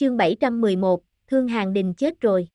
chương 711, Thương Hàng Đình chết rồi.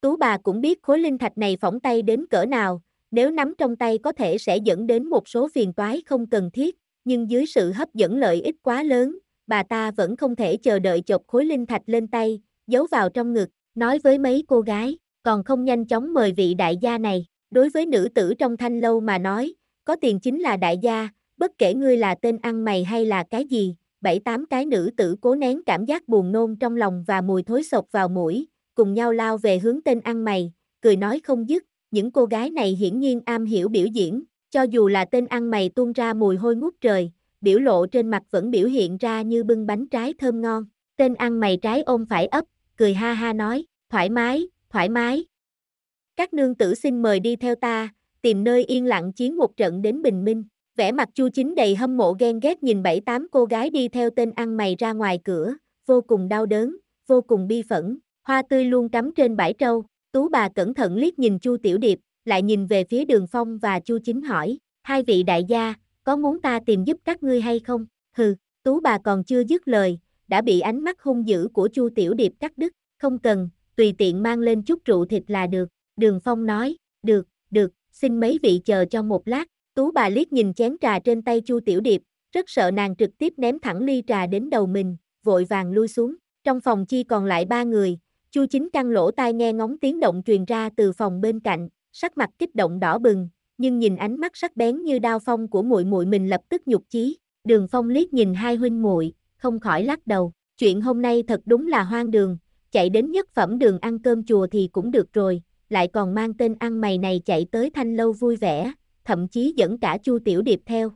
Tú bà cũng biết khối linh thạch này phỏng tay đến cỡ nào, nếu nắm trong tay có thể sẽ dẫn đến một số phiền toái không cần thiết, nhưng dưới sự hấp dẫn lợi ích quá lớn, bà ta vẫn không thể chờ đợi chộp khối linh thạch lên tay, giấu vào trong ngực, nói với mấy cô gái, còn không nhanh chóng mời vị đại gia này. Đối với nữ tử trong thanh lâu mà nói, có tiền chính là đại gia, bất kể ngươi là tên ăn mày hay là cái gì, bảy tám cái nữ tử cố nén cảm giác buồn nôn trong lòng và mùi thối sộc vào mũi, cùng nhau lao về hướng tên ăn mày, cười nói không dứt, những cô gái này hiển nhiên am hiểu biểu diễn, cho dù là tên ăn mày tuôn ra mùi hôi ngút trời, biểu lộ trên mặt vẫn biểu hiện ra như bưng bánh trái thơm ngon. Tên ăn mày trái ôm phải ấp, cười ha ha nói, thoải mái, thoải mái. Các nương tử xin mời đi theo ta, tìm nơi yên lặng chiến một trận đến bình minh. Vẻ mặt Chu Chính đầy hâm mộ ghen ghét nhìn bảy tám cô gái đi theo tên ăn mày ra ngoài cửa, vô cùng đau đớn, vô cùng bi phẫn. Hoa tươi luôn cắm trên bãi trâu, Tú bà cẩn thận liếc nhìn Chu Tiểu Điệp, lại nhìn về phía Đường Phong và Chu Chính hỏi, hai vị đại gia, có muốn ta tìm giúp các ngươi hay không? Hừ, Tú bà còn chưa dứt lời, đã bị ánh mắt hung dữ của Chu Tiểu Điệp cắt đứt, không cần, tùy tiện mang lên chút rượu thịt là được. Đường Phong nói, được, được, xin mấy vị chờ cho một lát. Tú bà liếc nhìn chén trà trên tay Chu Tiểu Điệp, rất sợ nàng trực tiếp ném thẳng ly trà đến đầu mình, vội vàng lui xuống. Trong phòng chi còn lại ba người, Chu Chính căng lỗ tai nghe ngóng tiếng động truyền ra từ phòng bên cạnh, sắc mặt kích động đỏ bừng, nhưng nhìn ánh mắt sắc bén như đao phong của muội muội mình lập tức nhục chí. Đường Phong liếc nhìn hai huynh muội, không khỏi lắc đầu, chuyện hôm nay thật đúng là hoang đường, chạy đến nhất phẩm đường ăn cơm chùa thì cũng được rồi, lại còn mang tên ăn mày này chạy tới thanh lâu vui vẻ, thậm chí dẫn cả Chu Tiểu Điệp theo.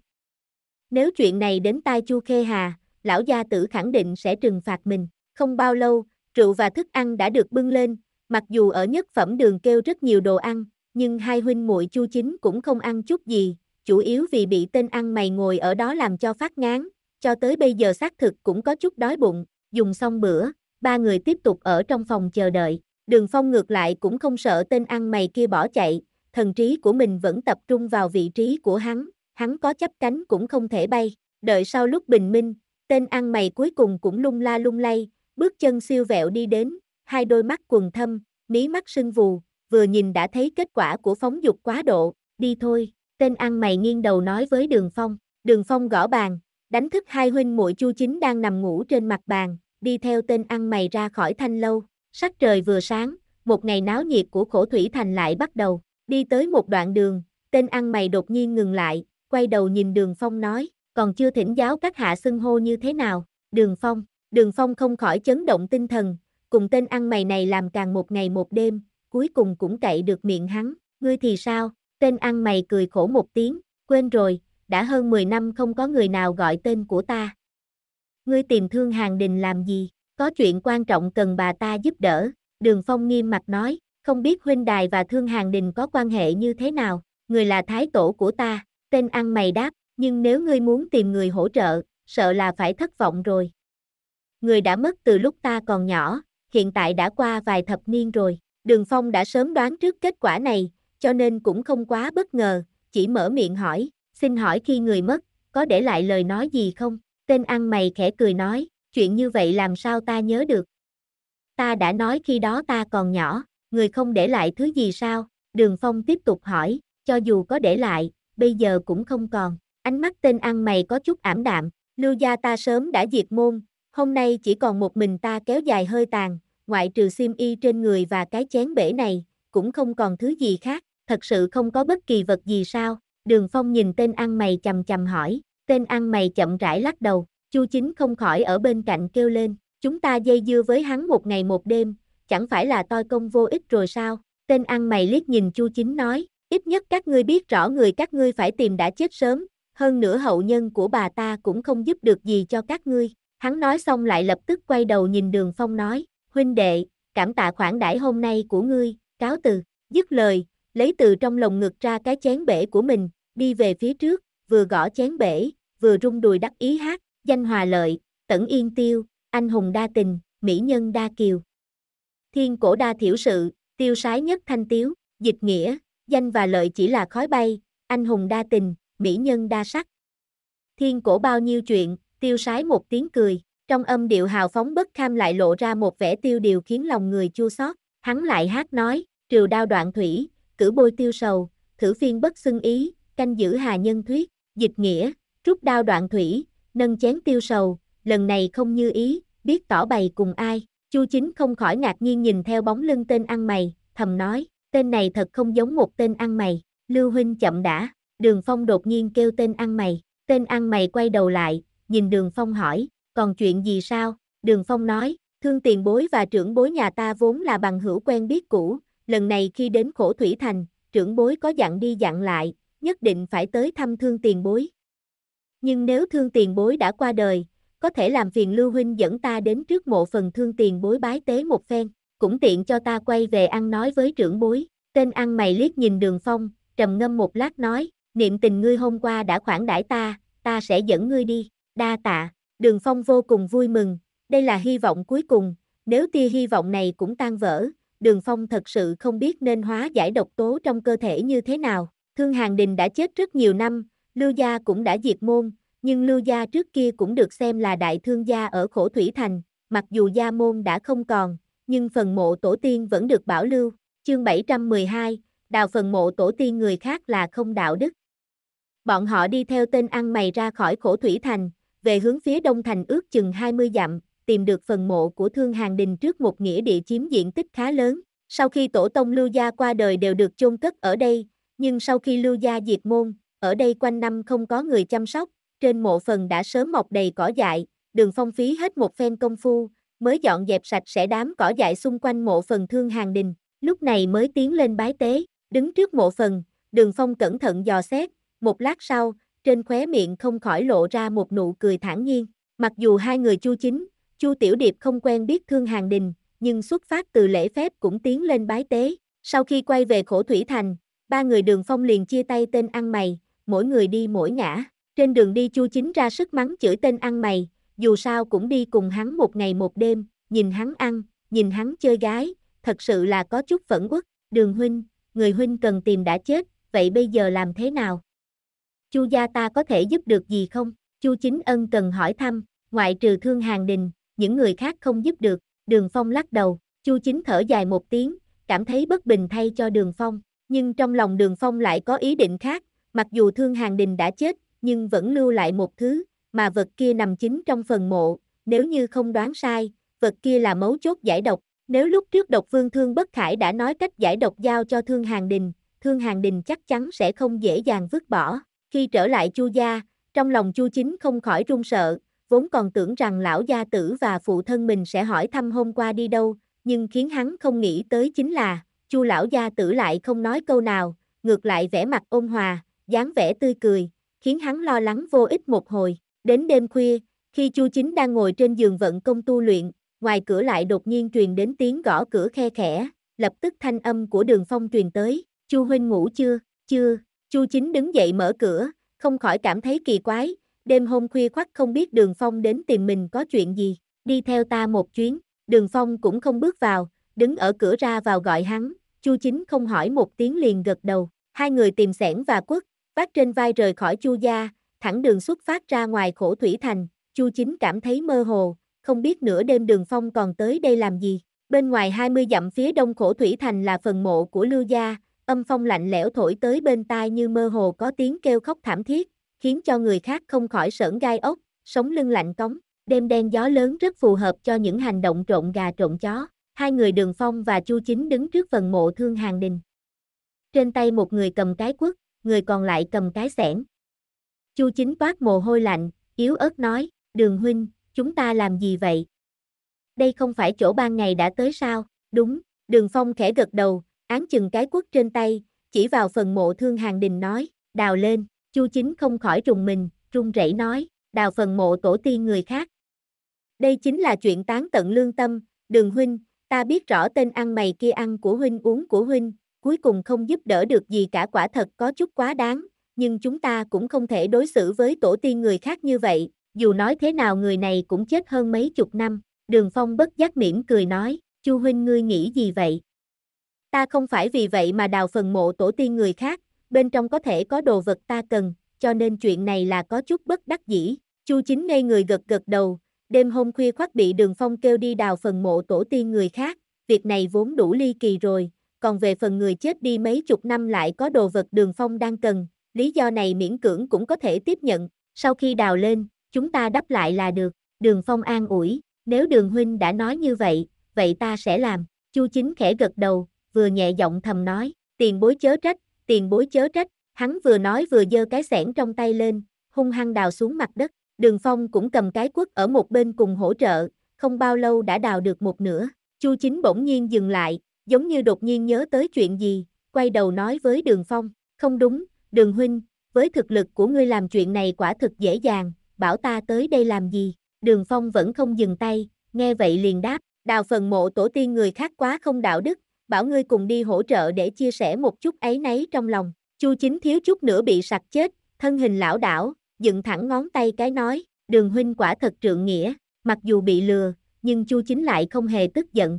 Nếu chuyện này đến tai Chu Khê Hà, lão gia tử khẳng định sẽ trừng phạt mình. Không bao lâu, rượu và thức ăn đã được bưng lên, mặc dù ở nhất phẩm đường kêu rất nhiều đồ ăn, nhưng hai huynh muội Chu Chính cũng không ăn chút gì, chủ yếu vì bị tên ăn mày ngồi ở đó làm cho phát ngán, cho tới bây giờ xác thực cũng có chút đói bụng, dùng xong bữa, ba người tiếp tục ở trong phòng chờ đợi. Đường Phong ngược lại cũng không sợ tên ăn mày kia bỏ chạy, thần trí của mình vẫn tập trung vào vị trí của hắn, hắn có chấp cánh cũng không thể bay. Đợi sau lúc bình minh, tên ăn mày cuối cùng cũng lung la lung lay, bước chân siêu vẹo đi đến, hai đôi mắt quần thâm, mí mắt sưng vù, vừa nhìn đã thấy kết quả của phóng dục quá độ, đi thôi, tên ăn mày nghiêng đầu nói với Đường Phong, Đường Phong gõ bàn, đánh thức hai huynh muội Chu Chính đang nằm ngủ trên mặt bàn, đi theo tên ăn mày ra khỏi thanh lâu, sắc trời vừa sáng, một ngày náo nhiệt của khổ thủy thành lại bắt đầu, đi tới một đoạn đường, tên ăn mày đột nhiên ngừng lại, quay đầu nhìn Đường Phong nói, còn chưa thỉnh giáo các hạ xưng hô như thế nào, Đường Phong, Đường Phong không khỏi chấn động tinh thần, cùng tên ăn mày này làm càng một ngày một đêm, cuối cùng cũng cậy được miệng hắn, ngươi thì sao, tên ăn mày cười khổ một tiếng, quên rồi, đã hơn 10 năm không có người nào gọi tên của ta. Ngươi tìm thương hàng đình làm gì, có chuyện quan trọng cần bà ta giúp đỡ, đường phong nghiêm mặt nói, không biết huynh đài và thương hàng đình có quan hệ như thế nào, người là thái tổ của ta, tên ăn mày đáp, nhưng nếu ngươi muốn tìm người hỗ trợ, sợ là phải thất vọng rồi. Người đã mất từ lúc ta còn nhỏ, hiện tại đã qua vài thập niên rồi. Đường Phong đã sớm đoán trước kết quả này, cho nên cũng không quá bất ngờ, chỉ mở miệng hỏi, xin hỏi khi người mất, có để lại lời nói gì không? Tên ăn mày khẽ cười nói, chuyện như vậy làm sao ta nhớ được? Ta đã nói khi đó ta còn nhỏ, người không để lại thứ gì sao? Đường Phong tiếp tục hỏi, cho dù có để lại, bây giờ cũng không còn. Ánh mắt tên ăn mày có chút ảm đạm, lưu gia ta sớm đã diệt môn, hôm nay chỉ còn một mình ta kéo dài hơi tàn, ngoại trừ xiêm y trên người và cái chén bể này, cũng không còn thứ gì khác, thật sự không có bất kỳ vật gì sao, đường phong nhìn tên ăn mày chầm chầm hỏi, tên ăn mày chậm rãi lắc đầu, chu chính không khỏi ở bên cạnh kêu lên, chúng ta dây dưa với hắn một ngày một đêm, chẳng phải là toi công vô ích rồi sao, tên ăn mày liếc nhìn chu chính nói, ít nhất các ngươi biết rõ người các ngươi phải tìm đã chết sớm, hơn nữa hậu nhân của bà ta cũng không giúp được gì cho các ngươi. Hắn nói xong lại lập tức quay đầu nhìn đường phong nói, huynh đệ, cảm tạ khoản đãi hôm nay của ngươi, cáo từ, dứt lời, lấy từ trong lồng ngực ra cái chén bể của mình, đi về phía trước, vừa gõ chén bể, vừa rung đùi đắc ý hát, danh hòa lợi, tẩn yên tiêu, anh hùng đa tình, mỹ nhân đa kiều. Thiên cổ đa thiểu sự, tiêu sái nhất thanh tiếu, dịch nghĩa, danh và lợi chỉ là khói bay, anh hùng đa tình, mỹ nhân đa sắc. Thiên cổ bao nhiêu chuyện, tiêu sái một tiếng cười, Trong âm điệu hào phóng bất kham lại lộ ra một vẻ tiêu điều khiến lòng người chua xót. Hắn lại hát nói, triều đao đoạn thủy, cử bôi tiêu sầu, thử phiên bất xưng ý, canh giữ hà nhân thuyết, dịch nghĩa, rút đao đoạn thủy, nâng chén tiêu sầu, lần này không như ý, biết tỏ bày cùng ai. Chu Chính không khỏi ngạc nhiên nhìn theo bóng lưng tên ăn mày, thầm nói, tên này thật không giống một tên ăn mày. Lưu Huynh chậm đã, Đường Phong đột nhiên kêu tên ăn mày, tên ăn mày quay đầu lại, nhìn Đường Phong hỏi, còn chuyện gì sao? Đường Phong nói, thương tiền bối và trưởng bối nhà ta vốn là bằng hữu quen biết cũ, lần này khi đến khổ thủy thành, trưởng bối có dặn đi dặn lại, nhất định phải tới thăm thương tiền bối. Nhưng nếu thương tiền bối đã qua đời, có thể làm phiền Lưu Huynh dẫn ta đến trước mộ phần thương tiền bối bái tế một phen, cũng tiện cho ta quay về ăn nói với trưởng bối. Tên ăn mày liếc nhìn đường phong, trầm ngâm một lát nói, niệm tình ngươi hôm qua đã khoản đãi ta, ta sẽ dẫn ngươi đi, đa tạ, đường phong vô cùng vui mừng, đây là hy vọng cuối cùng, nếu tia hy vọng này cũng tan vỡ, đường phong thật sự không biết nên hóa giải độc tố trong cơ thể như thế nào. Thương Hàng Đình đã chết rất nhiều năm, Lưu Gia cũng đã diệt môn, nhưng Lưu Gia trước kia cũng được xem là đại thương gia ở khổ thủy thành, mặc dù gia môn đã không còn, nhưng phần mộ tổ tiên vẫn được bảo lưu. Chương 712, đào phần mộ tổ tiên người khác là không đạo đức. Bọn họ đi theo tên ăn mày ra khỏi khổ thủy thành, về hướng phía đông thành ước chừng 20 dặm, tìm được phần mộ của Thương Hàng Đình trước một nghĩa địa chiếm diện tích khá lớn. Sau khi tổ tông Lưu Gia qua đời đều được chôn cất ở đây, nhưng sau khi Lưu Gia diệt môn, ở đây quanh năm không có người chăm sóc, trên mộ phần đã sớm mọc đầy cỏ dại, đường phong phí hết một phen công phu, mới dọn dẹp sạch sẽ đám cỏ dại xung quanh mộ phần Thương Hàng Đình, lúc này mới tiến lên bái tế, đứng trước mộ phần, đường phong cẩn thận dò xét, một lát sau, trên khóe miệng không khỏi lộ ra một nụ cười thản nhiên, mặc dù hai người chu chính, chu tiểu điệp không quen biết Thương Hàng Đình, nhưng xuất phát từ lễ phép cũng tiến lên bái tế, sau khi quay về khổ thủy thành, ba người đường phong liền chia tay tên ăn mày, mỗi người đi mỗi ngã. Trên đường đi Chu Chính ra sức mắng chửi tên ăn mày, dù sao cũng đi cùng hắn một ngày một đêm, nhìn hắn ăn, nhìn hắn chơi gái, thật sự là có chút phẫn uất. Đường huynh, người huynh cần tìm đã chết, vậy bây giờ làm thế nào? Chu gia ta có thể giúp được gì không? Chu Chính Ân cần hỏi thăm, ngoại trừ Thương Hàng Đình, những người khác không giúp được. Đường Phong lắc đầu, Chu Chính thở dài một tiếng, cảm thấy bất bình thay cho Đường Phong, nhưng trong lòng Đường Phong lại có ý định khác, mặc dù Thương Hàng Đình đã chết, nhưng vẫn lưu lại một thứ, mà vật kia nằm chính trong phần mộ, nếu như không đoán sai, vật kia là mấu chốt giải độc, nếu lúc trước độc vương Thương Bất Khải đã nói cách giải độc giao cho Thương Hàng Đình, Thương Hàng Đình chắc chắn sẽ không dễ dàng vứt bỏ, khi trở lại Chu gia, trong lòng Chu Chính không khỏi run sợ, vốn còn tưởng rằng lão gia tử và phụ thân mình sẽ hỏi thăm hôm qua đi đâu, nhưng khiến hắn không nghĩ tới chính là, Chu lão gia tử lại không nói câu nào, ngược lại vẻ mặt ôn hòa, dáng vẻ tươi cười, khiến hắn lo lắng vô ích một hồi. Đến đêm khuya, khi Chu Chính đang ngồi trên giường vận công tu luyện, ngoài cửa lại đột nhiên truyền đến tiếng gõ cửa khe khẽ, lập tức thanh âm của Đường Phong truyền tới, "Chu huynh ngủ chưa?" "Chưa." Chu Chính đứng dậy mở cửa, không khỏi cảm thấy kỳ quái, đêm hôm khuya khoắt không biết Đường Phong đến tìm mình có chuyện gì, "Đi theo ta một chuyến." Đường Phong cũng không bước vào, đứng ở cửa ra vào gọi hắn, Chu Chính không hỏi một tiếng liền gật đầu, hai người tìm sẻn và quất, vác trên vai rời khỏi Chu gia, thẳng đường xuất phát ra ngoài khổ thủy thành, Chu Chính cảm thấy mơ hồ, không biết nửa đêm đường phong còn tới đây làm gì. Bên ngoài 20 dặm phía đông khổ thủy thành là phần mộ của Lưu gia, âm phong lạnh lẽo thổi tới bên tai như mơ hồ có tiếng kêu khóc thảm thiết, khiến cho người khác không khỏi sởn gai ốc, sống lưng lạnh cống. Đêm đen gió lớn rất phù hợp cho những hành động trộn gà trộn chó. Hai người Đường Phong và Chu Chính đứng trước phần mộ Thương Hàng Đình. Trên tay một người cầm cái quất, người còn lại cầm cái xẻng. Chu chính toát mồ hôi lạnh, yếu ớt nói, đường huynh, chúng ta làm gì vậy? Đây không phải chỗ ban ngày đã tới sao? Đúng, đường phong khẽ gật đầu, án chừng cái quất trên tay, chỉ vào phần mộ thương hàng đình nói, đào lên, chu chính không khỏi trùng mình, run rẩy nói, đào phần mộ tổ tiên người khác. Đây chính là chuyện tán tận lương tâm, đường huynh, ta biết rõ tên ăn mày kia ăn của huynh uống của huynh, cuối cùng không giúp đỡ được gì cả quả thật có chút quá đáng, nhưng chúng ta cũng không thể đối xử với tổ tiên người khác như vậy, dù nói thế nào người này cũng chết hơn mấy chục năm, đường phong bất giác mỉm cười nói, chu huynh ngươi nghĩ gì vậy? Ta không phải vì vậy mà đào phần mộ tổ tiên người khác, bên trong có thể có đồ vật ta cần, cho nên chuyện này là có chút bất đắc dĩ, chu chính ngây người gật gật đầu, đêm hôm khuya khoác bị đường phong kêu đi đào phần mộ tổ tiên người khác, việc này vốn đủ ly kỳ rồi, còn về phần người chết đi mấy chục năm lại có đồ vật đường phong đang cần, lý do này miễn cưỡng cũng có thể tiếp nhận, sau khi đào lên, chúng ta đắp lại là được, đường phong an ủi, nếu đường huynh đã nói như vậy, vậy ta sẽ làm, chu chính khẽ gật đầu, vừa nhẹ giọng thầm nói, tiền bối chớ trách, tiền bối chớ trách, hắn vừa nói vừa giơ cái xẻng trong tay lên, hung hăng đào xuống mặt đất, đường phong cũng cầm cái quất ở một bên cùng hỗ trợ, không bao lâu đã đào được một nửa, chu chính bỗng nhiên dừng lại, giống như đột nhiên nhớ tới chuyện gì, quay đầu nói với đường phong, không đúng, đường huynh, với thực lực của ngươi làm chuyện này quả thực dễ dàng, bảo ta tới đây làm gì, đường phong vẫn không dừng tay, nghe vậy liền đáp, đào phần mộ tổ tiên người khác quá không đạo đức, bảo ngươi cùng đi hỗ trợ để chia sẻ một chút ấy nấy trong lòng, chu chính thiếu chút nữa bị sặc chết, thân hình lão đảo, dựng thẳng ngón tay cái nói, đường huynh quả thật trượng nghĩa, mặc dù bị lừa, nhưng chu chính lại không hề tức giận.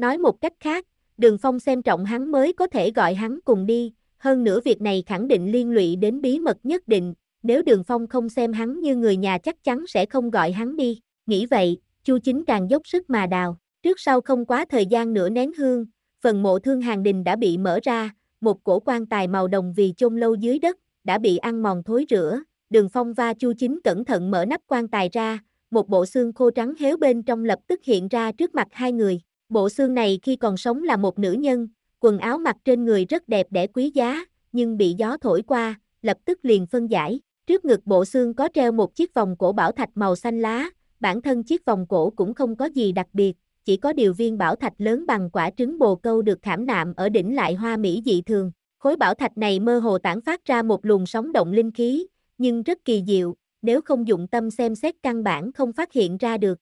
Nói một cách khác, đường phong xem trọng hắn mới có thể gọi hắn cùng đi, hơn nữa việc này khẳng định liên lụy đến bí mật nhất định, nếu đường phong không xem hắn như người nhà chắc chắn sẽ không gọi hắn đi, nghĩ vậy, chu chính càng dốc sức mà đào, trước sau không quá thời gian nửa nén hương, phần mộ thương hàng đình đã bị mở ra, một cổ quan tài màu đồng vì chôn lâu dưới đất, đã bị ăn mòn thối rữa, đường phong và chu chính cẩn thận mở nắp quan tài ra, một bộ xương khô trắng héo bên trong lập tức hiện ra trước mặt hai người, bộ xương này khi còn sống là một nữ nhân, quần áo mặc trên người rất đẹp đẽ quý giá, nhưng bị gió thổi qua, lập tức liền phân giải, trước ngực bộ xương có treo một chiếc vòng cổ bảo thạch màu xanh lá, bản thân chiếc vòng cổ cũng không có gì đặc biệt, chỉ có điều viên bảo thạch lớn bằng quả trứng bồ câu được khảm nạm ở đỉnh lại hoa mỹ dị thường. Khối bảo thạch này mơ hồ tản phát ra một luồng sóng động linh khí, nhưng rất kỳ diệu, nếu không dụng tâm xem xét căn bản không phát hiện ra được.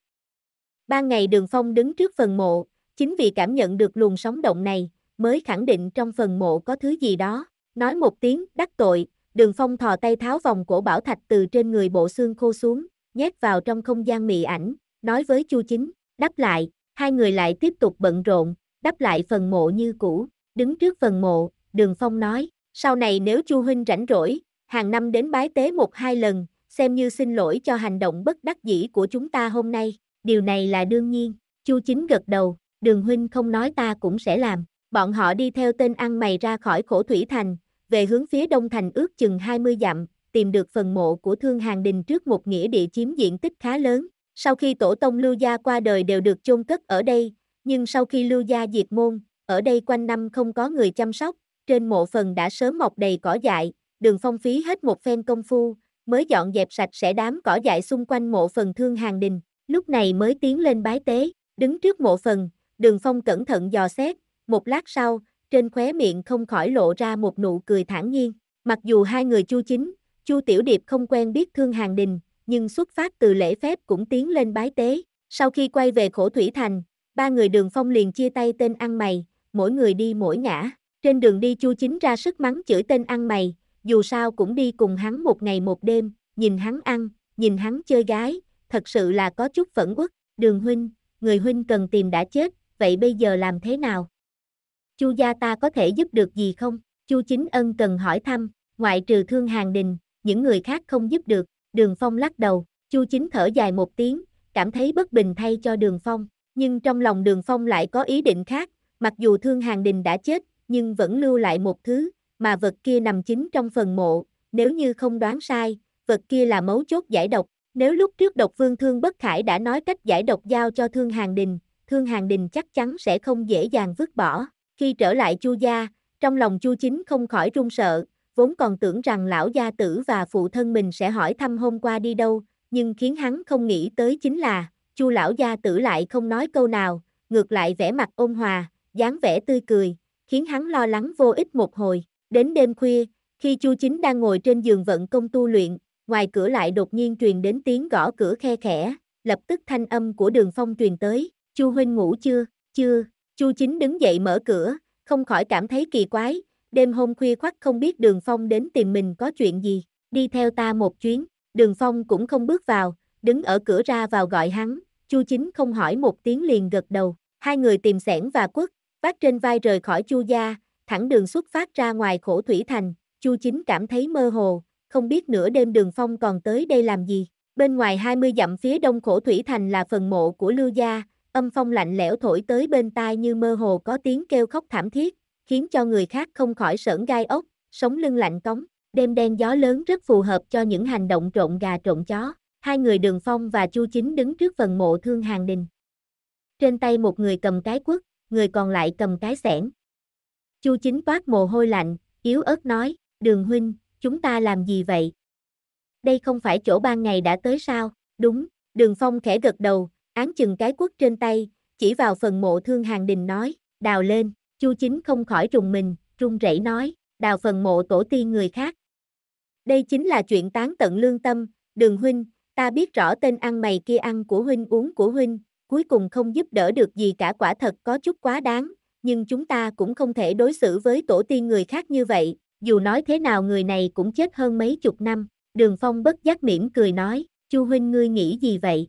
Ban ngày đường phong đứng trước phần mộ, chính vì cảm nhận được luồng sóng động này, mới khẳng định trong phần mộ có thứ gì đó. Nói một tiếng, đắc tội, đường phong thò tay tháo vòng cổ bảo thạch từ trên người bộ xương khô xuống, nhét vào trong không gian mị ảnh, nói với Chu Chính, đắp lại, hai người lại tiếp tục bận rộn, đắp lại phần mộ như cũ, đứng trước phần mộ, Đường Phong nói, sau này nếu Chu Huynh rảnh rỗi, hàng năm đến bái tế một hai lần, xem như xin lỗi cho hành động bất đắc dĩ của chúng ta hôm nay, điều này là đương nhiên, Chu Chính gật đầu, Đường Huynh không nói ta cũng sẽ làm, bọn họ đi theo tên ăn mày ra khỏi khổ thủy thành, về hướng phía đông thành ước chừng 20 dặm, tìm được phần mộ của Thương Hàng Đình trước một nghĩa địa chiếm diện tích khá lớn. Sau khi tổ tông Lưu Gia qua đời đều được chôn cất ở đây, nhưng sau khi Lưu Gia diệt môn, ở đây quanh năm không có người chăm sóc, trên mộ phần đã sớm mọc đầy cỏ dại, đường phong phí hết một phen công phu, mới dọn dẹp sạch sẽ đám cỏ dại xung quanh mộ phần Thương Hàng Đình, lúc này mới tiến lên bái tế, đứng trước mộ phần, đường phong cẩn thận dò xét, một lát sau, trên khóe miệng không khỏi lộ ra một nụ cười thản nhiên, mặc dù hai người chu chính, Chu Tiểu Điệp không quen biết Thương Hàng Đình, nhưng xuất phát từ lễ phép cũng tiến lên bái tế. Sau khi quay về khổ thủy thành, ba người đường phong liền chia tay tên ăn mày, mỗi người đi mỗi ngã. Trên đường đi Chu Chính ra sức mắng chửi tên ăn mày, dù sao cũng đi cùng hắn một ngày một đêm, nhìn hắn ăn, nhìn hắn chơi gái, thật sự là có chút phẫn uất. Đường huynh, người huynh cần tìm đã chết, vậy bây giờ làm thế nào? Chu gia ta có thể giúp được gì không? Chu Chính ân cần hỏi thăm, ngoại trừ Thương Hàng Đình, những người khác không giúp được, Đường Phong lắc đầu, Chu Chính thở dài một tiếng, cảm thấy bất bình thay cho Đường Phong, nhưng trong lòng Đường Phong lại có ý định khác, mặc dù Thương Hàng Đình đã chết, nhưng vẫn lưu lại một thứ, mà vật kia nằm chính trong phần mộ, nếu như không đoán sai, vật kia là mấu chốt giải độc, nếu lúc trước độc vương Thương Bất Khải đã nói cách giải độc giao cho Thương Hàng Đình, Thương Hàng Đình chắc chắn sẽ không dễ dàng vứt bỏ. Khi trở lại Chu gia, trong lòng Chu Chính không khỏi run sợ, vốn còn tưởng rằng lão gia tử và phụ thân mình sẽ hỏi thăm hôm qua đi đâu, nhưng khiến hắn không nghĩ tới chính là, Chu lão gia tử lại không nói câu nào, ngược lại vẻ mặt ôn hòa, dáng vẻ tươi cười, khiến hắn lo lắng vô ích một hồi. Đến đêm khuya, khi Chu Chính đang ngồi trên giường vận công tu luyện, ngoài cửa lại đột nhiên truyền đến tiếng gõ cửa khe khẽ, lập tức thanh âm của Đường Phong truyền tới, "Chu huynh ngủ chưa?" "Chưa." Chu Chính đứng dậy mở cửa, không khỏi cảm thấy kỳ quái, đêm hôm khuya khoắt không biết Đường Phong đến tìm mình có chuyện gì, đi theo ta một chuyến, Đường Phong cũng không bước vào, đứng ở cửa ra vào gọi hắn, Chu Chính không hỏi một tiếng liền gật đầu, hai người tìm sẻn và quất, vác trên vai rời khỏi Chu gia, thẳng đường xuất phát ra ngoài khổ thủy thành, Chu Chính cảm thấy mơ hồ, không biết nửa đêm Đường Phong còn tới đây làm gì, Bên ngoài 20 dặm phía đông khổ thủy thành là phần mộ của Lưu Gia, âm phong lạnh lẽo thổi tới bên tai như mơ hồ có tiếng kêu khóc thảm thiết, khiến cho người khác không khỏi sởn gai ốc, sống lưng lạnh cống. Đêm đen gió lớn rất phù hợp cho những hành động trộn gà trộn chó. Hai người Đường Phong và Chu Chính đứng trước phần mộ Thương Hàng Đình. Trên tay một người cầm cái quất, người còn lại cầm cái xẻng. Chu Chính toát mồ hôi lạnh, yếu ớt nói, Đường Huynh, chúng ta làm gì vậy? Đây không phải chỗ ban ngày đã tới sao? Đúng, Đường Phong khẽ gật đầu, án chừng cái quất trên tay, chỉ vào phần mộ Thương Hàng Đình nói, đào lên, Chu Chính không khỏi trùng mình, run rẩy nói, đào phần mộ tổ tiên người khác. Đây chính là chuyện tán tận lương tâm, Đường Huynh, ta biết rõ tên ăn mày kia ăn của huynh uống của huynh, cuối cùng không giúp đỡ được gì cả quả thật có chút quá đáng, nhưng chúng ta cũng không thể đối xử với tổ tiên người khác như vậy, dù nói thế nào người này cũng chết hơn mấy chục năm, đường phong bất giác mỉm cười nói, chu huynh ngươi nghĩ gì vậy?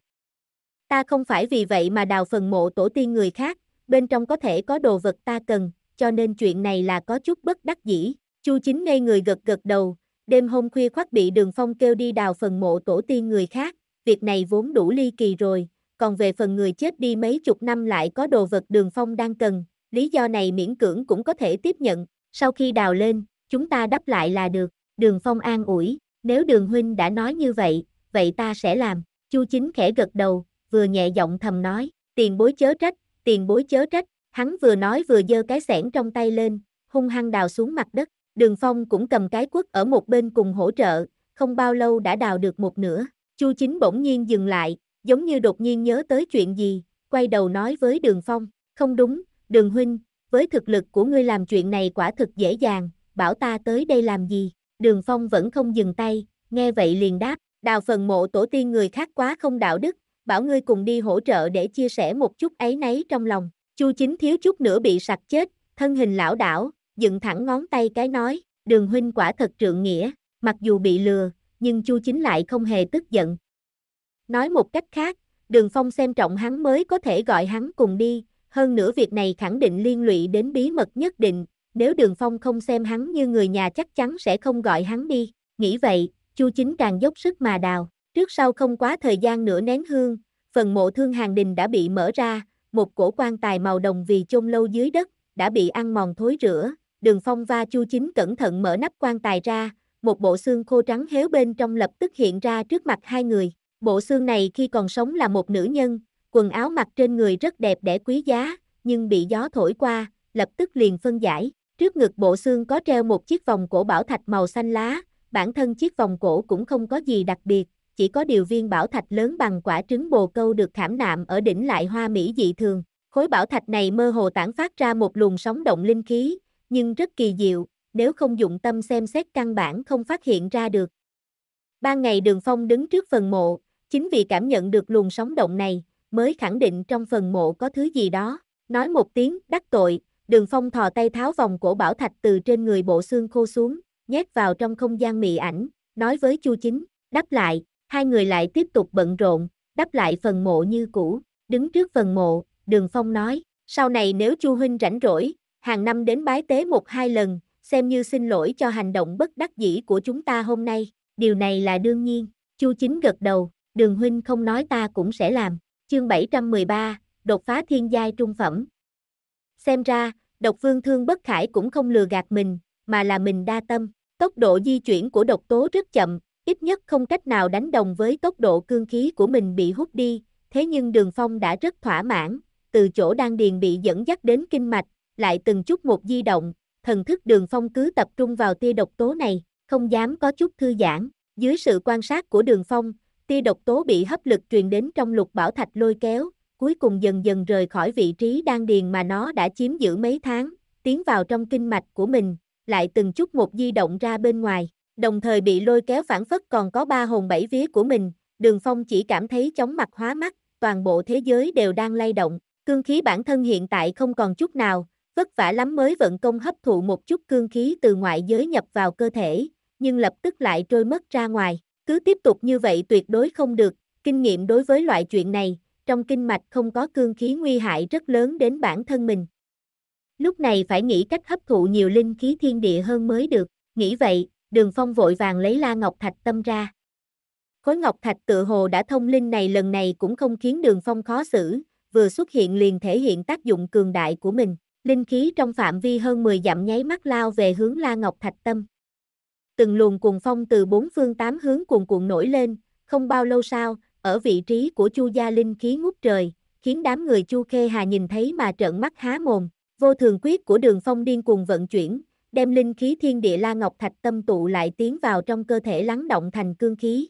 Ta không phải vì vậy mà đào phần mộ tổ tiên người khác, bên trong có thể có đồ vật ta cần, cho nên chuyện này là có chút bất đắc dĩ. Chu chính ngây người gật gật đầu, đêm hôm khuya khoác bị đường phong kêu đi đào phần mộ tổ tiên người khác, việc này vốn đủ ly kỳ rồi, còn về phần người chết đi mấy chục năm lại có đồ vật đường phong đang cần, lý do này miễn cưỡng cũng có thể tiếp nhận, sau khi đào lên, chúng ta đắp lại là được, đường phong an ủi, nếu đường huynh đã nói như vậy, vậy ta sẽ làm, chu chính khẽ gật đầu, vừa nhẹ giọng thầm nói, tiền bối chớ trách, tiền bối chớ trách, hắn vừa nói vừa giơ cái xẻng trong tay lên, hung hăng đào xuống mặt đất, đường phong cũng cầm cái quất ở một bên cùng hỗ trợ, không bao lâu đã đào được một nửa, chu chính bỗng nhiên dừng lại, giống như đột nhiên nhớ tới chuyện gì, quay đầu nói với đường phong, không đúng, đường huynh, với thực lực của ngươi làm chuyện này quả thực dễ dàng, bảo ta tới đây làm gì, đường phong vẫn không dừng tay, nghe vậy liền đáp, đào phần mộ tổ tiên người khác quá không đạo đức, bảo ngươi cùng đi hỗ trợ để chia sẻ một chút ấy nấy trong lòng. Chu chính thiếu chút nữa bị sặc chết, thân hình lão đảo, dựng thẳng ngón tay cái nói, đường huynh quả thật trượng nghĩa, mặc dù bị lừa, nhưng Chu chính lại không hề tức giận. Nói một cách khác, đường phong xem trọng hắn mới có thể gọi hắn cùng đi, hơn nữa việc này khẳng định liên lụy đến bí mật nhất định, nếu đường phong không xem hắn như người nhà chắc chắn sẽ không gọi hắn đi, nghĩ vậy, Chu chính càng dốc sức mà đào. Trước sau không quá thời gian nửa nén hương, phần mộ thương hàng đình đã bị mở ra, một cổ quan tài màu đồng vì chôn lâu dưới đất, đã bị ăn mòn thối rữa, đường phong va chu chính cẩn thận mở nắp quan tài ra, một bộ xương khô trắng héo bên trong lập tức hiện ra trước mặt hai người. Bộ xương này khi còn sống là một nữ nhân, quần áo mặc trên người rất đẹp đẽ quý giá, nhưng bị gió thổi qua, lập tức liền phân giải. Trước ngực bộ xương có treo một chiếc vòng cổ bảo thạch màu xanh lá, bản thân chiếc vòng cổ cũng không có gì đặc biệt, chỉ có điều viên bảo thạch lớn bằng quả trứng bồ câu được khảm nạm ở đỉnh lại hoa mỹ dị thường. Khối bảo thạch này mơ hồ tản phát ra một luồng sóng động linh khí, nhưng rất kỳ diệu, nếu không dụng tâm xem xét căn bản không phát hiện ra được. Ban ngày Đường Phong đứng trước phần mộ, chính vì cảm nhận được luồng sóng động này, mới khẳng định trong phần mộ có thứ gì đó. Nói một tiếng, đắc tội, Đường Phong thò tay tháo vòng cổ bảo thạch từ trên người bộ xương khô xuống, nhét vào trong không gian mị ảnh, nói với Chu Chính, đắp lại, hai người lại tiếp tục bận rộn, đắp lại phần mộ như cũ, đứng trước phần mộ, Đường Phong nói, sau này nếu Chu Huynh rảnh rỗi, hàng năm đến bái tế một hai lần, xem như xin lỗi cho hành động bất đắc dĩ của chúng ta hôm nay, điều này là đương nhiên, Chu Chính gật đầu, Đường Huynh không nói ta cũng sẽ làm, chương 713, đột phá thiên giai trung phẩm. Xem ra, độc vương thương bất khải cũng không lừa gạt mình, mà là mình đa tâm, tốc độ di chuyển của độc tố rất chậm, ít nhất không cách nào đánh đồng với tốc độ cương khí của mình bị hút đi, thế nhưng đường phong đã rất thỏa mãn, từ chỗ đang điền bị dẫn dắt đến kinh mạch, lại từng chút một di động, thần thức đường phong cứ tập trung vào tia độc tố này, không dám có chút thư giãn, dưới sự quan sát của đường phong, tia độc tố bị hấp lực truyền đến trong lục bảo thạch lôi kéo, cuối cùng dần dần rời khỏi vị trí đang điền mà nó đã chiếm giữ mấy tháng, tiến vào trong kinh mạch của mình, lại từng chút một di động ra bên ngoài đồng thời bị lôi kéo phản phất còn có ba hồn bảy vía của mình, đường phong chỉ cảm thấy chóng mặt hóa mắt, toàn bộ thế giới đều đang lay động, cương khí bản thân hiện tại không còn chút nào, vất vả lắm mới vận công hấp thụ một chút cương khí từ ngoại giới nhập vào cơ thể, nhưng lập tức lại trôi mất ra ngoài, cứ tiếp tục như vậy tuyệt đối không được, kinh nghiệm đối với loại chuyện này, trong kinh mạch không có cương khí nguy hại rất lớn đến bản thân mình. Lúc này phải nghĩ cách hấp thụ nhiều linh khí thiên địa hơn mới được, nghĩ vậy, Đường Phong vội vàng lấy La Ngọc Thạch Tâm ra. Khối ngọc thạch tự hồ đã thông linh này lần này cũng không khiến đường phong khó xử, vừa xuất hiện liền thể hiện tác dụng cường đại của mình. Linh khí trong phạm vi hơn 10 dặm nháy mắt lao về hướng La Ngọc Thạch Tâm. Từng luồng cuồng phong từ bốn phương tám hướng cuồn cuộn nổi lên, không bao lâu sau, ở vị trí của Chu gia linh khí ngút trời, khiến đám người Chu Khê Hà nhìn thấy mà trợn mắt há mồm. Vô thường quyết của Đường Phong điên cuồng vận chuyển, đem linh khí thiên địa La Ngọc Thạch Tâm tụ lại tiến vào trong cơ thể lắng động thành cương khí.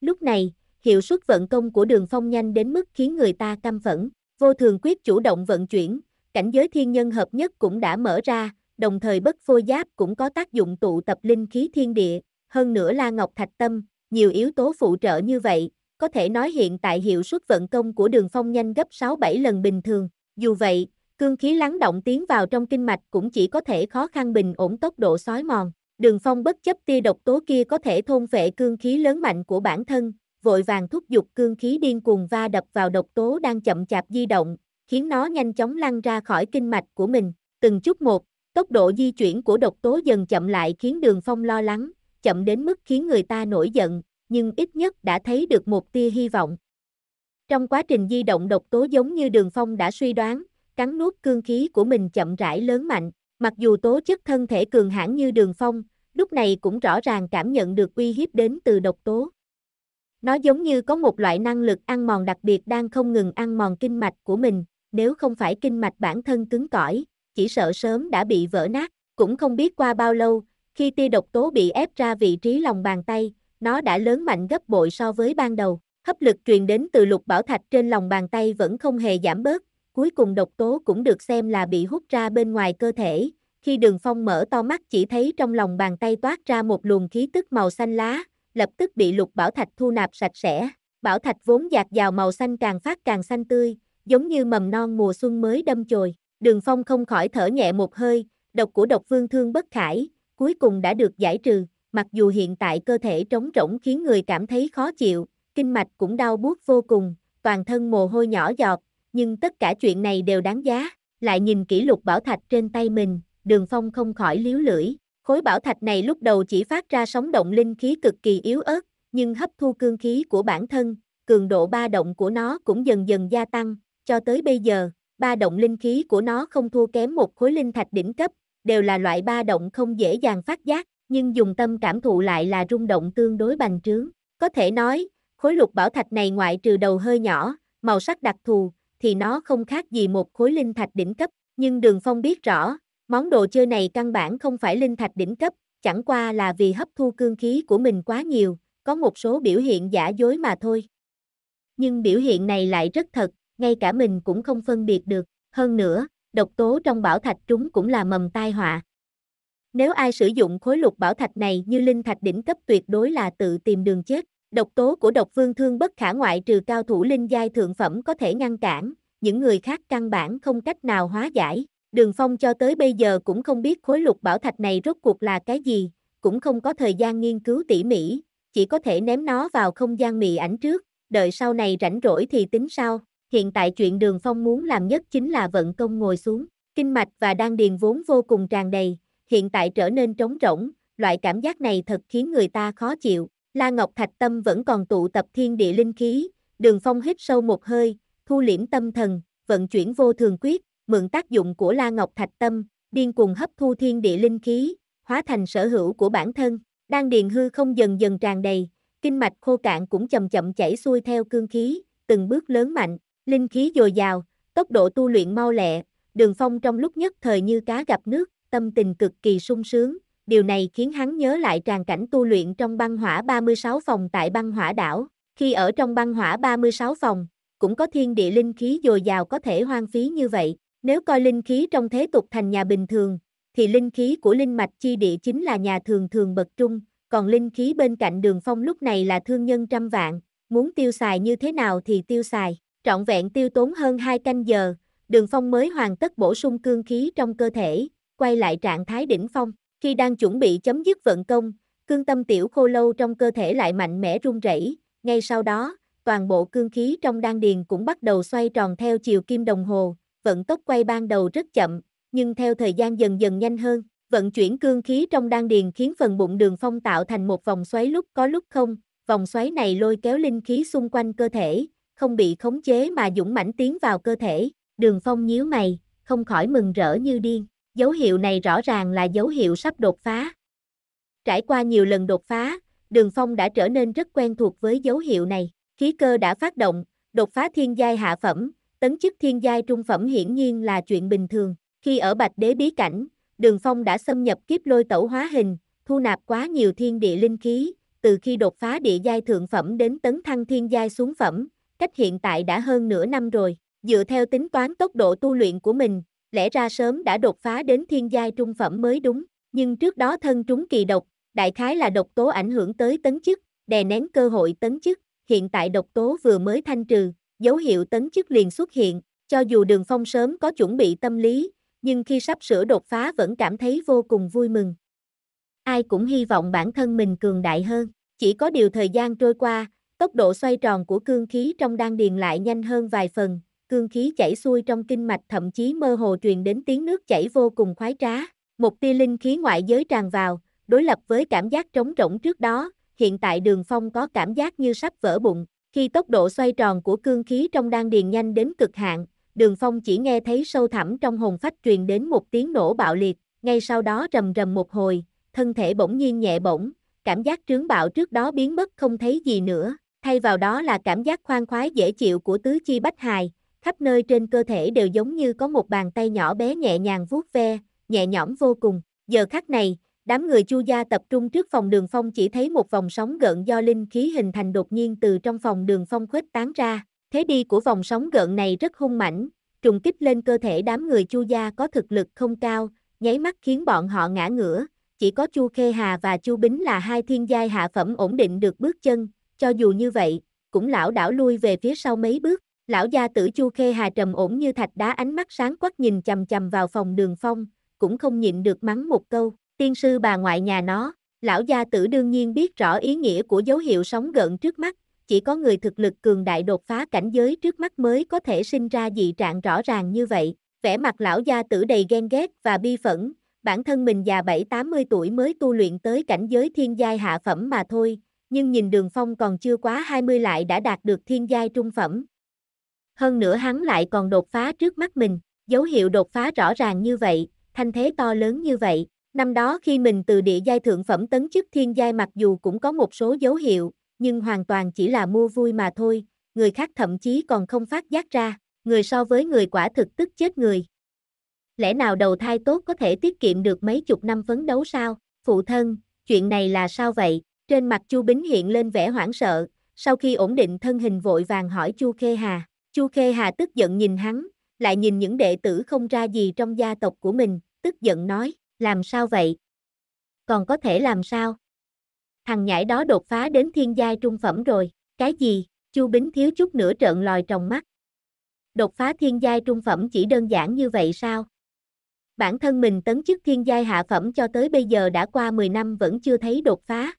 Lúc này, hiệu suất vận công của Đường Phong nhanh đến mức khiến người ta căm phẫn. Vô thường quyết chủ động vận chuyển, cảnh giới thiên nhân hợp nhất cũng đã mở ra, đồng thời bất phôi giáp cũng có tác dụng tụ tập linh khí thiên địa, hơn nữa La Ngọc Thạch Tâm, nhiều yếu tố phụ trợ như vậy, có thể nói hiện tại hiệu suất vận công của đường phong nhanh gấp 6-7 lần bình thường. Dù vậy, cương khí lắng động tiến vào trong kinh mạch cũng chỉ có thể khó khăn bình ổn tốc độ sói mòn. Đường phong bất chấp tia độc tố kia có thể thôn vệ cương khí lớn mạnh của bản thân, vội vàng thúc giục cương khí điên cuồng va đập vào độc tố đang chậm chạp di động, khiến nó nhanh chóng lăn ra khỏi kinh mạch của mình. Từng chút một, tốc độ di chuyển của độc tố dần chậm lại khiến đường phong lo lắng, chậm đến mức khiến người ta nổi giận, nhưng ít nhất đã thấy được một tia hy vọng. Trong quá trình di động độc tố giống như đường phong đã suy đoán, cắn nuốt cương khí của mình chậm rãi lớn mạnh, mặc dù tố chất thân thể cường hãn như đường phong, lúc này cũng rõ ràng cảm nhận được uy hiếp đến từ độc tố. Nó giống như có một loại năng lực ăn mòn đặc biệt đang không ngừng ăn mòn kinh mạch của mình, nếu không phải kinh mạch bản thân cứng cỏi, chỉ sợ sớm đã bị vỡ nát, cũng không biết qua bao lâu, khi tia độc tố bị ép ra vị trí lòng bàn tay, nó đã lớn mạnh gấp bội so với ban đầu. Hấp lực truyền đến từ lục bảo thạch trên lòng bàn tay vẫn không hề giảm bớt, cuối cùng độc tố cũng được xem là bị hút ra bên ngoài cơ thể. Khi đường phong mở to mắt chỉ thấy trong lòng bàn tay toát ra một luồng khí tức màu xanh lá, lập tức bị lục bảo thạch thu nạp sạch sẽ. Bảo thạch vốn dạt vào màu xanh càng phát càng xanh tươi, giống như mầm non mùa xuân mới đâm chồi. Đường phong không khỏi thở nhẹ một hơi, độc của độc vương thương bất khải, cuối cùng đã được giải trừ, mặc dù hiện tại cơ thể trống rỗng khiến người cảm thấy khó chịu, kinh mạch cũng đau buốt vô cùng, toàn thân mồ hôi nhỏ giọt, nhưng tất cả chuyện này đều đáng giá. Lại nhìn kỷ lục bảo thạch trên tay mình, đường phong không khỏi liếu lưỡi. Khối bảo thạch này lúc đầu chỉ phát ra sóng động linh khí cực kỳ yếu ớt, nhưng hấp thu cương khí của bản thân, cường độ ba động của nó cũng dần dần gia tăng, cho tới bây giờ, ba động linh khí của nó không thua kém một khối linh thạch đỉnh cấp, đều là loại ba động không dễ dàng phát giác, nhưng dùng tâm cảm thụ lại là rung động tương đối bành trướng. Có thể nói, khối lục bảo thạch này ngoại trừ đầu hơi nhỏ, màu sắc đặc thù, thì nó không khác gì một khối linh thạch đỉnh cấp, nhưng Đường Phong biết rõ, món đồ chơi này căn bản không phải linh thạch đỉnh cấp, chẳng qua là vì hấp thu cương khí của mình quá nhiều, có một số biểu hiện giả dối mà thôi. Nhưng biểu hiện này lại rất thật, ngay cả mình cũng không phân biệt được, hơn nữa, độc tố trong bảo thạch chúng cũng là mầm tai họa. Nếu ai sử dụng khối lục bảo thạch này như linh thạch đỉnh cấp tuyệt đối là tự tìm đường chết. Độc tố của độc vương thương bất khả ngoại trừ cao thủ linh giai thượng phẩm có thể ngăn cản, những người khác căn bản không cách nào hóa giải. Đường Phong cho tới bây giờ cũng không biết khối lục bảo thạch này rốt cuộc là cái gì, cũng không có thời gian nghiên cứu tỉ mỉ, chỉ có thể ném nó vào không gian mị ảnh trước, đợi sau này rảnh rỗi thì tính sau. Hiện tại chuyện Đường Phong muốn làm nhất chính là vận công ngồi xuống, kinh mạch và đan điền vốn vô cùng tràn đầy, hiện tại trở nên trống rỗng, loại cảm giác này thật khiến người ta khó chịu. La Ngọc Thạch Tâm vẫn còn tụ tập thiên địa linh khí, Đường Phong hít sâu một hơi, thu liễm tâm thần, vận chuyển vô thường quyết, mượn tác dụng của La Ngọc Thạch Tâm, điên cuồng hấp thu thiên địa linh khí, hóa thành sở hữu của bản thân. Đan điền hư không dần dần tràn đầy, kinh mạch khô cạn cũng chậm chậm chảy xuôi theo cương khí, từng bước lớn mạnh, linh khí dồi dào, tốc độ tu luyện mau lẹ, Đường Phong trong lúc nhất thời như cá gặp nước, tâm tình cực kỳ sung sướng, điều này khiến hắn nhớ lại tràn cảnh tu luyện trong băng hỏa 36 phòng tại băng hỏa đảo, khi ở trong băng hỏa 36 phòng, cũng có thiên địa linh khí dồi dào có thể hoang phí như vậy, nếu coi linh khí trong thế tục thành nhà bình thường, thì linh khí của linh mạch chi địa chính là nhà thường thường bậc trung, còn linh khí bên cạnh đường phong lúc này là thương nhân trăm vạn, muốn tiêu xài như thế nào thì tiêu xài, trọn vẹn tiêu tốn hơn 2 canh giờ, đường phong mới hoàn tất bổ sung cương khí trong cơ thể, quay lại trạng thái đỉnh phong. Khi đang chuẩn bị chấm dứt vận công, cương tâm tiểu khô lâu trong cơ thể lại mạnh mẽ rung rẩy. Ngay sau đó, toàn bộ cương khí trong đan điền cũng bắt đầu xoay tròn theo chiều kim đồng hồ, vận tốc quay ban đầu rất chậm, nhưng theo thời gian dần dần nhanh hơn, vận chuyển cương khí trong đan điền khiến phần bụng đường phong tạo thành một vòng xoáy lúc có lúc không, vòng xoáy này lôi kéo linh khí xung quanh cơ thể, không bị khống chế mà dũng mãnh tiến vào cơ thể. Đường Phong nhíu mày, không khỏi mừng rỡ như điên. Dấu hiệu này rõ ràng là dấu hiệu sắp đột phá. Trải qua nhiều lần đột phá, Đường Phong đã trở nên rất quen thuộc với dấu hiệu này. Khí cơ đã phát động, đột phá thiên giai hạ phẩm, tấn chức thiên giai trung phẩm hiển nhiên là chuyện bình thường. Khi ở Bạch Đế bí cảnh, Đường Phong đã xâm nhập kiếp lôi tẩu hóa hình, thu nạp quá nhiều thiên địa linh khí, từ khi đột phá địa giai thượng phẩm đến tấn thăng thiên giai xuống phẩm, cách hiện tại đã hơn nửa năm rồi. Dựa theo tính toán tốc độ tu luyện của mình, lẽ ra sớm đã đột phá đến thiên giai trung phẩm mới đúng, nhưng trước đó thân trúng kỳ độc, đại khái là độc tố ảnh hưởng tới tấn chức, đè nén cơ hội tấn chức, hiện tại độc tố vừa mới thanh trừ, dấu hiệu tấn chức liền xuất hiện, cho dù đường phong sớm có chuẩn bị tâm lý, nhưng khi sắp sửa đột phá vẫn cảm thấy vô cùng vui mừng. Ai cũng hy vọng bản thân mình cường đại hơn, chỉ có điều thời gian trôi qua, tốc độ xoay tròn của cương khí trong đan điền lại nhanh hơn vài phần, cương khí chảy xuôi trong kinh mạch thậm chí mơ hồ truyền đến tiếng nước chảy vô cùng khoái trá. Một tia linh khí ngoại giới tràn vào, đối lập với cảm giác trống rỗng trước đó, hiện tại đường phong có cảm giác như sắp vỡ bụng. Khi tốc độ xoay tròn của cương khí trong đan điền nhanh đến cực hạn, đường phong chỉ nghe thấy sâu thẳm trong hồn phách truyền đến một tiếng nổ bạo liệt, ngay sau đó rầm rầm một hồi, thân thể bỗng nhiên nhẹ bỗng cảm giác trướng bạo trước đó biến mất không thấy gì nữa, thay vào đó là cảm giác khoan khoái dễ chịu của tứ chi bách hài, khắp nơi trên cơ thể đều giống như có một bàn tay nhỏ bé nhẹ nhàng vuốt ve, nhẹ nhõm vô cùng. Giờ khắc này, đám người Chu gia tập trung trước phòng Đường Phong chỉ thấy một vòng sóng gợn do linh khí hình thành đột nhiên từ trong phòng Đường Phong khuếch tán ra. Thế đi của vòng sóng gợn này rất hung mãnh, trùng kích lên cơ thể đám người Chu gia có thực lực không cao, nháy mắt khiến bọn họ ngã ngửa. Chỉ có Chu Khê Hà và Chu Bính là hai thiên giai hạ phẩm ổn định được bước chân, cho dù như vậy, cũng lão đảo lui về phía sau mấy bước. Lão gia tử Chu Khê Hà trầm ổn như thạch đá ánh mắt sáng quắc nhìn chầm chầm vào phòng đường phong, cũng không nhịn được mắng một câu, tiên sư bà ngoại nhà nó, lão gia tử đương nhiên biết rõ ý nghĩa của dấu hiệu sóng gợn trước mắt, chỉ có người thực lực cường đại đột phá cảnh giới trước mắt mới có thể sinh ra dị trạng rõ ràng như vậy, vẻ mặt lão gia tử đầy ghen ghét và bi phẫn, bản thân mình già 7-80 tuổi mới tu luyện tới cảnh giới thiên giai hạ phẩm mà thôi, nhưng nhìn đường phong còn chưa quá 20 lại đã đạt được thiên giai trung phẩm, hơn nữa hắn lại còn đột phá trước mắt mình, dấu hiệu đột phá rõ ràng như vậy, thanh thế to lớn như vậy. Năm đó khi mình từ địa giai thượng phẩm tấn chức thiên giai mặc dù cũng có một số dấu hiệu, nhưng hoàn toàn chỉ là mua vui mà thôi, người khác thậm chí còn không phát giác ra, người so với người quả thực tức chết người. Lẽ nào đầu thai tốt có thể tiết kiệm được mấy chục năm phấn đấu sao? Phụ thân, chuyện này là sao vậy? Trên mặt Chu Bính hiện lên vẻ hoảng sợ, sau khi ổn định thân hình vội vàng hỏi Chu Khê Hà. Chu Khê Hà tức giận nhìn hắn, lại nhìn những đệ tử không ra gì trong gia tộc của mình, tức giận nói, làm sao vậy? Còn có thể làm sao? Thằng nhãi đó đột phá đến thiên giai trung phẩm rồi, cái gì? Chu Bính thiếu chút nữa trợn lòi trong mắt. Đột phá thiên giai trung phẩm chỉ đơn giản như vậy sao? Bản thân mình tấn chức thiên giai hạ phẩm cho tới bây giờ đã qua 10 năm vẫn chưa thấy đột phá.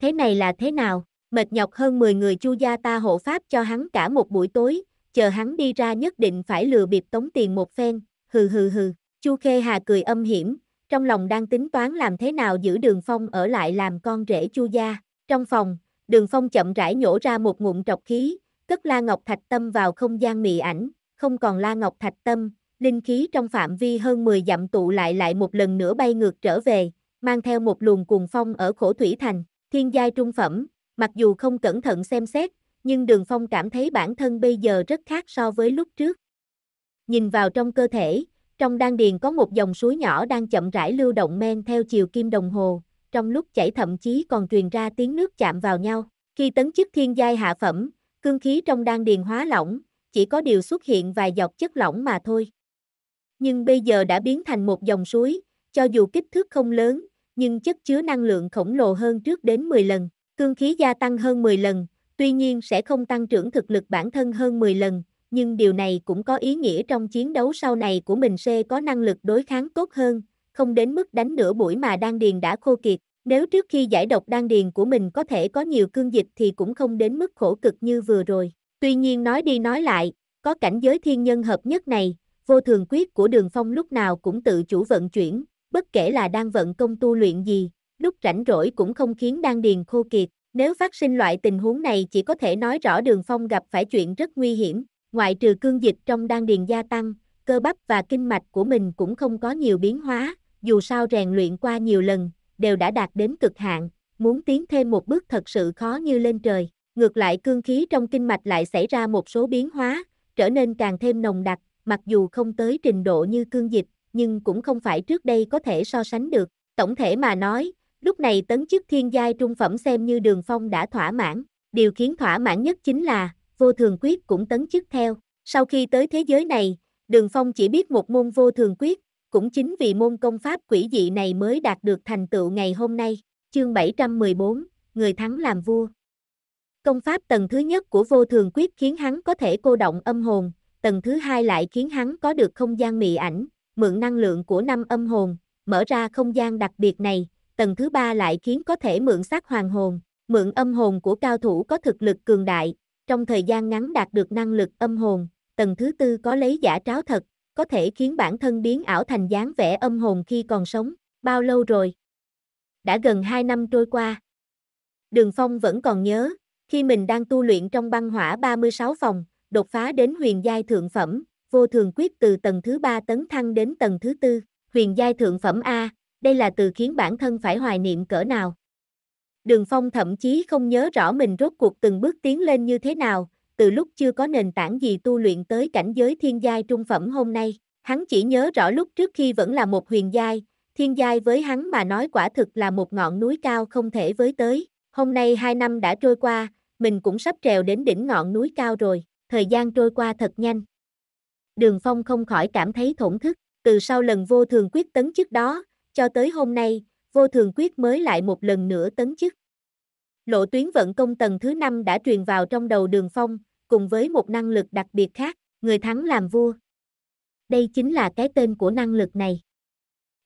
Thế này là thế nào? Mệt nhọc hơn 10 người chu gia ta hộ pháp cho hắn cả một buổi tối, chờ hắn đi ra nhất định phải lừa bịp tống tiền một phen, hừ hừ hừ, chu khê hà cười âm hiểm, trong lòng đang tính toán làm thế nào giữ đường phong ở lại làm con rể chu gia, trong phòng, đường phong chậm rãi nhổ ra một ngụm trọc khí, cất la ngọc thạch tâm vào không gian mị ảnh, không còn la ngọc thạch tâm, linh khí trong phạm vi hơn 10 dặm tụ lại lại một lần nữa bay ngược trở về, mang theo một luồng cuồng phong ở khổ thủy thành, thiên giai trung phẩm, Mặc dù không cẩn thận xem xét, nhưng Đường Phong cảm thấy bản thân bây giờ rất khác so với lúc trước. Nhìn vào trong cơ thể, trong đan điền có một dòng suối nhỏ đang chậm rãi lưu động men theo chiều kim đồng hồ, trong lúc chảy thậm chí còn truyền ra tiếng nước chạm vào nhau. Khi tấn chức thiên giai hạ phẩm, cương khí trong đan điền hóa lỏng, chỉ có điều xuất hiện vài giọt chất lỏng mà thôi. Nhưng bây giờ đã biến thành một dòng suối, cho dù kích thước không lớn, nhưng chất chứa năng lượng khổng lồ hơn trước đến 10 lần. Cương khí gia tăng hơn 10 lần, tuy nhiên sẽ không tăng trưởng thực lực bản thân hơn 10 lần, nhưng điều này cũng có ý nghĩa trong chiến đấu sau này của mình sẽ có năng lực đối kháng tốt hơn, không đến mức đánh nửa buổi mà đan điền đã khô kiệt. Nếu trước khi giải độc đan điền của mình có thể có nhiều cương dịch thì cũng không đến mức khổ cực như vừa rồi. Tuy nhiên nói đi nói lại, có cảnh giới thiên nhân hợp nhất này, vô thường quyết của đường phong lúc nào cũng tự chủ vận chuyển, bất kể là đang vận công tu luyện gì, lúc rảnh rỗi cũng không khiến đan điền khô kiệt, Nếu phát sinh loại tình huống này chỉ có thể nói rõ đường phong gặp phải chuyện rất nguy hiểm, ngoại trừ cương dịch trong đan điền gia tăng, cơ bắp và kinh mạch của mình cũng không có nhiều biến hóa, dù sao rèn luyện qua nhiều lần, đều đã đạt đến cực hạn, muốn tiến thêm một bước thật sự khó như lên trời. Ngược lại cương khí trong kinh mạch lại xảy ra một số biến hóa, trở nên càng thêm nồng đặc, mặc dù không tới trình độ như cương dịch, nhưng cũng không phải trước đây có thể so sánh được. Tổng thể mà nói, lúc này tấn chức thiên giai trung phẩm xem như đường phong đã thỏa mãn. Điều khiến thỏa mãn nhất chính là, vô thường quyết cũng tấn chức theo. Sau khi tới thế giới này, đường phong chỉ biết một môn vô thường quyết, cũng chính vì môn công pháp quỷ dị này mới đạt được thành tựu ngày hôm nay. Chương 714, Người thắng làm vua. Công pháp tầng thứ nhất của vô thường quyết khiến hắn có thể cô động âm hồn, tầng thứ hai lại khiến hắn có được không gian mị ảnh, mượn năng lượng của năm âm hồn, mở ra không gian đặc biệt này, tầng thứ ba lại khiến có thể mượn xác hoàng hồn, mượn âm hồn của cao thủ có thực lực cường đại, trong thời gian ngắn đạt được năng lực âm hồn, tầng thứ tư có lấy giả tráo thật, có thể khiến bản thân biến ảo thành dáng vẻ âm hồn khi còn sống, bao lâu rồi? Đã gần 2 năm trôi qua. Đường Phong vẫn còn nhớ, khi mình đang tu luyện trong băng hỏa 36 phòng, đột phá đến huyền giai thượng phẩm, vô thường quyết từ tầng thứ 3 tấn thăng đến tầng thứ 4, huyền giai thượng phẩm A, đây là từ khiến bản thân phải hoài niệm cỡ nào. Đường Phong thậm chí không nhớ rõ mình rốt cuộc từng bước tiến lên như thế nào, từ lúc chưa có nền tảng gì tu luyện tới cảnh giới thiên giai trung phẩm hôm nay, hắn chỉ nhớ rõ lúc trước khi vẫn là một huyền giai, thiên giai với hắn mà nói quả thực là một ngọn núi cao không thể với tới. Hôm nay hai năm đã trôi qua, mình cũng sắp trèo đến đỉnh ngọn núi cao rồi, thời gian trôi qua thật nhanh. Đường Phong không khỏi cảm thấy thổn thức, từ sau lần vô thường quyết tấn trước đó, cho tới hôm nay, vô thường quyết mới lại một lần nữa tấn chức. Lộ tuyến vận công tầng thứ 5 đã truyền vào trong đầu đường phong, cùng với một năng lực đặc biệt khác, người thắng làm vua. Đây chính là cái tên của năng lực này.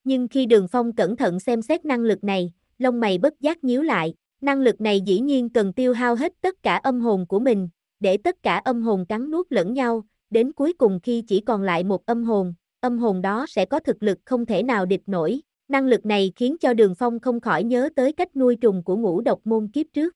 Nhưng khi đường phong cẩn thận xem xét năng lực này, lông mày bất giác nhíu lại, năng lực này dĩ nhiên cần tiêu hao hết tất cả âm hồn của mình, để tất cả âm hồn cắn nuốt lẫn nhau, đến cuối cùng khi chỉ còn lại một âm hồn, âm hồn đó sẽ có thực lực không thể nào địch nổi, Năng lực này khiến cho Đường Phong không khỏi nhớ tới cách nuôi trùng của ngũ độc môn kiếp trước.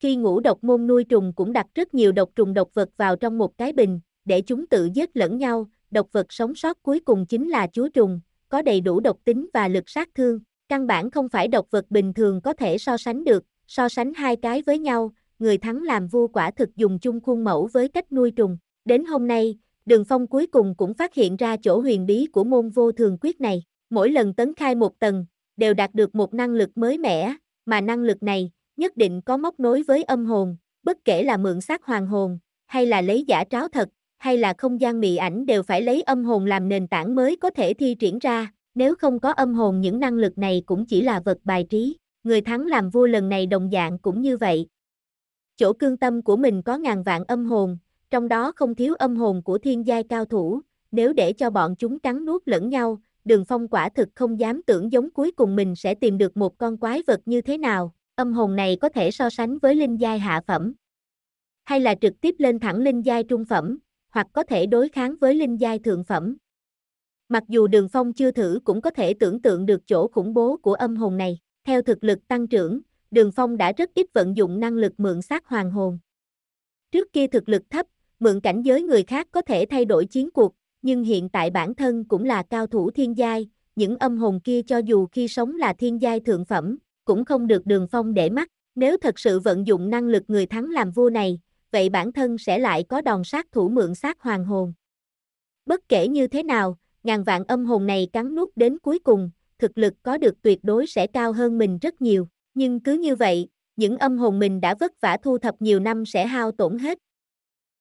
Khi ngũ độc môn nuôi trùng cũng đặt rất nhiều độc trùng độc vật vào trong một cái bình, để chúng tự giết lẫn nhau, độc vật sống sót cuối cùng chính là chúa trùng, có đầy đủ độc tính và lực sát thương, căn bản không phải độc vật bình thường có thể so sánh được, so sánh hai cái với nhau, người thắng làm vua quả thực dùng chung khuôn mẫu với cách nuôi trùng. Đến hôm nay, Đường Phong cuối cùng cũng phát hiện ra chỗ huyền bí của môn vô thường quyết này. Mỗi lần tấn khai một tầng, đều đạt được một năng lực mới mẻ, mà năng lực này, nhất định có móc nối với âm hồn, bất kể là mượn xác hoàng hồn, hay là lấy giả tráo thật, hay là không gian mị ảnh đều phải lấy âm hồn làm nền tảng mới có thể thi triển ra, nếu không có âm hồn những năng lực này cũng chỉ là vật bài trí, người thắng làm vua lần này đồng dạng cũng như vậy. Chỗ cương tâm của mình có ngàn vạn âm hồn, trong đó không thiếu âm hồn của thiên giai cao thủ, nếu để cho bọn chúng cắn nuốt lẫn nhau, đường phong quả thực không dám tưởng giống cuối cùng mình sẽ tìm được một con quái vật như thế nào, âm hồn này có thể so sánh với linh giai hạ phẩm. Hay là trực tiếp lên thẳng linh giai trung phẩm, hoặc có thể đối kháng với linh giai thượng phẩm. Mặc dù đường phong chưa thử cũng có thể tưởng tượng được chỗ khủng bố của âm hồn này, theo thực lực tăng trưởng, đường phong đã rất ít vận dụng năng lực mượn sát hoàng hồn. Trước kia thực lực thấp, mượn cảnh giới người khác có thể thay đổi chiến cuộc, nhưng hiện tại bản thân cũng là cao thủ thiên giai, những âm hồn kia cho dù khi sống là thiên giai thượng phẩm, cũng không được đường phong để mắt, nếu thật sự vận dụng năng lực người thắng làm vua này, vậy bản thân sẽ lại có đòn sát thủ mượn sát hoàng hồn. Bất kể như thế nào, ngàn vạn âm hồn này cắn nuốt đến cuối cùng, thực lực có được tuyệt đối sẽ cao hơn mình rất nhiều, nhưng cứ như vậy, những âm hồn mình đã vất vả thu thập nhiều năm sẽ hao tổn hết.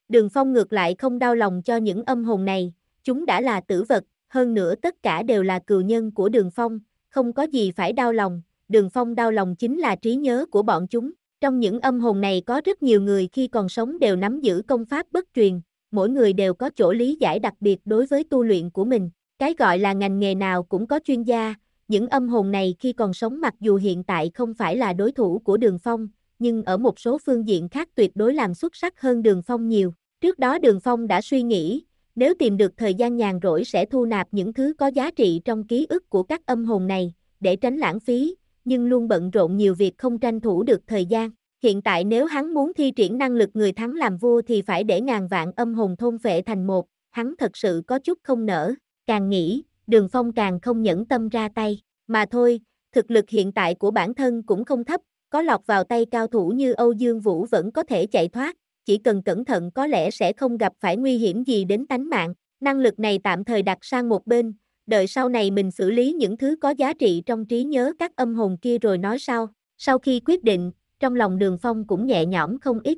Đường Phong ngược lại không đau lòng cho những âm hồn này, chúng đã là tử vật, hơn nữa tất cả đều là cừu nhân của Đường Phong, không có gì phải đau lòng, Đường Phong đau lòng chính là trí nhớ của bọn chúng. Trong những âm hồn này có rất nhiều người khi còn sống đều nắm giữ công pháp bất truyền, mỗi người đều có chỗ lý giải đặc biệt đối với tu luyện của mình. Cái gọi là ngành nghề nào cũng có chuyên gia, những âm hồn này khi còn sống mặc dù hiện tại không phải là đối thủ của Đường Phong, nhưng ở một số phương diện khác tuyệt đối làm xuất sắc hơn Đường Phong nhiều. Trước đó Đường Phong đã suy nghĩ, nếu tìm được thời gian nhàn rỗi sẽ thu nạp những thứ có giá trị trong ký ức của các âm hồn này, để tránh lãng phí, nhưng luôn bận rộn nhiều việc không tranh thủ được thời gian. Hiện tại nếu hắn muốn thi triển năng lực người thắng làm vua thì phải để ngàn vạn âm hồn thôn phệ thành một, hắn thật sự có chút không nỡ, càng nghĩ, đường phong càng không nhẫn tâm ra tay, mà thôi, thực lực hiện tại của bản thân cũng không thấp, có lọt vào tay cao thủ như Âu Dương Vũ vẫn có thể chạy thoát, chỉ cần cẩn thận có lẽ sẽ không gặp phải nguy hiểm gì đến tánh mạng, năng lực này tạm thời đặt sang một bên, đợi sau này mình xử lý những thứ có giá trị trong trí nhớ các âm hồn kia rồi nói sau. Sau khi quyết định, trong lòng đường phong cũng nhẹ nhõm không ít.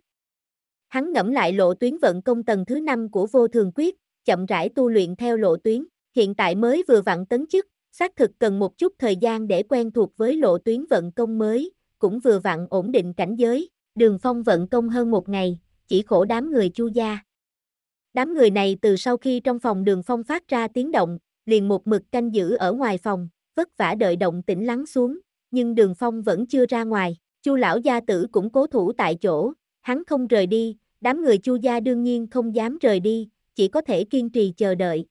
Hắn ngẫm lại lộ tuyến vận công tầng thứ 5 của vô thường quyết, chậm rãi tu luyện theo lộ tuyến, hiện tại mới vừa vặn tấn chức, xác thực cần một chút thời gian để quen thuộc với lộ tuyến vận công mới, cũng vừa vặn ổn định cảnh giới, đường phong vận công hơn một ngày, chỉ khổ đám người chu gia. Đám người này từ sau khi trong phòng đường phong phát ra tiếng động, liền một mực canh giữ ở ngoài phòng, vất vả đợi động tĩnh lắng xuống, nhưng đường phong vẫn chưa ra ngoài, chu lão gia tử cũng cố thủ tại chỗ, hắn không rời đi, đám người chu gia đương nhiên không dám rời đi, chỉ có thể kiên trì chờ đợi.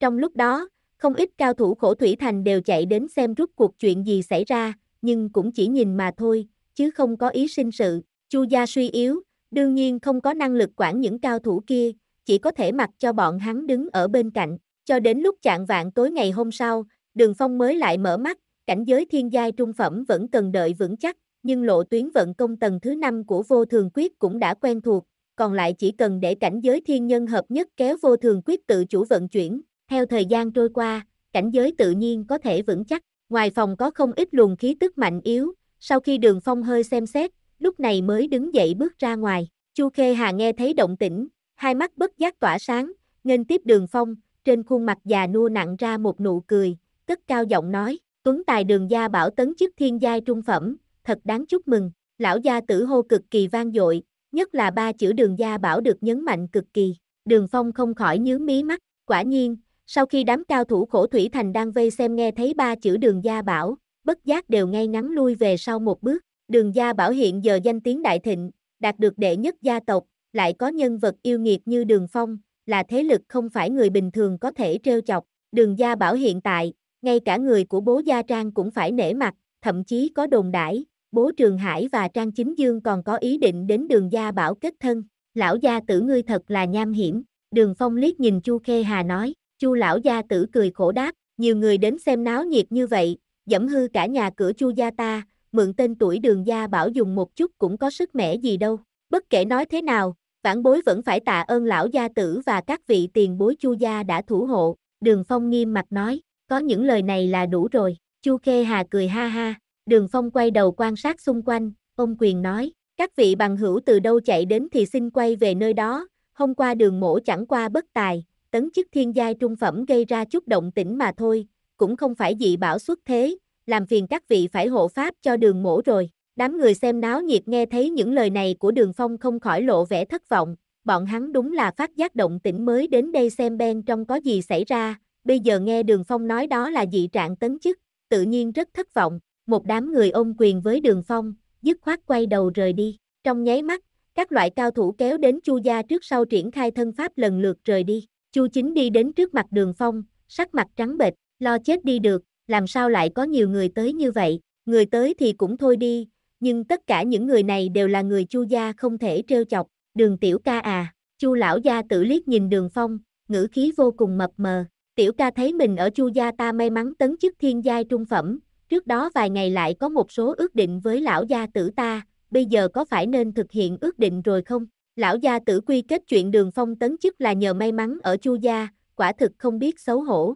Trong lúc đó, không ít cao thủ khổ thủy thành đều chạy đến xem rút cuộc chuyện gì xảy ra, nhưng cũng chỉ nhìn mà thôi, chứ không có ý sinh sự, chu gia suy yếu, đương nhiên không có năng lực quản những cao thủ kia, chỉ có thể mặc cho bọn hắn đứng ở bên cạnh. Cho đến lúc chạng vạn tối ngày hôm sau, Đường Phong mới lại mở mắt, cảnh giới thiên giai trung phẩm vẫn cần đợi vững chắc, nhưng lộ tuyến vận công tầng thứ 5 của vô thường quyết cũng đã quen thuộc, còn lại chỉ cần để cảnh giới thiên nhân hợp nhất kéo vô thường quyết tự chủ vận chuyển, theo thời gian trôi qua, cảnh giới tự nhiên có thể vững chắc, ngoài phòng có không ít luồng khí tức mạnh yếu, sau khi đường phong hơi xem xét, lúc này mới đứng dậy bước ra ngoài, Chu Khê Hà nghe thấy động tĩnh, hai mắt bất giác tỏa sáng, nghênh tiếp đường phong, trên khuôn mặt già nua nặng ra một nụ cười, cất cao giọng nói, Tuấn Tài đường gia bảo tấn chức thiên giai trung phẩm, thật đáng chúc mừng, lão gia tử hô cực kỳ vang dội, nhất là ba chữ đường gia bảo được nhấn mạnh cực kỳ, đường phong không khỏi nhướng mí mắt, quả nhiên, sau khi đám cao thủ khổ thủy thành đang vây xem nghe thấy ba chữ đường gia bảo, bất giác đều ngay ngắn lui về sau một bước, đường gia bảo hiện giờ danh tiếng đại thịnh, đạt được đệ nhất gia tộc, lại có nhân vật yêu nghiệt như đường phong, là thế lực không phải người bình thường có thể trêu chọc, đường gia bảo hiện tại, ngay cả người của bố Gia Trang cũng phải nể mặt, thậm chí có đồn đãi, bố Trường Hải và Trang Chính Dương còn có ý định đến đường Gia Bảo kết thân, lão gia tử ngươi thật là nham hiểm, đường phong liếc nhìn Chu Khê Hà nói, Chu lão gia tử cười khổ đáp, nhiều người đến xem náo nhiệt như vậy, dẫm hư cả nhà cửa Chu gia ta, mượn tên tuổi đường Gia Bảo dùng một chút cũng có sức mẻ gì đâu, bất kể nói thế nào, vãn bối vẫn phải tạ ơn lão gia tử và các vị tiền bối Chu gia đã thủ hộ, đường phong nghiêm mặt nói, có những lời này là đủ rồi, Chu Khê Hà cười ha ha, đường phong quay đầu quan sát xung quanh, ông quyền nói, các vị bằng hữu từ đâu chạy đến thì xin quay về nơi đó, hôm qua đường mổ chẳng qua bất tài, tấn chức thiên giai trung phẩm gây ra chút động tĩnh mà thôi, cũng không phải dị bảo xuất thế, làm phiền các vị phải hộ pháp cho đường mổ rồi. Đám người xem náo nhiệt nghe thấy những lời này của đường phong không khỏi lộ vẻ thất vọng, bọn hắn đúng là phát giác động tĩnh mới đến đây xem bên trong có gì xảy ra, bây giờ nghe đường phong nói đó là dị trạng tấn chức, tự nhiên rất thất vọng, một đám người ôm quyền với đường phong, dứt khoát quay đầu rời đi, trong nháy mắt, các loại cao thủ kéo đến chu gia trước sau triển khai thân pháp lần lượt rời đi, chu chính đi đến trước mặt đường phong, sắc mặt trắng bệch, lo chết đi được, làm sao lại có nhiều người tới như vậy, người tới thì cũng thôi đi, nhưng tất cả những người này đều là người Chu gia không thể trêu chọc, Đường Tiểu Ca à, Chu lão gia tử liếc nhìn Đường Phong, ngữ khí vô cùng mập mờ. Tiểu ca thấy mình ở Chu gia ta may mắn tấn chức thiên giai trung phẩm, trước đó vài ngày lại có một số ước định với lão gia tử ta, bây giờ có phải nên thực hiện ước định rồi không? Lão gia tử quy kết chuyện Đường Phong tấn chức là nhờ may mắn ở Chu gia, quả thực không biết xấu hổ.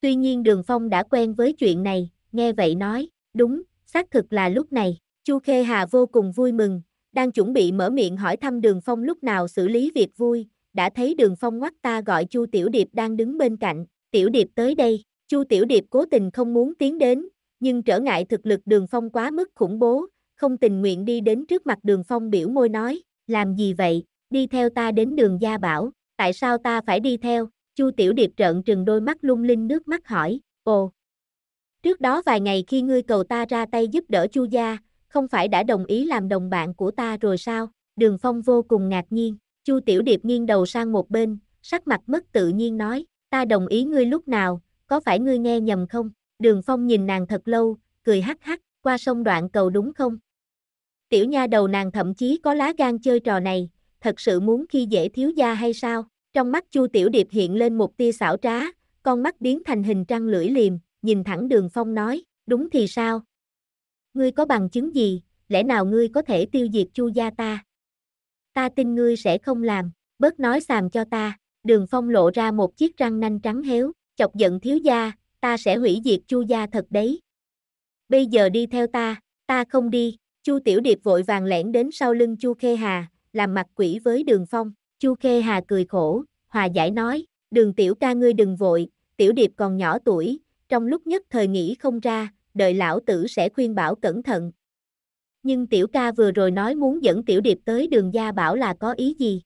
Tuy nhiên Đường Phong đã quen với chuyện này, nghe vậy nói, đúng, xác thực là lúc này, Chu Khê Hà vô cùng vui mừng, đang chuẩn bị mở miệng hỏi thăm Đường Phong lúc nào xử lý việc vui, đã thấy Đường Phong ngoắt ta gọi Chu Tiểu Điệp đang đứng bên cạnh, Tiểu Điệp tới đây, Chu Tiểu Điệp cố tình không muốn tiến đến, nhưng trở ngại thực lực Đường Phong quá mức khủng bố, không tình nguyện đi đến trước mặt Đường Phong biểu môi nói, làm gì vậy, đi theo ta đến đường Gia Bảo, tại sao ta phải đi theo, Chu Tiểu Điệp trợn trừng đôi mắt lung linh nước mắt hỏi, ồ, Trước đó vài ngày khi ngươi cầu ta ra tay giúp đỡ Chu gia, không phải đã đồng ý làm đồng bạn của ta rồi sao? Đường Phong vô cùng ngạc nhiên, Chu Tiểu Điệp nghiêng đầu sang một bên, sắc mặt mất tự nhiên nói, ta đồng ý ngươi lúc nào, có phải ngươi nghe nhầm không? Đường Phong nhìn nàng thật lâu, cười hắc hắc, qua sông đoạn cầu đúng không? Tiểu nha đầu nàng thậm chí có lá gan chơi trò này, thật sự muốn khi dễ thiếu gia hay sao? Trong mắt Chu Tiểu Điệp hiện lên một tia xảo trá, con mắt biến thành hình trăng lưỡi liềm, nhìn thẳng Đường Phong nói, đúng thì sao? Ngươi có bằng chứng gì, lẽ nào ngươi có thể tiêu diệt Chu gia ta? Ta tin ngươi sẽ không làm, bớt nói xàm cho ta. Đường Phong lộ ra một chiếc răng nanh trắng héo, chọc giận thiếu gia, ta sẽ hủy diệt Chu gia thật đấy. Bây giờ đi theo ta, ta không đi. Chu Tiểu Điệp vội vàng lẻn đến sau lưng Chu Khê Hà, làm mặt quỷ với Đường Phong. Chu Khê Hà cười khổ, hòa giải nói, Đường Tiểu ca ngươi đừng vội, Tiểu Điệp còn nhỏ tuổi, trong lúc nhất thời nghĩ không ra, đợi lão tử sẽ khuyên bảo cẩn thận. Nhưng Tiểu ca vừa rồi nói muốn dẫn Tiểu Điệp tới đường gia bảo là có ý gì?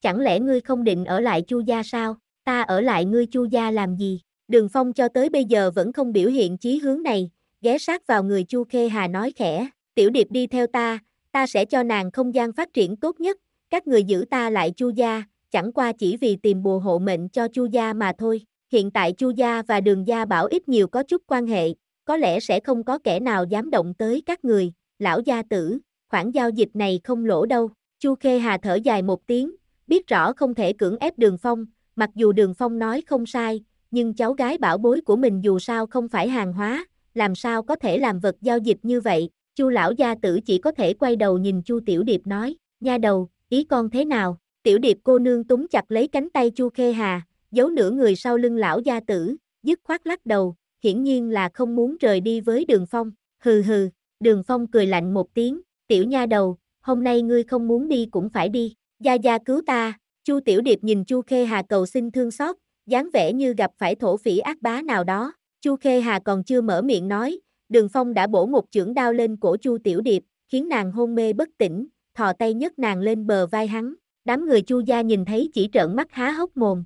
Chẳng lẽ ngươi không định ở lại Chu gia sao? Ta ở lại ngươi Chu gia làm gì? Đường Phong cho tới bây giờ vẫn không biểu hiện chí hướng này, ghé sát vào người Chu Khê Hà nói khẽ, Tiểu Điệp đi theo ta, ta sẽ cho nàng không gian phát triển tốt nhất, các người giữ ta lại Chu gia, chẳng qua chỉ vì tìm bùa hộ mệnh cho Chu gia mà thôi. Hiện tại Chu gia và Đường gia bảo ít nhiều có chút quan hệ, có lẽ sẽ không có kẻ nào dám động tới các người, lão gia tử, khoản giao dịch này không lỗ đâu. Chu Khê Hà thở dài một tiếng, biết rõ không thể cưỡng ép Đường Phong, mặc dù Đường Phong nói không sai, nhưng cháu gái bảo bối của mình dù sao không phải hàng hóa, làm sao có thể làm vật giao dịch như vậy, Chu lão gia tử chỉ có thể quay đầu nhìn Chu Tiểu Điệp nói, nha đầu, ý con thế nào? Tiểu Điệp cô nương túng chặt lấy cánh tay Chu Khê Hà, giấu nửa người sau lưng lão gia tử, dứt khoát lắc đầu, hiển nhiên là không muốn rời đi với Đường Phong. Hừ hừ, Đường Phong cười lạnh một tiếng, tiểu nha đầu, hôm nay ngươi không muốn đi cũng phải đi, gia gia cứu ta. Chu Tiểu Điệp nhìn Chu Khê Hà cầu xin thương xót, dáng vẻ như gặp phải thổ phỉ ác bá nào đó. Chu Khê Hà còn chưa mở miệng nói, Đường Phong đã bổ một chưởng đao lên cổ Chu Tiểu Điệp, khiến nàng hôn mê bất tỉnh, thò tay nhấc nàng lên bờ vai hắn. Đám người Chu gia nhìn thấy chỉ trợn mắt há hốc mồm.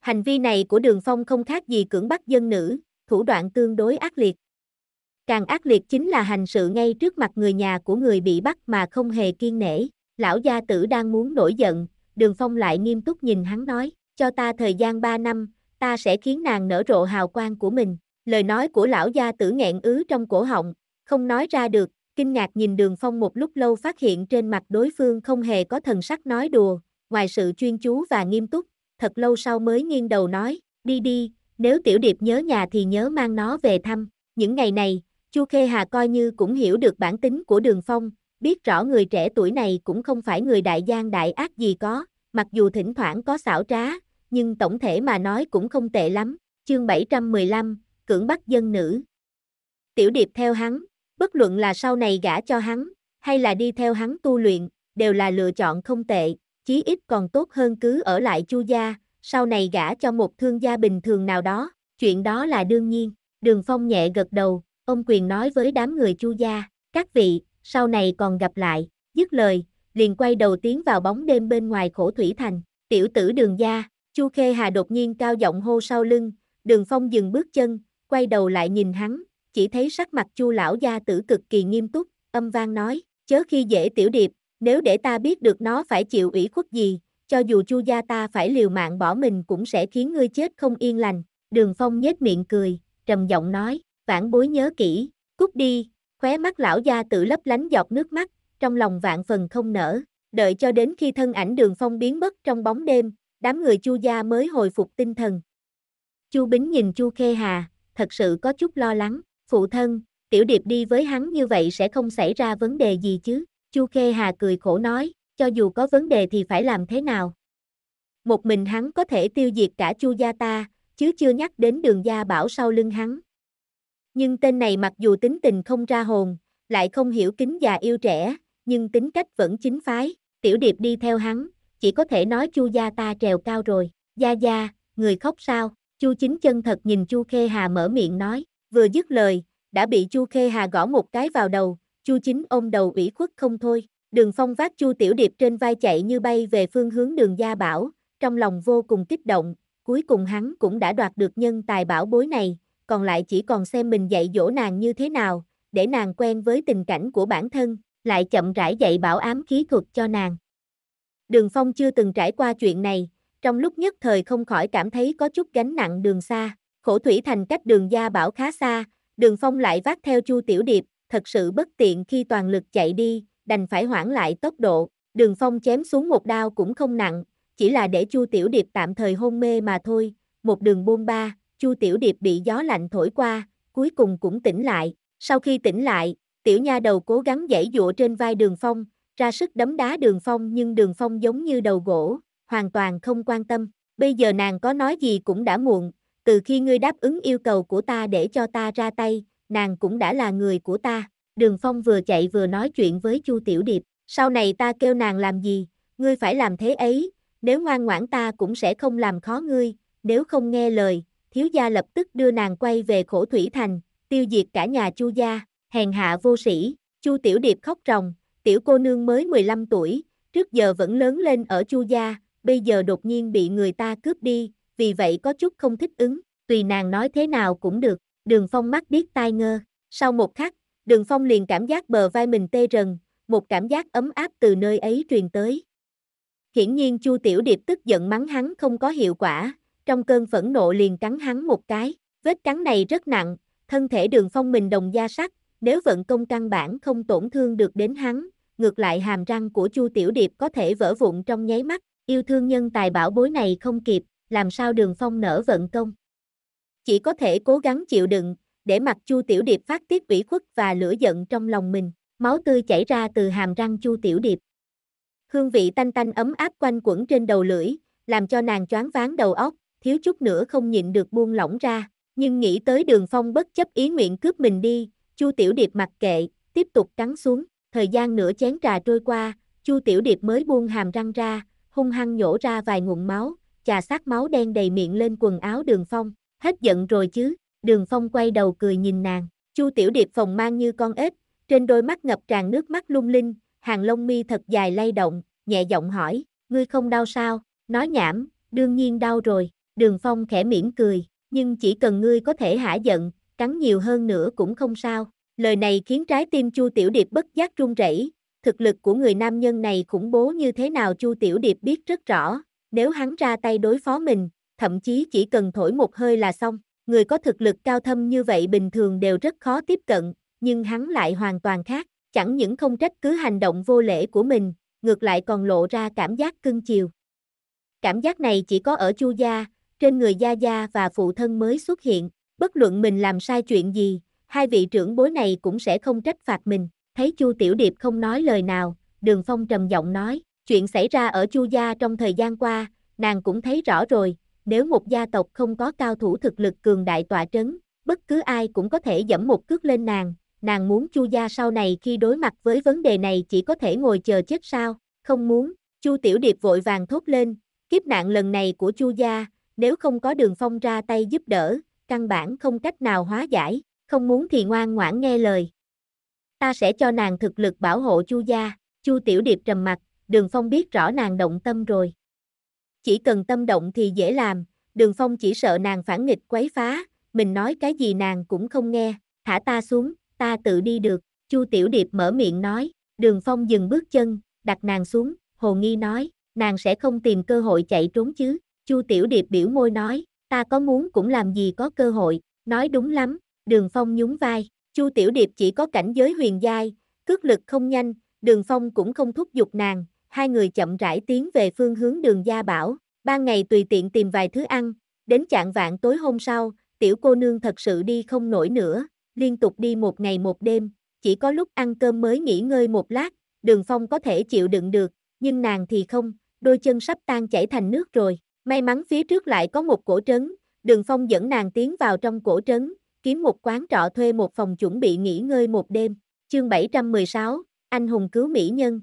Hành vi này của Đường Phong không khác gì cưỡng bắt dân nữ, thủ đoạn tương đối ác liệt. Càng ác liệt chính là hành sự ngay trước mặt người nhà của người bị bắt mà không hề kiên nể. Lão gia tử đang muốn nổi giận, Đường Phong lại nghiêm túc nhìn hắn nói, cho ta thời gian 3 năm, ta sẽ khiến nàng nở rộ hào quang của mình. Lời nói của lão gia tử nghẹn ứ trong cổ họng, không nói ra được, kinh ngạc nhìn đường phong một lúc lâu phát hiện trên mặt đối phương không hề có thần sắc nói đùa, ngoài sự chuyên chú và nghiêm túc, thật lâu sau mới nghiêng đầu nói, đi đi, nếu tiểu điệp nhớ nhà thì nhớ mang nó về thăm. Những ngày này, Chu Khê Hà coi như cũng hiểu được bản tính của đường phong, biết rõ người trẻ tuổi này cũng không phải người đại gian đại ác gì có, mặc dù thỉnh thoảng có xảo trá, nhưng tổng thể mà nói cũng không tệ lắm. Chương 715, cưỡng bắt dân nữ. Tiểu điệp theo hắn, bất luận là sau này gả cho hắn, hay là đi theo hắn tu luyện, đều là lựa chọn không tệ, chí ít còn tốt hơn cứ ở lại chu gia, sau này gả cho một thương gia bình thường nào đó, chuyện đó là đương nhiên. Đường Phong nhẹ gật đầu, ông quyền nói với đám người chu gia, các vị, sau này còn gặp lại, dứt lời, liền quay đầu tiến vào bóng đêm bên ngoài khổ thủy thành, tiểu tử đường gia, chu khê hà đột nhiên cao giọng hô sau lưng, đường phong dừng bước chân, quay đầu lại nhìn hắn, chỉ thấy sắc mặt chu lão gia tử cực kỳ nghiêm túc, âm vang nói, chớ khi dễ tiểu điệp, nếu để ta biết được nó phải chịu ủy khuất gì, cho dù chu gia ta phải liều mạng bỏ mình cũng sẽ khiến ngươi chết không yên lành. Đường Phong nhếch miệng cười, trầm giọng nói, vãn bối nhớ kỹ, cút đi, khóe mắt lão gia tử lấp lánh giọt nước mắt, trong lòng vạn phần không nở, đợi cho đến khi thân ảnh đường Phong biến mất trong bóng đêm, đám người chu gia mới hồi phục tinh thần. Chu Bính nhìn Chu Khê Hà, thật sự có chút lo lắng, phụ thân, tiểu điệp đi với hắn như vậy sẽ không xảy ra vấn đề gì chứ, Chu Khê Hà cười khổ nói, cho dù có vấn đề thì phải làm thế nào. Một mình hắn có thể tiêu diệt cả Chu gia ta, chứ chưa nhắc đến đường gia bảo sau lưng hắn. Nhưng tên này mặc dù tính tình không ra hồn, lại không hiểu kính già yêu trẻ, nhưng tính cách vẫn chính phái, tiểu điệp đi theo hắn, chỉ có thể nói Chu gia ta trèo cao rồi, gia gia, người khóc sao, Chu chính chân thật nhìn Chu Khê Hà mở miệng nói, vừa dứt lời, đã bị Chu Khê Hà gõ một cái vào đầu, Chu chính ôm đầu ủy khuất không thôi, đường phong vác Chu Tiểu Điệp trên vai chạy như bay về phương hướng đường Gia Bảo, trong lòng vô cùng kích động, cuối cùng hắn cũng đã đoạt được nhân tài bảo bối này, còn lại chỉ còn xem mình dạy dỗ nàng như thế nào, để nàng quen với tình cảnh của bản thân, lại chậm rãi dạy bảo ám khí thuật cho nàng. Đường Phong chưa từng trải qua chuyện này, trong lúc nhất thời không khỏi cảm thấy có chút gánh nặng đường xa, khổ thủy thành cách đường gia bảo khá xa, Đường Phong lại vác theo Chu Tiểu Điệp, thật sự bất tiện khi toàn lực chạy đi, đành phải hoãn lại tốc độ. Đường Phong chém xuống một đao cũng không nặng, chỉ là để Chu Tiểu Điệp tạm thời hôn mê mà thôi. Một đường buông ba, Chu Tiểu Điệp bị gió lạnh thổi qua, cuối cùng cũng tỉnh lại. Sau khi tỉnh lại, Tiểu Nha đầu cố gắng giãy dụa trên vai Đường Phong, ra sức đấm đá Đường Phong nhưng Đường Phong giống như đầu gỗ, hoàn toàn không quan tâm. Bây giờ nàng có nói gì cũng đã muộn, từ khi ngươi đáp ứng yêu cầu của ta để cho ta ra tay, nàng cũng đã là người của ta. Đường Phong vừa chạy vừa nói chuyện với Chu Tiểu Điệp, sau này ta kêu nàng làm gì, ngươi phải làm thế ấy, nếu ngoan ngoãn ta cũng sẽ không làm khó ngươi, nếu không nghe lời, thiếu gia lập tức đưa nàng quay về khổ thủy thành, tiêu diệt cả nhà Chu gia, hèn hạ vô sĩ, Chu Tiểu Điệp khóc ròng, tiểu cô nương mới 15 tuổi, trước giờ vẫn lớn lên ở Chu gia, bây giờ đột nhiên bị người ta cướp đi, vì vậy có chút không thích ứng, tùy nàng nói thế nào cũng được, đường phong mắt điếc tai ngơ, sau một khắc, đường phong liền cảm giác bờ vai mình tê rần, một cảm giác ấm áp từ nơi ấy truyền tới. Hiển nhiên Chu Tiểu Điệp tức giận mắng hắn không có hiệu quả, trong cơn phẫn nộ liền cắn hắn một cái, vết cắn này rất nặng, thân thể đường phong mình đồng da sắt, nếu vận công căn bản không tổn thương được đến hắn, ngược lại hàm răng của Chu Tiểu Điệp có thể vỡ vụn trong nháy mắt, yêu thương nhân tài bảo bối này không kịp, làm sao đường phong nở vận công. Chỉ có thể cố gắng chịu đựng, để mặc Chu Tiểu Điệp phát tiết ủy khuất và lửa giận trong lòng mình, máu tươi chảy ra từ hàm răng Chu Tiểu Điệp. Hương vị tanh tanh ấm áp quanh quẩn trên đầu lưỡi, làm cho nàng choáng váng đầu óc, thiếu chút nữa không nhịn được buông lỏng ra, nhưng nghĩ tới đường phong bất chấp ý nguyện cướp mình đi, Chu Tiểu Điệp mặc kệ, tiếp tục cắn xuống, thời gian nửa chén trà trôi qua, Chu Tiểu Điệp mới buông hàm răng ra, hung hăng nhổ ra vài ngụm máu, chà sát máu đen đầy miệng lên quần áo đường phong, hết giận rồi chứ, đường phong quay đầu cười nhìn nàng, Chu Tiểu Điệp phòng mang như con ếch, trên đôi mắt ngập tràn nước mắt lung linh, hàng lông mi thật dài lay động, nhẹ giọng hỏi, ngươi không đau sao, nói nhảm, đương nhiên đau rồi, đường phong khẽ mỉm cười, nhưng chỉ cần ngươi có thể hả giận, cắn nhiều hơn nữa cũng không sao, lời này khiến trái tim Chu Tiểu Điệp bất giác run rẩy. Thực lực của người nam nhân này khủng bố như thế nào Chu Tiểu Điệp biết rất rõ, nếu hắn ra tay đối phó mình, thậm chí chỉ cần thổi một hơi là xong. Người có thực lực cao thâm như vậy bình thường đều rất khó tiếp cận, nhưng hắn lại hoàn toàn khác, chẳng những không trách cứ hành động vô lễ của mình, ngược lại còn lộ ra cảm giác cưng chiều. Cảm giác này chỉ có ở Chu gia, trên người gia gia và phụ thân mới xuất hiện, bất luận mình làm sai chuyện gì, hai vị trưởng bối này cũng sẽ không trách phạt mình. Thấy Chu Tiểu Điệp không nói lời nào, Đường Phong trầm giọng nói, chuyện xảy ra ở Chu gia trong thời gian qua, nàng cũng thấy rõ rồi, nếu một gia tộc không có cao thủ thực lực cường đại tọa trấn, bất cứ ai cũng có thể dẫm một cước lên nàng, nàng muốn Chu gia sau này khi đối mặt với vấn đề này chỉ có thể ngồi chờ chết sao? Không muốn, Chu Tiểu Điệp vội vàng thốt lên, kiếp nạn lần này của Chu gia, nếu không có Đường Phong ra tay giúp đỡ, căn bản không cách nào hóa giải, không muốn thì ngoan ngoãn nghe lời. Ta sẽ cho nàng thực lực bảo hộ Chu gia, Chu Tiểu Điệp trầm mặt, Đường Phong biết rõ nàng động tâm rồi. Chỉ cần tâm động thì dễ làm, Đường Phong chỉ sợ nàng phản nghịch quấy phá, mình nói cái gì nàng cũng không nghe, thả ta xuống, ta tự đi được, Chu Tiểu Điệp mở miệng nói, Đường Phong dừng bước chân, đặt nàng xuống, Hồ Nghi nói, nàng sẽ không tìm cơ hội chạy trốn chứ, Chu Tiểu Điệp biểu môi nói, ta có muốn cũng làm gì có cơ hội, nói đúng lắm, Đường Phong nhún vai, Chu Tiểu Điệp chỉ có cảnh giới huyền giai, cước lực không nhanh, Đường Phong cũng không thúc giục nàng, hai người chậm rãi tiến về phương hướng đường Gia Bảo, ban ngày tùy tiện tìm vài thứ ăn, đến chạng vạn tối hôm sau, tiểu cô nương thật sự đi không nổi nữa, liên tục đi một ngày một đêm, chỉ có lúc ăn cơm mới nghỉ ngơi một lát, đường phong có thể chịu đựng được, nhưng nàng thì không, đôi chân sắp tan chảy thành nước rồi, may mắn phía trước lại có một cổ trấn, đường phong dẫn nàng tiến vào trong cổ trấn, kiếm một quán trọ thuê một phòng chuẩn bị nghỉ ngơi một đêm, chương 716, anh hùng cứu mỹ nhân.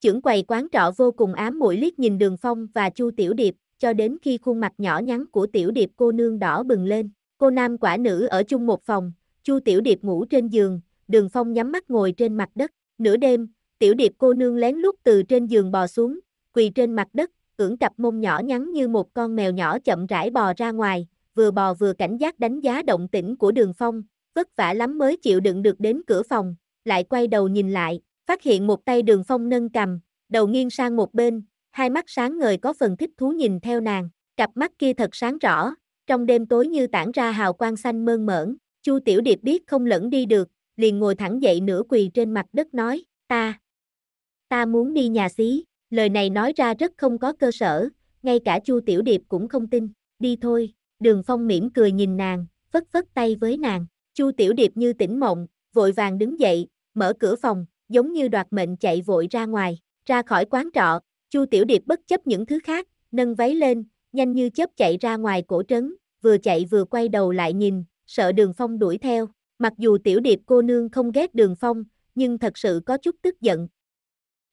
Chưởng quầy quán trọ vô cùng ám mũi liếc nhìn đường phong và chu tiểu điệp, cho đến khi khuôn mặt nhỏ nhắn của tiểu điệp cô nương đỏ bừng lên, cô nam quả nữ ở chung một phòng, chu tiểu điệp ngủ trên giường, đường phong nhắm mắt ngồi trên mặt đất, nửa đêm, tiểu điệp cô nương lén lút từ trên giường bò xuống, quỳ trên mặt đất, ưỡn cặp mông nhỏ nhắn như một con mèo nhỏ chậm rãi bò ra ngoài, vừa bò vừa cảnh giác đánh giá động tĩnh của đường phong, vất vả lắm mới chịu đựng được đến cửa phòng, lại quay đầu nhìn lại, phát hiện một tay đường phong nâng cầm, đầu nghiêng sang một bên, hai mắt sáng ngời có phần thích thú nhìn theo nàng, cặp mắt kia thật sáng rõ, trong đêm tối như tản ra hào quang xanh mơn mởn, Chu Tiểu Điệp biết không lẫn đi được, liền ngồi thẳng dậy nửa quỳ trên mặt đất nói, ta, ta muốn đi nhà xí, lời này nói ra rất không có cơ sở, ngay cả Chu Tiểu Điệp cũng không tin, đi thôi, đường phong mỉm cười nhìn nàng, vất vất tay với nàng, Chu Tiểu Điệp như tỉnh mộng, vội vàng đứng dậy, mở cửa phòng, giống như đoạt mệnh chạy vội ra ngoài, ra khỏi quán trọ, Chu Tiểu Điệp bất chấp những thứ khác, nâng váy lên, nhanh như chớp chạy ra ngoài cổ trấn, vừa chạy vừa quay đầu lại nhìn, sợ Đường Phong đuổi theo. Mặc dù Tiểu Điệp cô nương không ghét Đường Phong, nhưng thật sự có chút tức giận.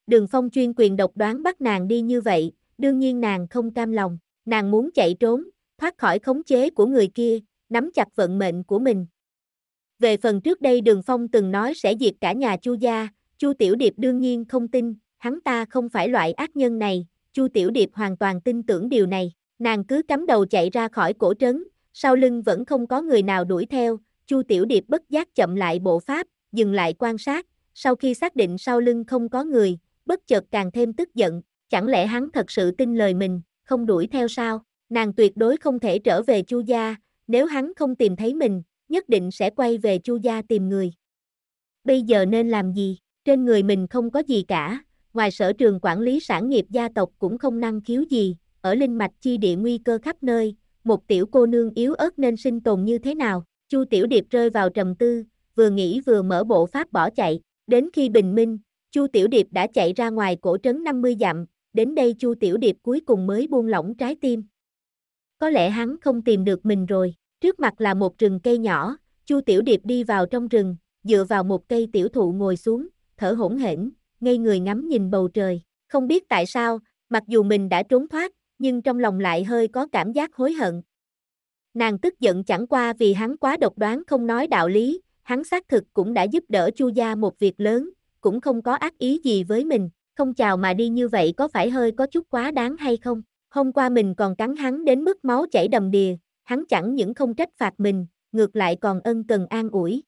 Đường Phong chuyên quyền độc đoán bắt nàng đi như vậy, đương nhiên nàng không cam lòng, nàng muốn chạy trốn, thoát khỏi khống chế của người kia, nắm chặt vận mệnh của mình. Về phần trước đây Đường Phong từng nói sẽ diệt cả nhà Chu gia, Chu Tiểu Điệp đương nhiên không tin, hắn ta không phải loại ác nhân này, Chu Tiểu Điệp hoàn toàn tin tưởng điều này, nàng cứ cắm đầu chạy ra khỏi cổ trấn, sau lưng vẫn không có người nào đuổi theo, Chu Tiểu Điệp bất giác chậm lại bộ pháp, dừng lại quan sát, sau khi xác định sau lưng không có người, bất chợt càng thêm tức giận, chẳng lẽ hắn thật sự tin lời mình, không đuổi theo sao? Nàng tuyệt đối không thể trở về Chu gia, nếu hắn không tìm thấy mình, nhất định sẽ quay về Chu gia tìm người. Bây giờ nên làm gì? Trên người mình không có gì cả, ngoài sở trường quản lý sản nghiệp gia tộc cũng không năng khiếu gì, ở linh mạch chi địa nguy cơ khắp nơi, một tiểu cô nương yếu ớt nên sinh tồn như thế nào? Chu Tiểu Điệp rơi vào trầm tư, vừa nghĩ vừa mở bộ pháp bỏ chạy, đến khi bình minh, Chu Tiểu Điệp đã chạy ra ngoài cổ trấn 50 dặm, đến đây Chu Tiểu Điệp cuối cùng mới buông lỏng trái tim. Có lẽ hắn không tìm được mình rồi, trước mặt là một rừng cây nhỏ, Chu Tiểu Điệp đi vào trong rừng, dựa vào một cây tiểu thụ ngồi xuống, thở hổn hển, ngây người ngắm nhìn bầu trời, không biết tại sao, mặc dù mình đã trốn thoát, nhưng trong lòng lại hơi có cảm giác hối hận. Nàng tức giận chẳng qua vì hắn quá độc đoán không nói đạo lý, hắn xác thực cũng đã giúp đỡ Chu gia một việc lớn, cũng không có ác ý gì với mình, không chào mà đi như vậy có phải hơi có chút quá đáng hay không? Hôm qua mình còn cắn hắn đến mức máu chảy đầm đìa, hắn chẳng những không trách phạt mình, ngược lại còn ân cần an ủi.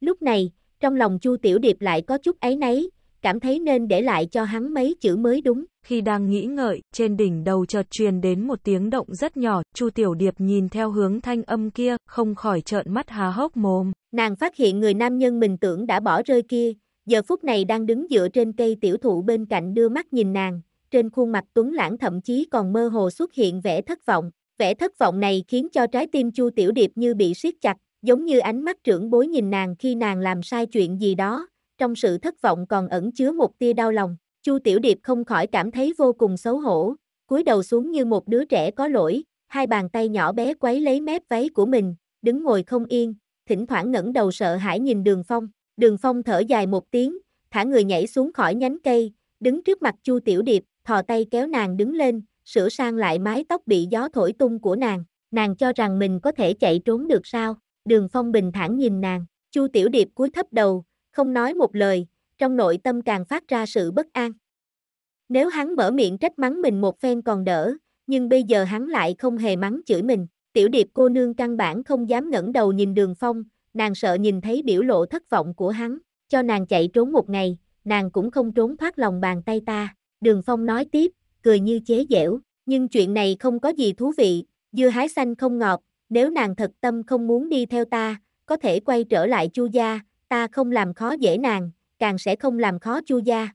Lúc này, trong lòng Chu Tiểu Điệp lại có chút ấy nấy, cảm thấy nên để lại cho hắn mấy chữ mới đúng. Khi đang nghĩ ngợi, trên đỉnh đầu chợt truyền đến một tiếng động rất nhỏ, Chu Tiểu Điệp nhìn theo hướng thanh âm kia, không khỏi trợn mắt há hốc mồm. Nàng phát hiện người nam nhân mình tưởng đã bỏ rơi kia, giờ phút này đang đứng dựa trên cây tiểu thụ bên cạnh đưa mắt nhìn nàng, trên khuôn mặt tuấn lãng thậm chí còn mơ hồ xuất hiện vẻ thất vọng. Vẻ thất vọng này khiến cho trái tim Chu Tiểu Điệp như bị siết chặt, giống như ánh mắt trưởng bối nhìn nàng khi nàng làm sai chuyện gì đó, trong sự thất vọng còn ẩn chứa một tia đau lòng. Chu Tiểu Điệp không khỏi cảm thấy vô cùng xấu hổ, cúi đầu xuống như một đứa trẻ có lỗi, hai bàn tay nhỏ bé quấy lấy mép váy của mình, đứng ngồi không yên, thỉnh thoảng ngẩng đầu sợ hãi nhìn Đường Phong. Đường Phong thở dài một tiếng, thả người nhảy xuống khỏi nhánh cây, đứng trước mặt Chu Tiểu Điệp, thò tay kéo nàng đứng lên, sửa sang lại mái tóc bị gió thổi tung của nàng. Nàng cho rằng mình có thể chạy trốn được sao? Đường Phong bình thản nhìn nàng, Chu Tiểu Điệp cúi thấp đầu, không nói một lời, trong nội tâm càng phát ra sự bất an. Nếu hắn mở miệng trách mắng mình một phen còn đỡ, nhưng bây giờ hắn lại không hề mắng chửi mình. Tiểu điệp cô nương căn bản không dám ngẩng đầu nhìn đường phong, nàng sợ nhìn thấy biểu lộ thất vọng của hắn, cho nàng chạy trốn một ngày, nàng cũng không trốn thoát lòng bàn tay ta. Đường phong nói tiếp, cười như chế giễu, nhưng chuyện này không có gì thú vị, dưa hái xanh không ngọt, nếu nàng thật tâm không muốn đi theo ta, có thể quay trở lại chu gia, ta không làm khó dễ nàng, càng sẽ không làm khó chu gia.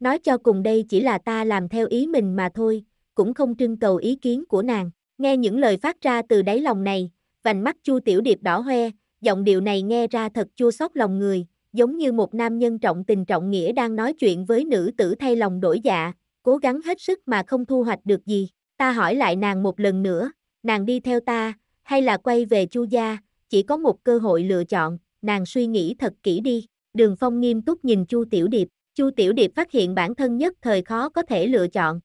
Nói cho cùng đây chỉ là ta làm theo ý mình mà thôi, cũng không trưng cầu ý kiến của nàng. Nghe những lời phát ra từ đáy lòng này, vành mắt Chu Tiểu Điệp đỏ hoe, giọng điệu này nghe ra thật chua xót lòng người, giống như một nam nhân trọng tình trọng nghĩa đang nói chuyện với nữ tử thay lòng đổi dạ, cố gắng hết sức mà không thu hoạch được gì. Ta hỏi lại nàng một lần nữa, nàng đi theo ta, hay là quay về Chu gia, chỉ có một cơ hội lựa chọn, nàng suy nghĩ thật kỹ đi. Đường Phong nghiêm túc nhìn Chu Tiểu Điệp, Chu Tiểu Điệp phát hiện bản thân nhất thời khó có thể lựa chọn.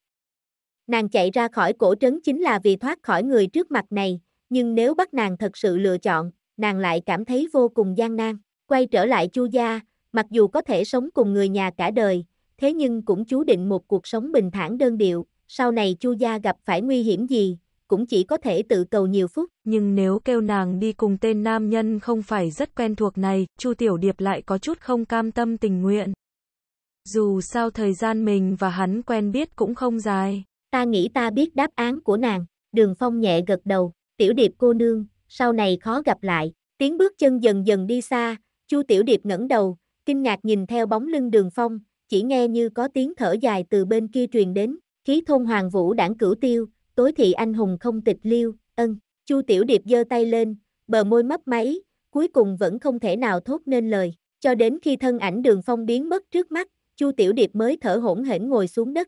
Nàng chạy ra khỏi cổ trấn chính là vì thoát khỏi người trước mặt này, nhưng nếu bắt nàng thật sự lựa chọn, nàng lại cảm thấy vô cùng gian nan. Quay trở lại Chu gia, mặc dù có thể sống cùng người nhà cả đời, thế nhưng cũng chú định một cuộc sống bình thản đơn điệu, sau này Chu gia gặp phải nguy hiểm gì, cũng chỉ có thể tự cầu nhiều phút. Nhưng nếu kêu nàng đi cùng tên nam nhân không phải rất quen thuộc này, Chu Tiểu Điệp lại có chút không cam tâm tình nguyện. Dù sao thời gian mình và hắn quen biết cũng không dài. Ta nghĩ ta biết đáp án của nàng, đường phong nhẹ gật đầu, tiểu điệp cô nương, sau này khó gặp lại, Tiếng bước chân dần dần đi xa, Chu Tiểu Điệp ngẩng đầu, kinh ngạc nhìn theo bóng lưng đường phong, chỉ nghe như có tiếng thở dài từ bên kia truyền đến, khí thôn hoàng vũ đảng cửu tiêu, tối thị anh hùng không tịch liêu, ân, Chu Tiểu Điệp giơ tay lên, bờ môi mấp máy, cuối cùng vẫn không thể nào thốt nên lời, cho đến khi thân ảnh đường phong biến mất trước mắt, Chu Tiểu Điệp mới thở hỗn hển ngồi xuống đất.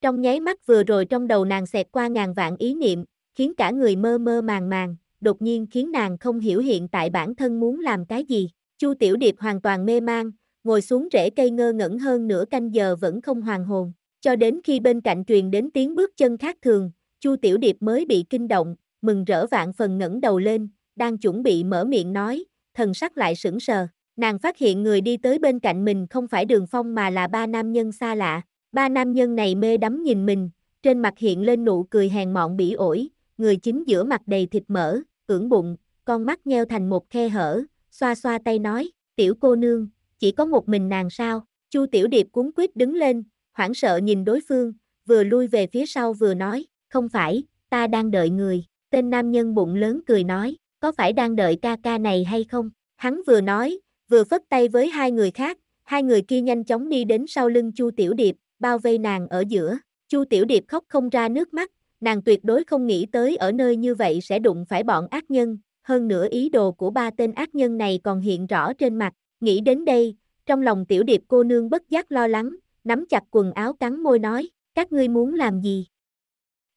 Trong nháy mắt vừa rồi trong đầu nàng xẹt qua ngàn vạn ý niệm, khiến cả người mơ mơ màng màng, đột nhiên khiến nàng không hiểu hiện tại bản thân muốn làm cái gì. Chu Tiểu Điệp hoàn toàn mê mang, ngồi xuống rễ cây ngơ ngẩn hơn nửa canh giờ vẫn không hoàn hồn, cho đến khi bên cạnh truyền đến tiếng bước chân khác thường, Chu Tiểu Điệp mới bị kinh động, mừng rỡ vạn phần ngẩng đầu lên, đang chuẩn bị mở miệng nói, thần sắc lại sững sờ. Nàng phát hiện người đi tới bên cạnh mình không phải đường phong mà là ba nam nhân xa lạ. Ba nam nhân này mê đắm nhìn mình, trên mặt hiện lên nụ cười hèn mọn bỉ ổi, người chính giữa mặt đầy thịt mỡ, ưỡn bụng, con mắt nheo thành một khe hở, xoa xoa tay nói, tiểu cô nương, chỉ có một mình nàng sao, Chu Tiểu Điệp cuốn quyết đứng lên, hoảng sợ nhìn đối phương, vừa lui về phía sau vừa nói, không phải, ta đang đợi người, tên nam nhân bụng lớn cười nói, có phải đang đợi ca ca này hay không, hắn vừa nói, vừa phất tay với hai người khác, hai người kia nhanh chóng đi đến sau lưng Chu Tiểu Điệp, bao vây nàng ở giữa, Chu Tiểu Điệp khóc không ra nước mắt, nàng tuyệt đối không nghĩ tới ở nơi như vậy sẽ đụng phải bọn ác nhân, hơn nữa ý đồ của ba tên ác nhân này còn hiện rõ trên mặt, nghĩ đến đây, trong lòng Tiểu Điệp cô nương bất giác lo lắng, nắm chặt quần áo cắn môi nói, các ngươi muốn làm gì?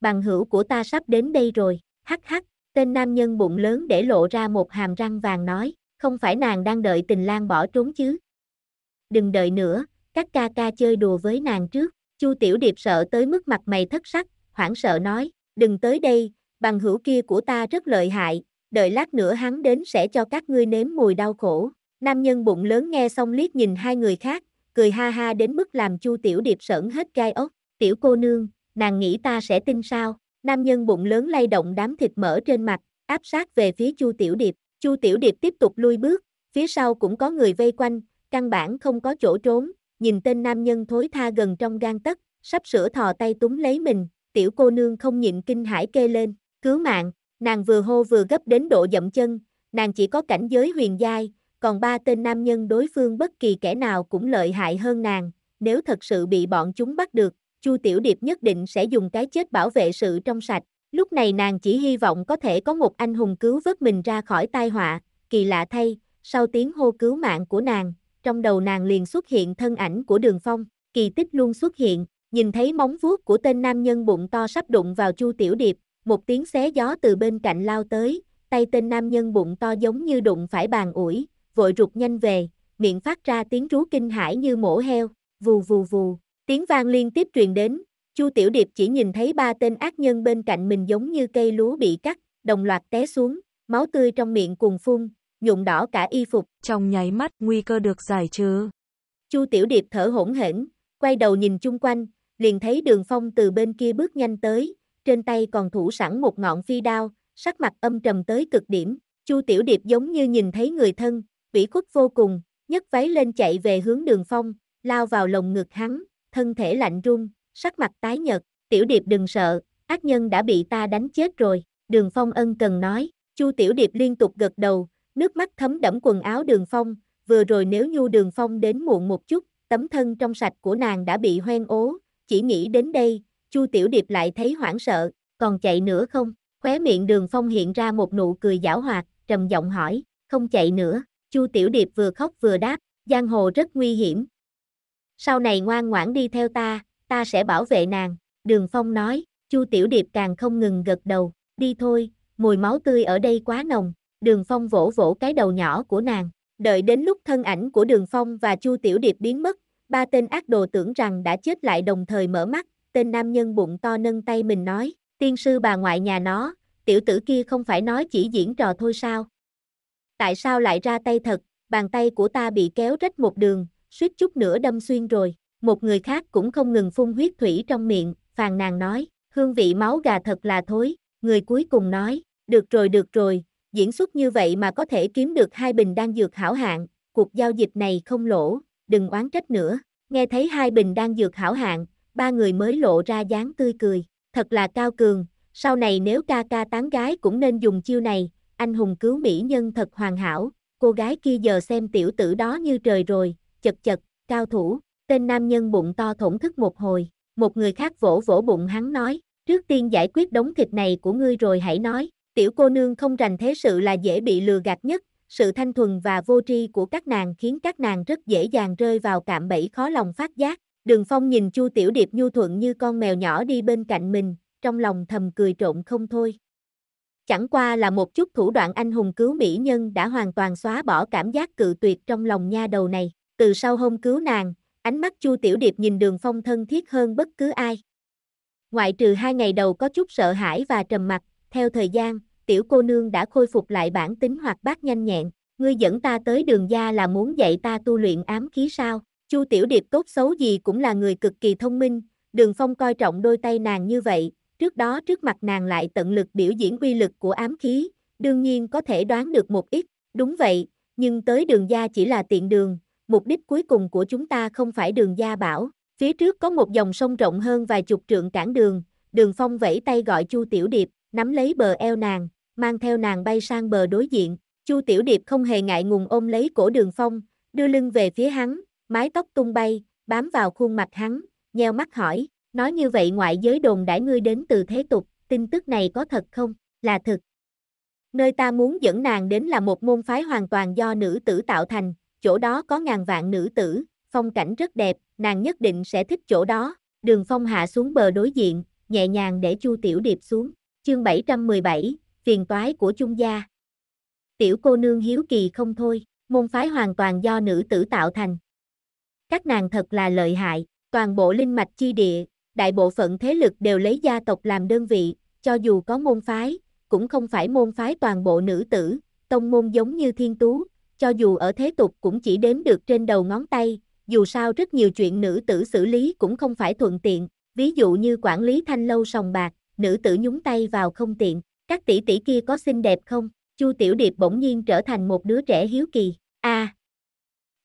Bằng hữu của ta sắp đến đây rồi, hắc hắc, tên nam nhân bụng lớn để lộ ra một hàm răng vàng nói, không phải nàng đang đợi tình lang bỏ trốn chứ. Đừng đợi nữa, các ca ca chơi đùa với nàng trước, Chu Tiểu Điệp sợ tới mức mặt mày thất sắc, hoảng sợ nói, đừng tới đây, bằng hữu kia của ta rất lợi hại, đợi lát nữa hắn đến sẽ cho các ngươi nếm mùi đau khổ. Nam nhân bụng lớn nghe xong liếc nhìn hai người khác, cười ha ha đến mức làm Chu Tiểu Điệp sởn hết gai ốc, tiểu cô nương, nàng nghĩ ta sẽ tin sao? Nam nhân bụng lớn lay động đám thịt mỡ trên mặt, áp sát về phía Chu Tiểu Điệp, Chu Tiểu Điệp tiếp tục lui bước, phía sau cũng có người vây quanh, căn bản không có chỗ trốn, nhìn tên nam nhân thối tha gần trong gan tấc, sắp sửa thò tay túm lấy mình, tiểu cô nương không nhịn kinh hãi kê lên, cứu mạng, nàng vừa hô vừa gấp đến độ dậm chân, nàng chỉ có cảnh giới huyền giai, còn ba tên nam nhân đối phương bất kỳ kẻ nào cũng lợi hại hơn nàng, nếu thật sự bị bọn chúng bắt được, Chu Tiểu Điệp nhất định sẽ dùng cái chết bảo vệ sự trong sạch. Lúc này nàng chỉ hy vọng có thể có một anh hùng cứu vớt mình ra khỏi tai họa, kỳ lạ thay, sau tiếng hô cứu mạng của nàng, trong đầu nàng liền xuất hiện thân ảnh của đường phong, kỳ tích luôn xuất hiện, nhìn thấy móng vuốt của tên nam nhân bụng to sắp đụng vào Chu Tiểu Điệp, một tiếng xé gió từ bên cạnh lao tới, tay tên nam nhân bụng to giống như đụng phải bàn ủi, vội rụt nhanh về, miệng phát ra tiếng rú kinh hãi như mổ heo, vù vù vù, tiếng vang liên tiếp truyền đến, Chu Tiểu Điệp chỉ nhìn thấy ba tên ác nhân bên cạnh mình giống như cây lúa bị cắt, đồng loạt té xuống, máu tươi trong miệng cùng phun, nhuộm đỏ cả y phục. Trong nháy mắt, nguy cơ được giải trừ. Chu Tiểu Điệp thở hỗn hển, quay đầu nhìn chung quanh, liền thấy Đường Phong từ bên kia bước nhanh tới, trên tay còn thủ sẵn một ngọn phi đao, sắc mặt âm trầm tới cực điểm. Chu Tiểu Điệp giống như nhìn thấy người thân, bỉ khuất vô cùng, nhấc váy lên chạy về hướng Đường Phong, lao vào lồng ngực hắn, thân thể lạnh run, sắc mặt tái nhợt, Tiểu Điệp đừng sợ, ác nhân đã bị ta đánh chết rồi, Đường Phong ân cần nói, Chu Tiểu Điệp liên tục gật đầu, nước mắt thấm đẫm quần áo Đường Phong, vừa rồi nếu Nhu Đường Phong đến muộn một chút, tấm thân trong sạch của nàng đã bị hoen ố, chỉ nghĩ đến đây, Chu Tiểu Điệp lại thấy hoảng sợ, còn chạy nữa không? Khóe miệng Đường Phong hiện ra một nụ cười giảo hoạt, trầm giọng hỏi, không chạy nữa. Chu Tiểu Điệp vừa khóc vừa đáp, giang hồ rất nguy hiểm. Sau này ngoan ngoãn đi theo ta, ta sẽ bảo vệ nàng. Đường Phong nói, Chu Tiểu Điệp càng không ngừng gật đầu, đi thôi, mùi máu tươi ở đây quá nồng. Đường Phong vỗ vỗ cái đầu nhỏ của nàng. Đợi đến lúc thân ảnh của Đường Phong và Chu Tiểu Điệp biến mất, ba tên ác đồ tưởng rằng đã chết lại đồng thời mở mắt, tên nam nhân bụng to nâng tay mình nói, tiên sư bà ngoại nhà nó, tiểu tử kia không phải nói chỉ diễn trò thôi sao? Tại sao lại ra tay thật, bàn tay của ta bị kéo rách một đường, suýt chút nữa đâm xuyên rồi. Một người khác cũng không ngừng phun huyết thủy trong miệng, phàn nàn nói, hương vị máu gà thật là thối. Người cuối cùng nói, được rồi được rồi, diễn xuất như vậy mà có thể kiếm được hai bình đan dược hảo hạng, cuộc giao dịch này không lỗ, đừng oán trách nữa. Nghe thấy hai bình đan dược hảo hạng, ba người mới lộ ra dáng tươi cười, thật là cao cường, sau này nếu ca ca tán gái cũng nên dùng chiêu này, anh hùng cứu mỹ nhân thật hoàn hảo, cô gái kia giờ xem tiểu tử đó như trời rồi, chật chật, cao thủ, tên nam nhân bụng to thổn thức một hồi, một người khác vỗ vỗ bụng hắn nói, trước tiên giải quyết đống thịt này của ngươi rồi hãy nói, tiểu cô nương không rành thế sự là dễ bị lừa gạt nhất, sự thanh thuần và vô tri của các nàng khiến các nàng rất dễ dàng rơi vào cạm bẫy khó lòng phát giác. Đường Phong nhìn Chu Tiểu Điệp nhu thuận như con mèo nhỏ đi bên cạnh mình, trong lòng thầm cười trộn không thôi. Chẳng qua là một chút thủ đoạn anh hùng cứu mỹ nhân đã hoàn toàn xóa bỏ cảm giác cự tuyệt trong lòng nha đầu này. Từ sau hôm cứu nàng, ánh mắt Chu Tiểu Điệp nhìn Đường Phong thân thiết hơn bất cứ ai. Ngoại trừ hai ngày đầu có chút sợ hãi và trầm mặc, theo thời gian, tiểu cô nương đã khôi phục lại bản tính hoạt bát nhanh nhẹn, ngươi dẫn ta tới đường gia là muốn dạy ta tu luyện ám khí sao? Chu Tiểu Điệp tốt xấu gì cũng là người cực kỳ thông minh, Đường Phong coi trọng đôi tay nàng như vậy, trước đó trước mặt nàng lại tận lực biểu diễn quy lực của ám khí, đương nhiên có thể đoán được một ít, đúng vậy, nhưng tới đường gia chỉ là tiện đường, mục đích cuối cùng của chúng ta không phải đường gia bảo, phía trước có một dòng sông rộng hơn vài chục trượng cản đường, đường phong vẫy tay gọi Chu Tiểu Điệp, nắm lấy bờ eo nàng, mang theo nàng bay sang bờ đối diện, Chu Tiểu Điệp không hề ngại ngùng ôm lấy cổ đường phong, đưa lưng về phía hắn, mái tóc tung bay, bám vào khuôn mặt hắn, nheo mắt hỏi, nói như vậy ngoại giới đồn đãi ngươi đến từ thế tục, tin tức này có thật không, là thực. Nơi ta muốn dẫn nàng đến là một môn phái hoàn toàn do nữ tử tạo thành, chỗ đó có ngàn vạn nữ tử, phong cảnh rất đẹp, nàng nhất định sẽ thích chỗ đó. Đường phong hạ xuống bờ đối diện, nhẹ nhàng để Chu Tiểu Điệp xuống. Chương 717, phiền toái của Chung gia. Tiểu cô nương hiếu kỳ không thôi, môn phái hoàn toàn do nữ tử tạo thành. Các nàng thật là lợi hại, toàn bộ linh mạch chi địa, đại bộ phận thế lực đều lấy gia tộc làm đơn vị, cho dù có môn phái, cũng không phải môn phái toàn bộ nữ tử, tông môn giống như thiên tú, cho dù ở thế tục cũng chỉ đếm được trên đầu ngón tay, dù sao rất nhiều chuyện nữ tử xử lý cũng không phải thuận tiện, ví dụ như quản lý thanh lâu sòng bạc, nữ tử nhúng tay vào không tiện, các tỷ tỷ kia có xinh đẹp không? Chu Tiểu Điệp bỗng nhiên trở thành một đứa trẻ hiếu kỳ. A, à,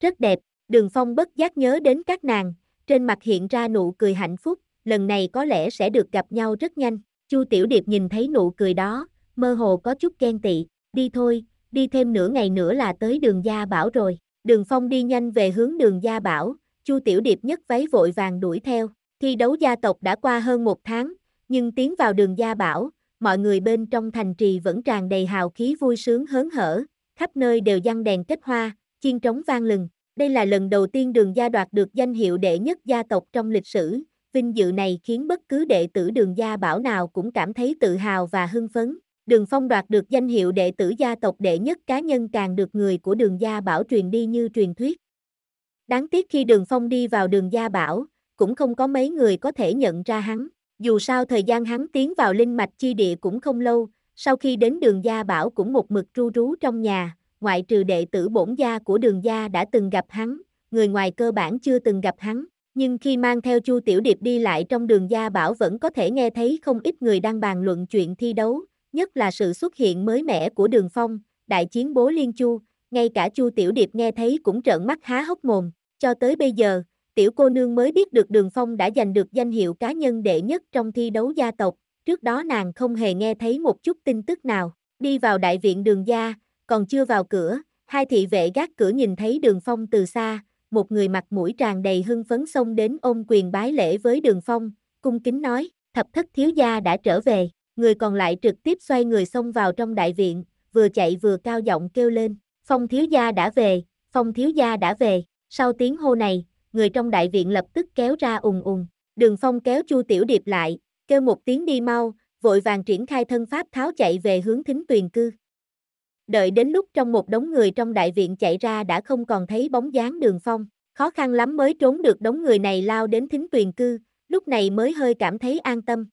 rất đẹp, Đường Phong bất giác nhớ đến các nàng, trên mặt hiện ra nụ cười hạnh phúc, lần này có lẽ sẽ được gặp nhau rất nhanh. Chu Tiểu Điệp nhìn thấy nụ cười đó, mơ hồ có chút ghen tị, đi thôi, đi thêm nửa ngày nữa là tới đường Gia Bảo rồi. Đường Phong đi nhanh về hướng đường Gia Bảo, Chu Tiểu Điệp nhất váy vội vàng đuổi theo. Thi đấu gia tộc đã qua hơn một tháng, nhưng tiến vào đường Gia Bảo, mọi người bên trong thành trì vẫn tràn đầy hào khí vui sướng hớn hở, khắp nơi đều giăng đèn kết hoa, chiên trống vang lừng. Đây là lần đầu tiên đường gia đoạt được danh hiệu đệ nhất gia tộc trong lịch sử, vinh dự này khiến bất cứ đệ tử đường gia bảo nào cũng cảm thấy tự hào và hưng phấn. Đường Phong đoạt được danh hiệu đệ tử gia tộc đệ nhất cá nhân càng được người của đường gia bảo truyền đi như truyền thuyết. Đáng tiếc khi đường Phong đi vào đường gia bảo, cũng không có mấy người có thể nhận ra hắn. Dù sao thời gian hắn tiến vào linh mạch chi địa cũng không lâu, sau khi đến đường gia bảo cũng một mực tru rú trong nhà, ngoại trừ đệ tử bổn gia của đường gia đã từng gặp hắn, người ngoài cơ bản chưa từng gặp hắn. Nhưng khi mang theo Chu Tiểu Điệp đi lại trong đường gia bảo vẫn có thể nghe thấy không ít người đang bàn luận chuyện thi đấu, nhất là sự xuất hiện mới mẻ của đường phong, đại chiến bố liên chu, ngay cả Chu Tiểu Điệp nghe thấy cũng trợn mắt há hốc mồm, cho tới bây giờ, tiểu cô nương mới biết được đường phong đã giành được danh hiệu cá nhân đệ nhất trong thi đấu gia tộc, trước đó nàng không hề nghe thấy một chút tin tức nào, đi vào đại viện đường gia, còn chưa vào cửa, hai thị vệ gác cửa nhìn thấy đường phong từ xa, một người mặt mũi tràn đầy hưng phấn xông đến ôm quyền bái lễ với đường phong, cung kính nói, thập thất thiếu gia đã trở về, người còn lại trực tiếp xoay người xông vào trong đại viện, vừa chạy vừa cao giọng kêu lên, phong thiếu gia đã về, phong thiếu gia đã về, sau tiếng hô này, người trong đại viện lập tức kéo ra ùng ùng, đường phong kéo chu tiểu điệp lại, kêu một tiếng đi mau, vội vàng triển khai thân pháp tháo chạy về hướng thính tuyền cư. Đợi đến lúc trong một đống người trong đại viện chạy ra đã không còn thấy bóng dáng đường phong, khó khăn lắm mới trốn được đống người này lao đến thính tuyền cư, lúc này mới hơi cảm thấy an tâm.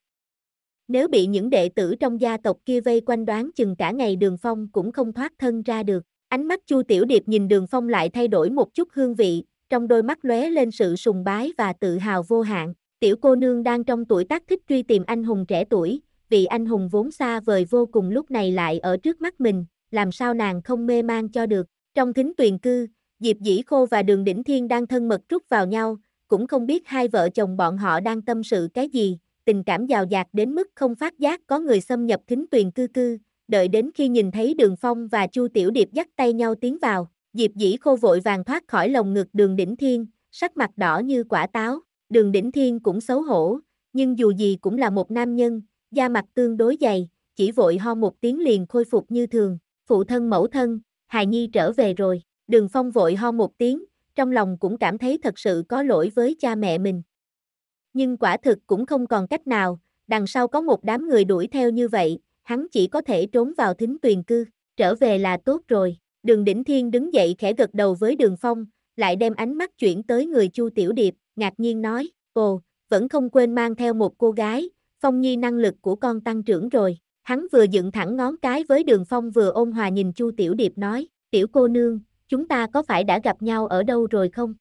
Nếu bị những đệ tử trong gia tộc kia vây quanh đoán chừng cả ngày đường phong cũng không thoát thân ra được. Ánh mắt Chu Tiểu Điệp nhìn đường phong lại thay đổi một chút hương vị, trong đôi mắt lóe lên sự sùng bái và tự hào vô hạn. Tiểu cô nương đang trong tuổi tác thích truy tìm anh hùng trẻ tuổi, vì anh hùng vốn xa vời vô cùng lúc này lại ở trước mắt mình, làm sao nàng không mê mang cho được. Trong thính tuyền cư, Diệp Dĩ Khô và Đường Đỉnh Thiên đang thân mật rút vào nhau, cũng không biết hai vợ chồng bọn họ đang tâm sự cái gì, tình cảm giàu dạt đến mức không phát giác có người xâm nhập thính tuyền cư cư, đợi đến khi nhìn thấy Đường Phong và Chu Tiểu Điệp dắt tay nhau tiến vào, Diệp Dĩ Khô vội vàng thoát khỏi lồng ngực Đường Đỉnh Thiên, sắc mặt đỏ như quả táo, Đường Đỉnh Thiên cũng xấu hổ, nhưng dù gì cũng là một nam nhân, da mặt tương đối dày, chỉ vội ho một tiếng liền khôi phục như thường, phụ thân mẫu thân, hài nhi trở về rồi, Đường Phong vội ho một tiếng, trong lòng cũng cảm thấy thật sự có lỗi với cha mẹ mình. Nhưng quả thực cũng không còn cách nào, đằng sau có một đám người đuổi theo như vậy, hắn chỉ có thể trốn vào thính tuyền cư, trở về là tốt rồi. Đường Đỉnh Thiên đứng dậy khẽ gật đầu với Đường Phong, lại đem ánh mắt chuyển tới người Chu Tiểu Điệp, ngạc nhiên nói, ồ, vẫn không quên mang theo một cô gái, Phong Nhi năng lực của con tăng trưởng rồi. Hắn vừa dựng thẳng ngón cái với Đường Phong vừa ôn hòa nhìn Chu Tiểu Điệp nói, tiểu cô nương, chúng ta có phải đã gặp nhau ở đâu rồi không?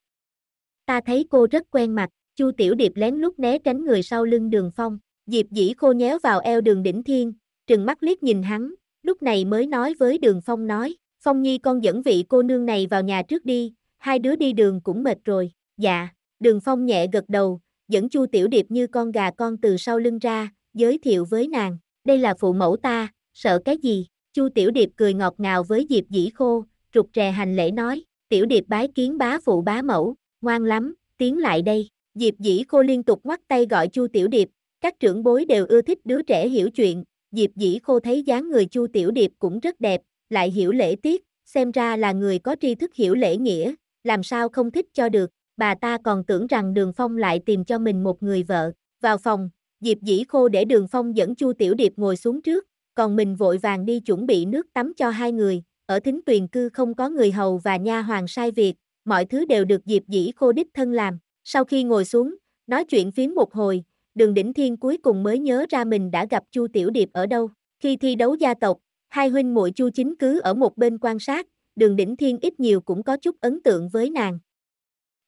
Ta thấy cô rất quen mặt, Chu Tiểu Điệp lén lút né tránh người sau lưng Đường Phong, Diệp Dĩ khô nhéo vào eo Đường Đỉnh Thiên, trừng mắt liếc nhìn hắn, lúc này mới nói với Đường Phong nói, Phong Nhi con dẫn vị cô nương này vào nhà trước đi, hai đứa đi đường cũng mệt rồi, dạ, Đường Phong nhẹ gật đầu, dẫn Chu Tiểu Điệp như con gà con từ sau lưng ra, giới thiệu với nàng, đây là phụ mẫu ta, sợ cái gì, Chu Tiểu Điệp cười ngọt ngào với Diệp Dĩ Khô, rụt rè hành lễ nói, Tiểu Điệp bái kiến bá phụ bá mẫu, ngoan lắm, tiến lại đây, Diệp Dĩ Khô liên tục ngoắt tay gọi Chu Tiểu Điệp, các trưởng bối đều ưa thích đứa trẻ hiểu chuyện, Diệp Dĩ Khô thấy dáng người Chu Tiểu Điệp cũng rất đẹp, lại hiểu lễ tiết, xem ra là người có tri thức hiểu lễ nghĩa, làm sao không thích cho được, bà ta còn tưởng rằng Đường Phong lại tìm cho mình một người vợ. Vào phòng, Diệp Dĩ Khô để Đường Phong dẫn Chu Tiểu Điệp ngồi xuống trước, còn mình vội vàng đi chuẩn bị nước tắm cho hai người, ở thính tuyền cư không có người hầu và nha hoàng sai việc, mọi thứ đều được Diệp Dĩ Khô đích thân làm. Sau khi ngồi xuống, nói chuyện phiếm một hồi, Đường Đỉnh Thiên cuối cùng mới nhớ ra mình đã gặp Chu Tiểu Điệp ở đâu. Khi thi đấu gia tộc, hai huynh muội Chu Chính cứ ở một bên quan sát, Đường Đỉnh Thiên ít nhiều cũng có chút ấn tượng với nàng.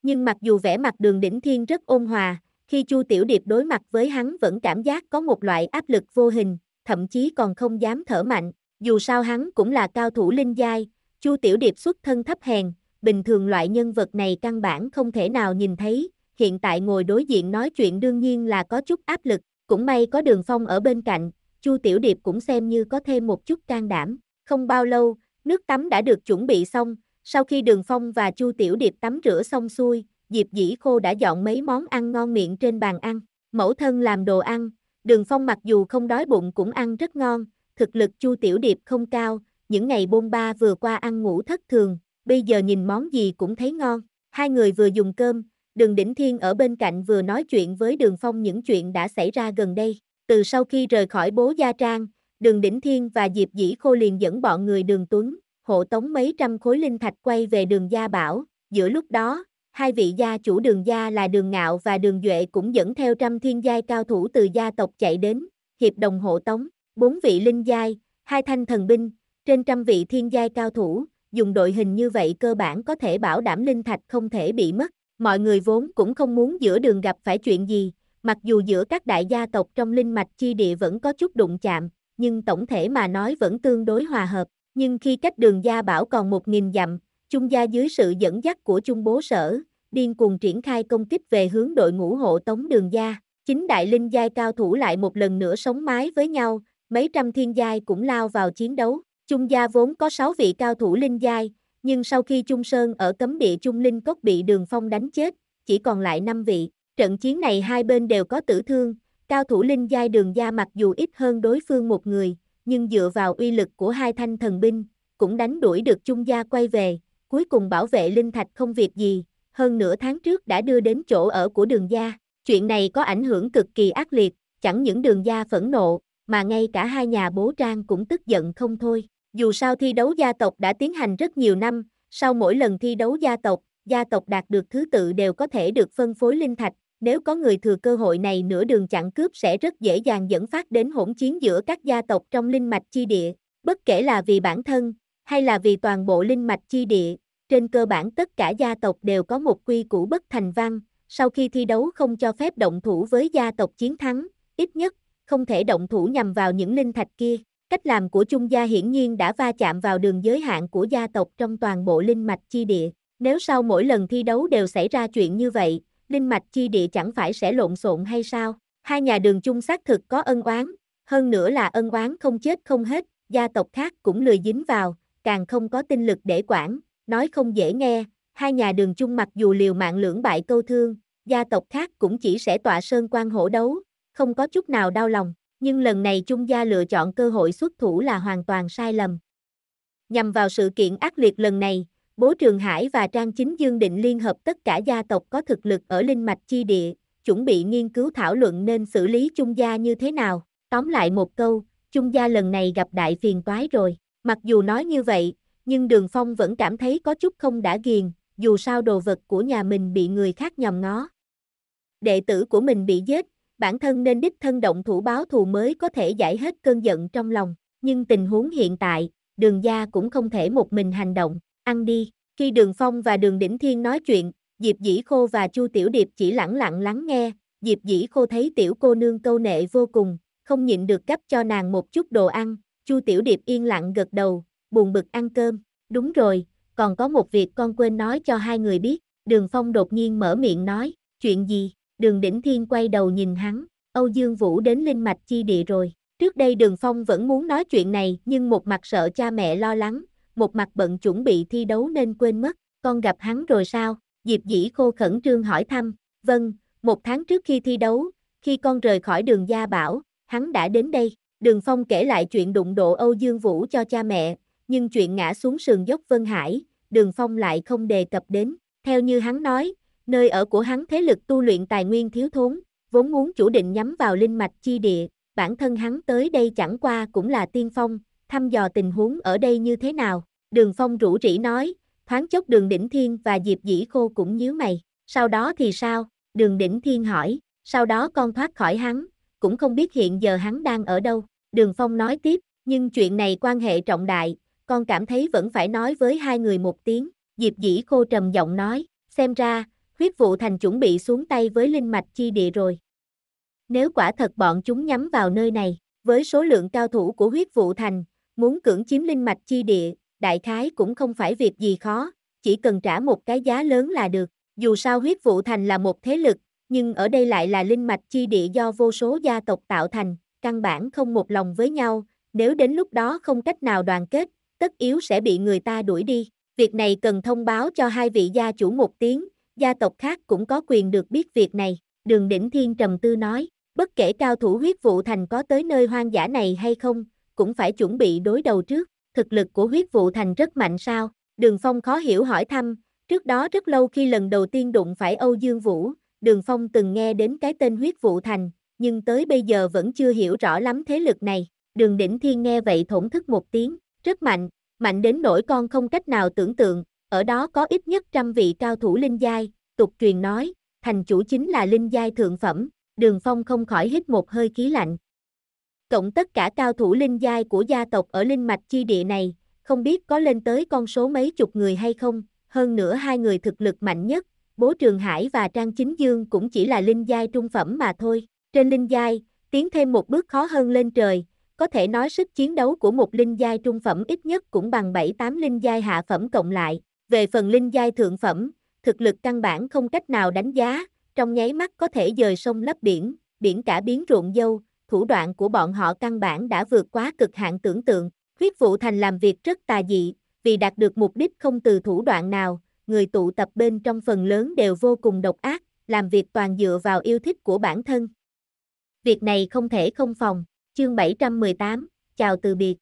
Nhưng mặc dù vẻ mặt Đường Đỉnh Thiên rất ôn hòa, khi Chu Tiểu Điệp đối mặt với hắn vẫn cảm giác có một loại áp lực vô hình, thậm chí còn không dám thở mạnh, dù sao hắn cũng là cao thủ linh giai, Chu Tiểu Điệp xuất thân thấp hèn, bình thường loại nhân vật này căn bản không thể nào nhìn thấy, hiện tại ngồi đối diện nói chuyện đương nhiên là có chút áp lực, cũng may có Đường Phong ở bên cạnh, Chu Tiểu Điệp cũng xem như có thêm một chút can đảm. Không bao lâu, nước tắm đã được chuẩn bị xong, sau khi Đường Phong và Chu Tiểu Điệp tắm rửa xong xuôi, Diệp Dĩ Khô đã dọn mấy món ăn ngon miệng trên bàn ăn. Mẫu thân làm đồ ăn, Đường Phong mặc dù không đói bụng cũng ăn rất ngon, thực lực Chu Tiểu Điệp không cao, những ngày bôn ba vừa qua ăn ngủ thất thường, bây giờ nhìn món gì cũng thấy ngon. Hai người vừa dùng cơm, Đường Đỉnh Thiên ở bên cạnh vừa nói chuyện với Đường Phong những chuyện đã xảy ra gần đây. Từ sau khi rời khỏi bố Gia Trang, Đường Đỉnh Thiên và Diệp Dĩ Khô liền dẫn bọn người Đường Tuấn, hộ tống mấy trăm khối linh thạch quay về đường Gia Bảo. Giữa lúc đó, hai vị gia chủ đường Gia là Đường Ngạo và Đường Duệ cũng dẫn theo trăm thiên giai cao thủ từ gia tộc chạy đến, hiệp đồng hộ tống, bốn vị linh giai, hai thanh thần binh, trên trăm vị thiên giai cao thủ, dùng đội hình như vậy cơ bản có thể bảo đảm linh thạch không thể bị mất. Mọi người vốn cũng không muốn giữa đường gặp phải chuyện gì, mặc dù giữa các đại gia tộc trong linh mạch chi địa vẫn có chút đụng chạm, nhưng tổng thể mà nói vẫn tương đối hòa hợp. Nhưng khi cách đường gia bảo còn một nghìn dặm, Trung gia dưới sự dẫn dắt của Trung bố sở, điên cuồng triển khai công kích về hướng đội ngũ hộ tống đường gia. Chính đại linh giai cao thủ lại một lần nữa sống mái với nhau, mấy trăm thiên giai cũng lao vào chiến đấu. Trung gia vốn có 6 vị cao thủ linh giai, nhưng sau khi Trung Sơn ở cấm địa Trung Linh Cốc bị Đường Phong đánh chết, chỉ còn lại 5 vị. Trận chiến này hai bên đều có tử thương, cao thủ linh giai đường gia mặc dù ít hơn đối phương một người, nhưng dựa vào uy lực của hai thanh thần binh, cũng đánh đuổi được Trung gia quay về, cuối cùng bảo vệ linh thạch không việc gì, hơn nửa tháng trước đã đưa đến chỗ ở của đường gia. Chuyện này có ảnh hưởng cực kỳ ác liệt, chẳng những đường gia phẫn nộ, mà ngay cả hai nhà bố trang cũng tức giận không thôi. Dù sao thi đấu gia tộc đã tiến hành rất nhiều năm, sau mỗi lần thi đấu gia tộc, gia tộc đạt được thứ tự đều có thể được phân phối linh thạch, nếu có người thừa cơ hội này nửa đường chặn cướp sẽ rất dễ dàng dẫn phát đến hỗn chiến giữa các gia tộc trong linh mạch chi địa, bất kể là vì bản thân, hay là vì toàn bộ linh mạch chi địa, trên cơ bản tất cả gia tộc đều có một quy củ bất thành văn, sau khi thi đấu không cho phép động thủ với gia tộc chiến thắng, ít nhất, không thể động thủ nhằm vào những linh thạch kia. Cách làm của Trung gia hiển nhiên đã va chạm vào đường giới hạn của gia tộc trong toàn bộ linh mạch chi địa. Nếu sau mỗi lần thi đấu đều xảy ra chuyện như vậy, linh mạch chi địa chẳng phải sẽ lộn xộn hay sao? Hai nhà đường chung xác thực có ân oán, hơn nữa là ân oán không chết không hết, gia tộc khác cũng lười dính vào, càng không có tinh lực để quản, nói không dễ nghe, hai nhà đường chung mặc dù liều mạng lưỡng bại câu thương, gia tộc khác cũng chỉ sẽ tọa sơn quan hổ đấu, không có chút nào đau lòng, nhưng lần này Trung gia lựa chọn cơ hội xuất thủ là hoàn toàn sai lầm. Nhằm vào sự kiện ác liệt lần này, Bố Trường Hải và Trang Chính Dương định liên hợp tất cả gia tộc có thực lực ở Linh Mạch Chi Địa, chuẩn bị nghiên cứu thảo luận nên xử lý Trung gia như thế nào. Tóm lại một câu, Trung gia lần này gặp đại phiền toái rồi. Mặc dù nói như vậy, nhưng Đường Phong vẫn cảm thấy có chút không đã ghiền, dù sao đồ vật của nhà mình bị người khác nhòm ngó. Đệ tử của mình bị giết, bản thân nên đích thân động thủ báo thù mới có thể giải hết cơn giận trong lòng, nhưng tình huống hiện tại, đường gia cũng không thể một mình hành động, ăn đi. Khi đường phong và đường đỉnh thiên nói chuyện, Diệp Dĩ Khô và Chu Tiểu Điệp chỉ lặng lặng lắng nghe, Diệp Dĩ Khô thấy tiểu cô nương câu nệ vô cùng, không nhịn được cấp cho nàng một chút đồ ăn, Chu Tiểu Điệp yên lặng gật đầu, buồn bực ăn cơm, đúng rồi, còn có một việc con quên nói cho hai người biết, Đường Phong đột nhiên mở miệng nói, chuyện gì, Đường Đỉnh Thiên quay đầu nhìn hắn, Âu Dương Vũ đến Linh Mạch Chi Địa rồi, trước đây Đường Phong vẫn muốn nói chuyện này nhưng một mặt sợ cha mẹ lo lắng, một mặt bận chuẩn bị thi đấu nên quên mất, con gặp hắn rồi sao, Diệp Dĩ Khô khẩn trương hỏi thăm, vâng, một tháng trước khi thi đấu, khi con rời khỏi đường Gia Bảo, hắn đã đến đây, Đường Phong kể lại chuyện đụng độ Âu Dương Vũ cho cha mẹ, nhưng chuyện ngã xuống sườn dốc Vân Hải, Đường Phong lại không đề cập đến, theo như hắn nói, nơi ở của hắn thế lực tu luyện tài nguyên thiếu thốn, vốn muốn chủ định nhắm vào linh mạch chi địa, bản thân hắn tới đây chẳng qua cũng là tiên phong, thăm dò tình huống ở đây như thế nào, Đường Phong rủ rỉ nói, thoáng chốc đường đỉnh thiên và Diệp Dĩ Khô cũng nhíu mày, sau đó thì sao, đường đỉnh thiên hỏi, sau đó con thoát khỏi hắn, cũng không biết hiện giờ hắn đang ở đâu, đường Phong nói tiếp, nhưng chuyện này quan hệ trọng đại, con cảm thấy vẫn phải nói với hai người một tiếng, Diệp Dĩ Khô trầm giọng nói, xem ra, huyết vụ thành chuẩn bị xuống tay với linh mạch chi địa rồi. Nếu quả thật bọn chúng nhắm vào nơi này, với số lượng cao thủ của huyết vụ thành, muốn cưỡng chiếm linh mạch chi địa, đại khái cũng không phải việc gì khó, chỉ cần trả một cái giá lớn là được. Dù sao huyết vụ thành là một thế lực, nhưng ở đây lại là linh mạch chi địa do vô số gia tộc tạo thành, căn bản không một lòng với nhau, nếu đến lúc đó không cách nào đoàn kết, tất yếu sẽ bị người ta đuổi đi. Việc này cần thông báo cho hai vị gia chủ một tiếng, gia tộc khác cũng có quyền được biết việc này. Đường Đỉnh Thiên trầm tư nói, bất kể cao thủ huyết vụ thành có tới nơi hoang dã này hay không, cũng phải chuẩn bị đối đầu trước thực lực của huyết vụ thành rất mạnh sao? Đường Phong khó hiểu hỏi thăm, trước đó rất lâu khi lần đầu tiên đụng phải Âu Dương Vũ, Đường Phong từng nghe đến cái tên huyết vụ thành, nhưng tới bây giờ vẫn chưa hiểu rõ lắm thế lực này. Đường Đỉnh Thiên nghe vậy thổn thức một tiếng, rất mạnh, mạnh đến nỗi con không cách nào tưởng tượng, ở đó có ít nhất trăm vị cao thủ linh giai, tục truyền nói, thành chủ chính là linh giai thượng phẩm, Đường Phong không khỏi hít một hơi khí lạnh, Cộng tất cả cao thủ linh giai của gia tộc ở linh mạch chi địa này, không biết có lên tới con số mấy chục người hay không, hơn nữa hai người thực lực mạnh nhất, bố Trường Hải và Trang Chính Dương cũng chỉ là linh giai trung phẩm mà thôi. Trên linh giai, tiến thêm một bước khó hơn lên trời, có thể nói sức chiến đấu của một linh giai trung phẩm ít nhất cũng bằng 7-8 linh giai hạ phẩm cộng lại. Về phần linh giai thượng phẩm, thực lực căn bản không cách nào đánh giá, trong nháy mắt có thể dời sông lấp biển, biển cả biến ruộng dâu, thủ đoạn của bọn họ căn bản đã vượt quá cực hạn tưởng tượng. Huyết vụ thành làm việc rất tà dị, vì đạt được mục đích không từ thủ đoạn nào, người tụ tập bên trong phần lớn đều vô cùng độc ác, làm việc toàn dựa vào yêu thích của bản thân. Việc này không thể không phòng. Chương 718, chào từ biệt.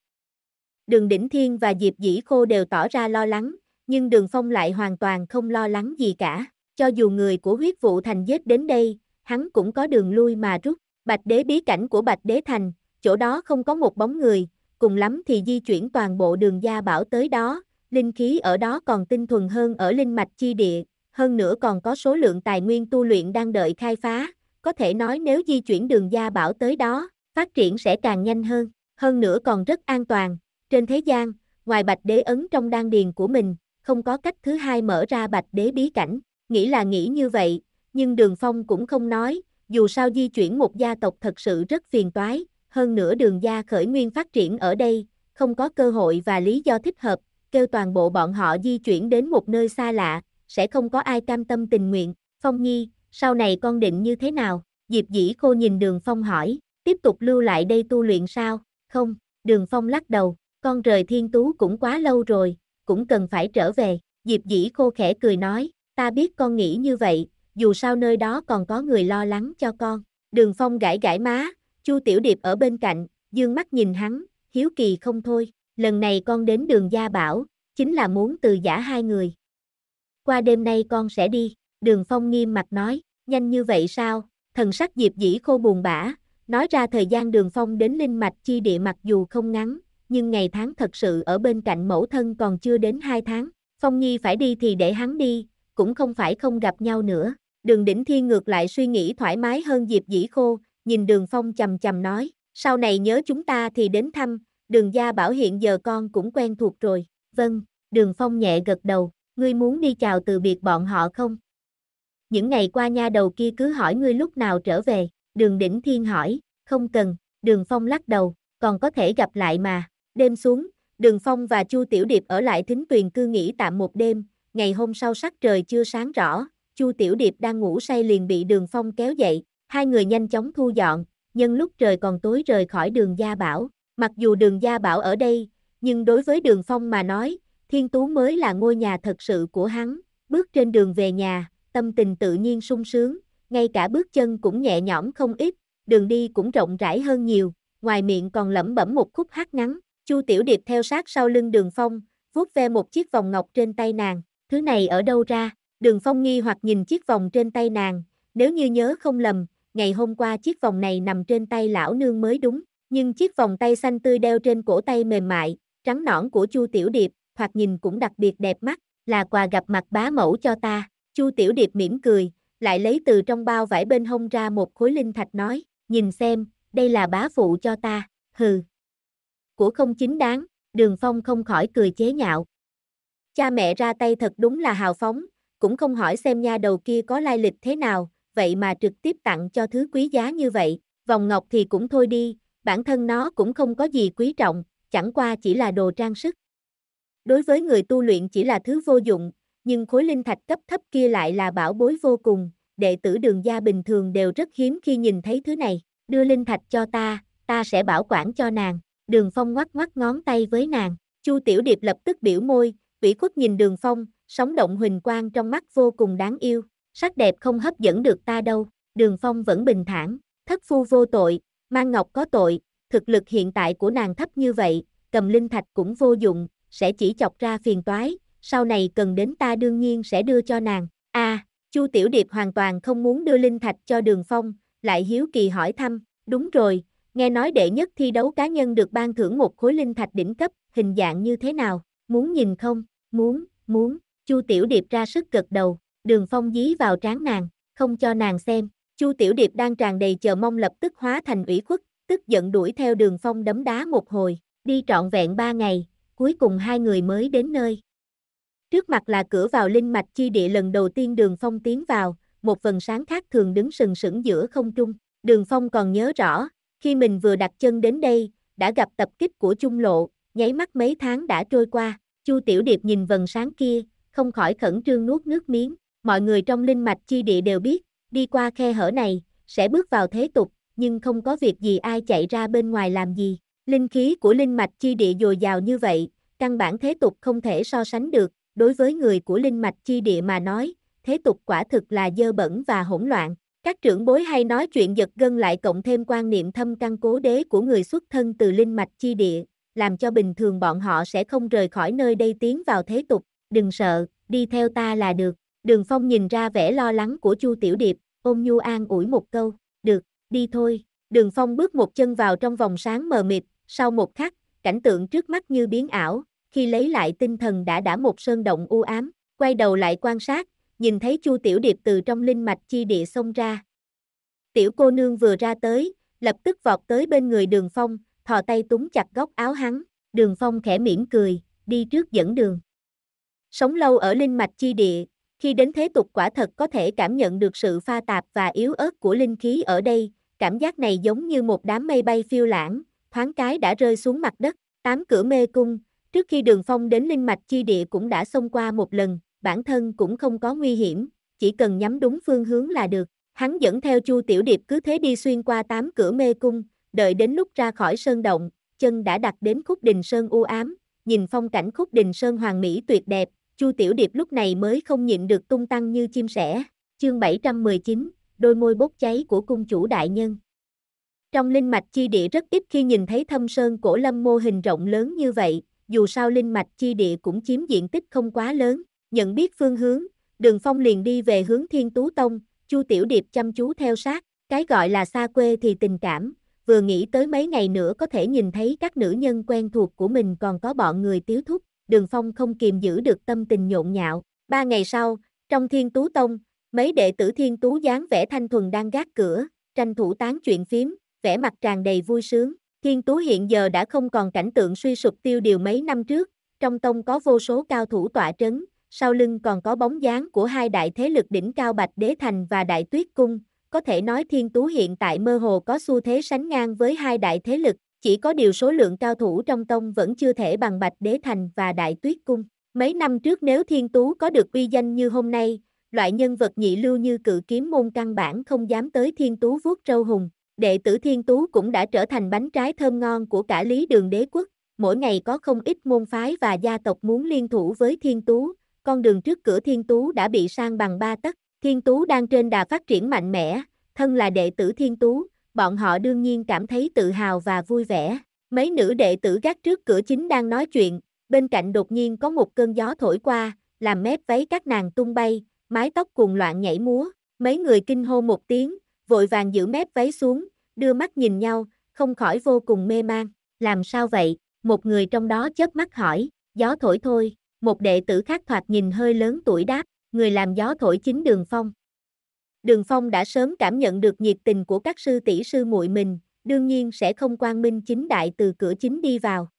Đường Đỉnh Thiên và Diệp Dĩ Khô đều tỏ ra lo lắng, nhưng Đường Phong lại hoàn toàn không lo lắng gì cả. Cho dù người của huyết vụ thành giết đến đây, hắn cũng có đường lui mà rút. Bạch đế bí cảnh của Bạch đế thành, chỗ đó không có một bóng người, cùng lắm thì di chuyển toàn bộ đường gia bảo tới đó, linh khí ở đó còn tinh thuần hơn ở linh mạch chi địa, hơn nữa còn có số lượng tài nguyên tu luyện đang đợi khai phá, có thể nói nếu di chuyển đường gia bảo tới đó, phát triển sẽ càng nhanh hơn, hơn nữa còn rất an toàn, trên thế gian, ngoài bạch đế ấn trong đan điền của mình, không có cách thứ hai mở ra bạch đế bí cảnh, nghĩ là nghĩ như vậy, nhưng đường phong cũng không nói, dù sao di chuyển một gia tộc thật sự rất phiền toái, hơn nữa đường gia khởi nguyên phát triển ở đây, không có cơ hội và lý do thích hợp, kêu toàn bộ bọn họ di chuyển đến một nơi xa lạ, sẽ không có ai cam tâm tình nguyện. Phong Nhi, sau này con định như thế nào? Diệp Dĩ Khô nhìn đường Phong hỏi, tiếp tục lưu lại đây tu luyện sao? Không, Đường Phong lắc đầu, con rời thiên tú cũng quá lâu rồi, cũng cần phải trở về. Diệp dĩ khô khẽ cười nói, ta biết con nghĩ như vậy, dù sao nơi đó còn có người lo lắng cho con. Đường Phong gãi gãi má, Chu Tiểu Điệp ở bên cạnh, dương mắt nhìn hắn, hiếu kỳ không thôi, lần này con đến đường Gia Bảo, chính là muốn từ giả hai người. Qua đêm nay con sẽ đi, đường Phong nghiêm mặt nói, nhanh như vậy sao, thần sắc Diệp dĩ khô buồn bã, nói ra thời gian đường Phong đến linh mạch chi địa mặc dù không ngắn, nhưng ngày tháng thật sự ở bên cạnh mẫu thân còn chưa đến hai tháng, Phong Nhi phải đi thì để hắn đi, cũng không phải không gặp nhau nữa. Đường Đỉnh Thiên ngược lại suy nghĩ thoải mái hơn Diệp Dĩ Khô, nhìn Đường Phong chầm chầm nói, sau này nhớ chúng ta thì đến thăm, Đường Gia Bảo hiện giờ con cũng quen thuộc rồi. Vâng, Đường Phong nhẹ gật đầu, ngươi muốn đi chào từ biệt bọn họ không? Những ngày qua nha đầu kia cứ hỏi ngươi lúc nào trở về, Đường Đỉnh Thiên hỏi, không cần, Đường Phong lắc đầu, còn có thể gặp lại mà. Đêm xuống, Đường Phong và Chu Tiểu Điệp ở lại thính tuyền cư nghỉ tạm một đêm, ngày hôm sau sắc trời chưa sáng rõ, Chu Tiểu Điệp đang ngủ say liền bị Đường Phong kéo dậy, hai người nhanh chóng thu dọn, nhân lúc trời còn tối rời khỏi đường Gia Bảo. Mặc dù đường Gia Bảo ở đây, nhưng đối với Đường Phong mà nói, Thiên Tú mới là ngôi nhà thật sự của hắn, bước trên đường về nhà, tâm tình tự nhiên sung sướng, ngay cả bước chân cũng nhẹ nhõm không ít, đường đi cũng rộng rãi hơn nhiều, ngoài miệng còn lẩm bẩm một khúc hát ngắn, Chu Tiểu Điệp theo sát sau lưng Đường Phong, vuốt ve một chiếc vòng ngọc trên tay nàng, thứ này ở đâu ra? Đường Phong nghi hoặc nhìn chiếc vòng trên tay nàng, nếu như nhớ không lầm, ngày hôm qua chiếc vòng này nằm trên tay lão nương mới đúng, nhưng chiếc vòng tay xanh tươi đeo trên cổ tay mềm mại, trắng nõn của Chu Tiểu Điệp, thoạt nhìn cũng đặc biệt đẹp mắt, là quà gặp mặt bá mẫu cho ta. Chu Tiểu Điệp mỉm cười, lại lấy từ trong bao vải bên hông ra một khối linh thạch nói, nhìn xem, đây là bá phụ cho ta, hừ. Của không chính đáng, đường phong không khỏi cười chế nhạo. Cha mẹ ra tay thật đúng là hào phóng, cũng không hỏi xem nha đầu kia có lai lịch thế nào, vậy mà trực tiếp tặng cho thứ quý giá như vậy, vòng ngọc thì cũng thôi đi, bản thân nó cũng không có gì quý trọng, chẳng qua chỉ là đồ trang sức. Đối với người tu luyện chỉ là thứ vô dụng, nhưng khối linh thạch cấp thấp kia lại là bảo bối vô cùng, đệ tử đường gia bình thường đều rất hiếm khi nhìn thấy thứ này, đưa linh thạch cho ta, ta sẽ bảo quản cho nàng, đường phong ngoắc ngoắc ngón tay với nàng, chu tiểu điệp lập tức biểu môi, ủy khuất nhìn đường phong, sóng động huỳnh quang trong mắt vô cùng đáng yêu, sắc đẹp không hấp dẫn được ta đâu, đường phong vẫn bình thản, thất phu vô tội, mang ngọc có tội, thực lực hiện tại của nàng thấp như vậy, cầm linh thạch cũng vô dụng, sẽ chỉ chọc ra phiền toái, sau này cần đến ta đương nhiên sẽ đưa cho nàng. A, à, Chu Tiểu Điệp hoàn toàn không muốn đưa linh thạch cho Đường Phong, lại hiếu kỳ hỏi thăm, đúng rồi, nghe nói đệ nhất thi đấu cá nhân được ban thưởng một khối linh thạch đỉnh cấp, hình dạng như thế nào, muốn nhìn không? Muốn, muốn, Chu Tiểu Điệp ra sức gật đầu, Đường Phong dí vào trán nàng, không cho nàng xem. Chu Tiểu Điệp đang tràn đầy chờ mong lập tức hóa thành ủy khuất, tức giận đuổi theo Đường Phong đấm đá một hồi, đi trọn vẹn ba ngày, cuối cùng hai người mới đến nơi. Trước mặt là cửa vào linh mạch chi địa lần đầu tiên Đường Phong tiến vào, một phần sáng khác thường đứng sừng sững giữa không trung. Đường Phong còn nhớ rõ, khi mình vừa đặt chân đến đây, đã gặp tập kích của Trung Lộ, nháy mắt mấy tháng đã trôi qua, Chu Tiểu Điệp nhìn vần sáng kia, không khỏi khẩn trương nuốt nước miếng. Mọi người trong linh mạch chi địa đều biết, đi qua khe hở này, sẽ bước vào thế tục, nhưng không có việc gì ai chạy ra bên ngoài làm gì. Linh khí của linh mạch chi địa dồi dào như vậy, căn bản thế tục không thể so sánh được, đối với người của linh mạch chi địa mà nói, thế tục quả thực là dơ bẩn và hỗn loạn. Các trưởng bối hay nói chuyện giật gân lại cộng thêm quan niệm thâm căn cố đế của người xuất thân từ linh mạch chi địa, làm cho bình thường bọn họ sẽ không rời khỏi nơi đây tiến vào thế tục, đừng sợ, đi theo ta là được. Đường Phong nhìn ra vẻ lo lắng của Chu Tiểu Điệp, ôm nhu an ủi một câu, được, đi thôi. Đường Phong bước một chân vào trong vòng sáng mờ mịt, sau một khắc, cảnh tượng trước mắt như biến ảo, khi lấy lại tinh thần đã đã một sơn động u ám, quay đầu lại quan sát, nhìn thấy Chu Tiểu Điệp từ trong linh mạch chi địa xông ra. Tiểu cô nương vừa ra tới, lập tức vọt tới bên người Đường Phong, thò tay túng chặt góc áo hắn, Đường Phong khẽ mỉm cười, đi trước dẫn đường. Sống lâu ở linh mạch chi địa, khi đến thế tục quả thật có thể cảm nhận được sự pha tạp và yếu ớt của linh khí ở đây, cảm giác này giống như một đám mây bay phiêu lãng, thoáng cái đã rơi xuống mặt đất, tám cửa mê cung, trước khi đường phong đến linh mạch chi địa cũng đã xông qua một lần, bản thân cũng không có nguy hiểm, chỉ cần nhắm đúng phương hướng là được. Hắn dẫn theo Chu Tiểu Điệp cứ thế đi xuyên qua tám cửa mê cung, đợi đến lúc ra khỏi sơn động, chân đã đặt đến khúc đình sơn u ám, nhìn phong cảnh khúc đình sơn hoàng mỹ tuyệt đẹp, Chu Tiểu Điệp lúc này mới không nhịn được tung tăng như chim sẻ. Chương 719, đôi môi bốc cháy của cung chủ đại nhân. Trong linh mạch chi địa rất ít khi nhìn thấy thâm sơn cổ lâm mô hình rộng lớn như vậy, dù sao linh mạch chi địa cũng chiếm diện tích không quá lớn, nhận biết phương hướng, đường phong liền đi về hướng thiên tú tông, chu tiểu điệp chăm chú theo sát, cái gọi là xa quê thì tình cảm, vừa nghĩ tới mấy ngày nữa có thể nhìn thấy các nữ nhân quen thuộc của mình còn có bọn người tiếu thúc, đường phong không kiềm giữ được tâm tình nhộn nhạo, ba ngày sau, trong thiên tú tông, mấy đệ tử thiên tú dáng vẻ thanh thuần đang gác cửa, tranh thủ tán chuyện phím, vẻ mặt tràn đầy vui sướng. Thiên Tú hiện giờ đã không còn cảnh tượng suy sụp tiêu điều mấy năm trước, trong tông có vô số cao thủ tọa trấn, sau lưng còn có bóng dáng của hai đại thế lực đỉnh cao Bạch Đế Thành và Đại Tuyết Cung, có thể nói Thiên Tú hiện tại mơ hồ có xu thế sánh ngang với hai đại thế lực, chỉ có điều số lượng cao thủ trong tông vẫn chưa thể bằng Bạch Đế Thành và Đại Tuyết Cung. Mấy năm trước nếu Thiên Tú có được uy danh như hôm nay, loại nhân vật nhị lưu như cự kiếm môn căn bản không dám tới Thiên Tú vuốt râu hùng, đệ tử Thiên Tú cũng đã trở thành bánh trái thơm ngon của cả lý đường đế quốc, mỗi ngày có không ít môn phái và gia tộc muốn liên thủ với Thiên Tú, con đường trước cửa Thiên Tú đã bị sang bằng ba tấc, Thiên Tú đang trên đà phát triển mạnh mẽ, thân là đệ tử Thiên Tú, bọn họ đương nhiên cảm thấy tự hào và vui vẻ. Mấy nữ đệ tử gác trước cửa chính đang nói chuyện, bên cạnh đột nhiên có một cơn gió thổi qua, làm mép váy các nàng tung bay, mái tóc cuồng loạn nhảy múa, mấy người kinh hô một tiếng, vội vàng giữ mép váy xuống, đưa mắt nhìn nhau, không khỏi vô cùng mê man. Làm sao vậy? Một người trong đó chớp mắt hỏi, gió thổi thôi, một đệ tử khác thoạt nhìn hơi lớn tuổi đáp, người làm gió thổi chính Đường Phong. Đường Phong đã sớm cảm nhận được nhiệt tình của các sư tỷ sư muội mình, đương nhiên sẽ không quang minh chính đại từ cửa chính đi vào.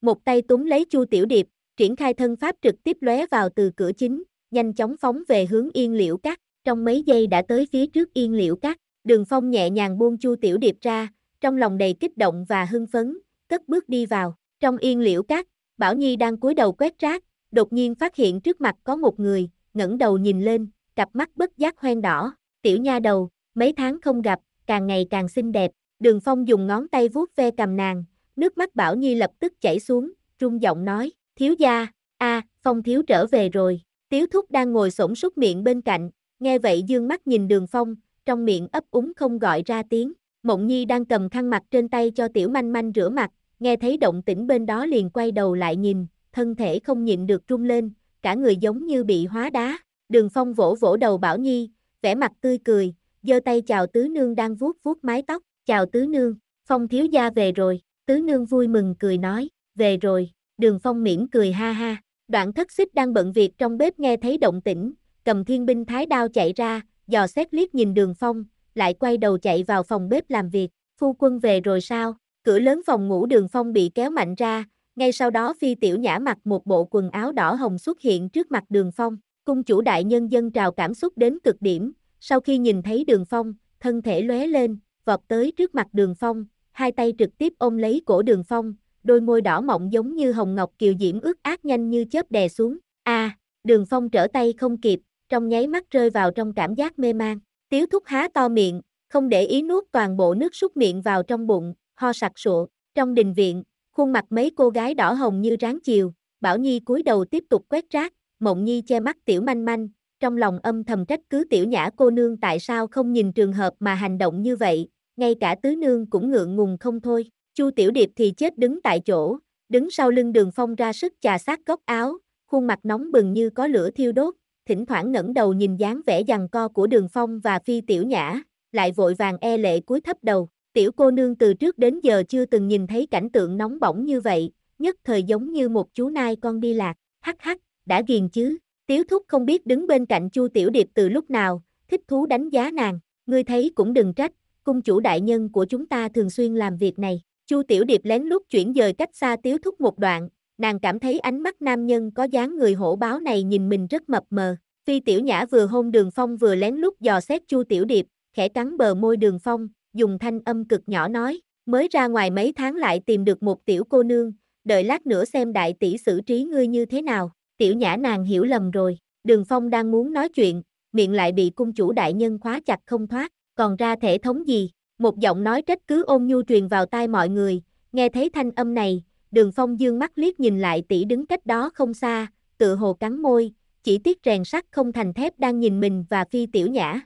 Một tay túm lấy Chu Tiểu Điệp, triển khai thân pháp trực tiếp lóe vào từ cửa chính, nhanh chóng phóng về hướng Yên Liễu Các, trong mấy giây đã tới phía trước Yên Liễu cát Đường Phong nhẹ nhàng buông Chu Tiểu Điệp ra, trong lòng đầy kích động và hưng phấn, cất bước đi vào. Trong Yên Liễu cát Bảo Nhi đang cúi đầu quét rác, đột nhiên phát hiện trước mặt có một người, ngẩng đầu nhìn lên, cặp mắt bất giác hoen đỏ, tiểu nha đầu, mấy tháng không gặp, càng ngày càng xinh đẹp, đường phong dùng ngón tay vuốt ve cầm nàng, nước mắt Bảo Nhi lập tức chảy xuống, rung giọng nói, thiếu gia, a, phong thiếu trở về rồi, tiếu thúc đang ngồi sổn súc miệng bên cạnh, nghe vậy dương mắt nhìn đường phong, trong miệng ấp úng không gọi ra tiếng, mộng nhi đang cầm khăn mặt trên tay cho tiểu manh manh rửa mặt, nghe thấy động tĩnh bên đó liền quay đầu lại nhìn, thân thể không nhịn được rung lên, cả người giống như bị hóa đá. Đường Phong vỗ vỗ đầu Bảo Nhi, vẻ mặt tươi cười, giơ tay chào tứ nương đang vuốt vuốt mái tóc, chào tứ nương, Phong thiếu gia về rồi, tứ nương vui mừng cười nói, về rồi, đường Phong mỉm cười ha ha, đoạn thất xích đang bận việc trong bếp nghe thấy động tĩnh, cầm thiên binh thái đao chạy ra, dò xét liếc nhìn đường Phong, lại quay đầu chạy vào phòng bếp làm việc, phu quân về rồi sao, cửa lớn phòng ngủ đường Phong bị kéo mạnh ra, ngay sau đó phi tiểu nhã mặc một bộ quần áo đỏ hồng xuất hiện trước mặt đường Phong, cung chủ đại nhân dân trào cảm xúc đến cực điểm, sau khi nhìn thấy đường Phong, thân thể lóe lên, vọt tới trước mặt đường Phong, hai tay trực tiếp ôm lấy cổ đường Phong, đôi môi đỏ mọng giống như hồng ngọc kiều diễm ướt át nhanh như chớp đè xuống, a đường Phong trở tay không kịp, trong nháy mắt rơi vào trong cảm giác mê man, tiếu thúc há to miệng, không để ý nuốt toàn bộ nước súc miệng vào trong bụng, ho sặc sụa, trong đình viện, Khuôn mặt mấy cô gái đỏ hồng như ráng chiều, Bảo Nhi cúi đầu tiếp tục quét rác, Mộng Nhi che mắt tiểu manh manh, trong lòng âm thầm trách cứ tiểu nhã cô nương tại sao không nhìn trường hợp mà hành động như vậy, ngay cả tứ nương cũng ngượng ngùng không thôi. Chu Tiểu Điệp thì chết đứng tại chỗ, đứng sau lưng đường phong ra sức chà sát góc áo, khuôn mặt nóng bừng như có lửa thiêu đốt, thỉnh thoảng ngẩng đầu nhìn dáng vẻ giằng co của đường phong và phi tiểu nhã, lại vội vàng e lệ cúi thấp đầu. Tiểu cô nương từ trước đến giờ chưa từng nhìn thấy cảnh tượng nóng bỏng như vậy, nhất thời giống như một chú nai con đi lạc, hắc hắc, đã ghiền chứ. Tiếu thúc không biết đứng bên cạnh Chu Tiểu Điệp từ lúc nào, thích thú đánh giá nàng, ngươi thấy cũng đừng trách, cung chủ đại nhân của chúng ta thường xuyên làm việc này. Chu Tiểu Điệp lén lút chuyển dời cách xa Tiếu thúc một đoạn, nàng cảm thấy ánh mắt nam nhân có dáng người hổ báo này nhìn mình rất mập mờ. Phi Tiểu Nhã vừa hôn Đường Phong vừa lén lút dò xét Chu Tiểu Điệp, khẽ cắn bờ môi Đường Phong, dùng thanh âm cực nhỏ nói, mới ra ngoài mấy tháng lại tìm được một tiểu cô nương, đợi lát nữa xem đại tỷ xử trí ngươi như thế nào, tiểu nhã nàng hiểu lầm rồi, đường phong đang muốn nói chuyện, miệng lại bị cung chủ đại nhân khóa chặt không thoát, còn ra thể thống gì, một giọng nói trách cứ ôn nhu truyền vào tai mọi người, nghe thấy thanh âm này, đường phong dương mắt liếc nhìn lại tỷ đứng cách đó không xa, tựa hồ cắn môi, chỉ tiếc rèn sắt không thành thép đang nhìn mình và phi tiểu nhã.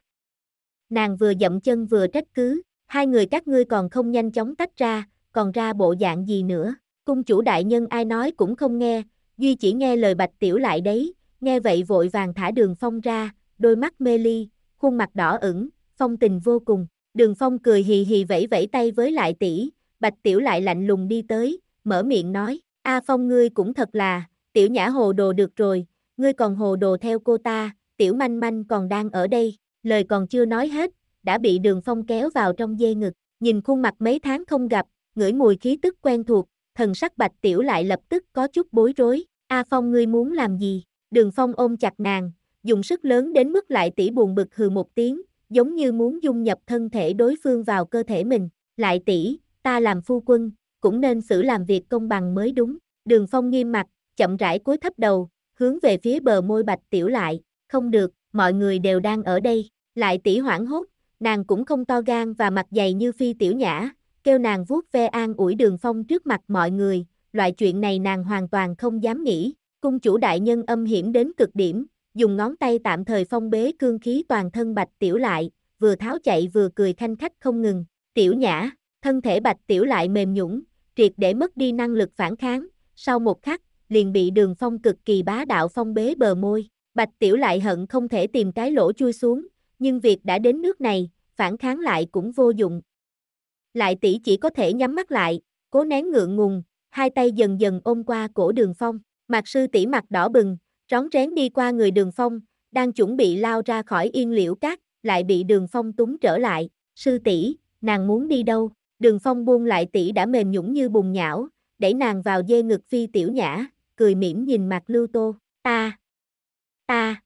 Nàng vừa dậm chân vừa trách cứ, hai người các ngươi còn không nhanh chóng tách ra, còn ra bộ dạng gì nữa, cung chủ đại nhân ai nói cũng không nghe, duy chỉ nghe lời bạch tiểu lại đấy, nghe vậy vội vàng thả đường phong ra, đôi mắt mê ly, khuôn mặt đỏ ửng, phong tình vô cùng, đường phong cười hì hì vẫy vẫy tay với lại tỷ, bạch tiểu lại lạnh lùng đi tới, mở miệng nói, A Phong ngươi cũng thật là, tiểu nhã hồ đồ được rồi, ngươi còn hồ đồ theo cô ta, tiểu manh manh còn đang ở đây, lời còn chưa nói hết, đã bị đường phong kéo vào trong dê ngực, nhìn khuôn mặt mấy tháng không gặp, ngửi mùi khí tức quen thuộc, thần sắc bạch tiểu lại lập tức có chút bối rối, A Phong ngươi muốn làm gì, đường phong ôm chặt nàng, dùng sức lớn đến mức lại tỷ buồn bực hừ một tiếng, giống như muốn dung nhập thân thể đối phương vào cơ thể mình, lại tỷ, ta làm phu quân, cũng nên xử làm việc công bằng mới đúng. Đường Phong nghiêm mặt, chậm rãi cúi thấp đầu, hướng về phía bờ môi bạch tiểu lại, không được, mọi người đều đang ở đây, lại tỷ hoảng hốt, nàng cũng không to gan và mặt dày như phi tiểu nhã, kêu nàng vuốt ve an ủi đường phong trước mặt mọi người, loại chuyện này nàng hoàn toàn không dám nghĩ, cung chủ đại nhân âm hiểm đến cực điểm, dùng ngón tay tạm thời phong bế cương khí toàn thân bạch tiểu lại, vừa tháo chạy vừa cười khanh khách không ngừng, tiểu nhã, thân thể bạch tiểu lại mềm nhũng, triệt để mất đi năng lực phản kháng, sau một khắc, liền bị đường phong cực kỳ bá đạo phong bế bờ môi, bạch tiểu lại hận không thể tìm cái lỗ chui xuống, nhưng việc đã đến nước này, phản kháng lại cũng vô dụng. Lại tỷ chỉ có thể nhắm mắt lại, cố nén ngượng ngùng, hai tay dần dần ôm qua cổ đường phong, mặt sư tỷ mặt đỏ bừng, rón rén đi qua người đường phong, đang chuẩn bị lao ra khỏi yên liễu cát, lại bị đường phong túng trở lại, sư tỷ, nàng muốn đi đâu, đường phong buông lại tỷ đã mềm nhũng như bùn nhão, đẩy nàng vào dê ngực phi tiểu nhã, cười mỉm nhìn mặt lưu tô, ta, ta,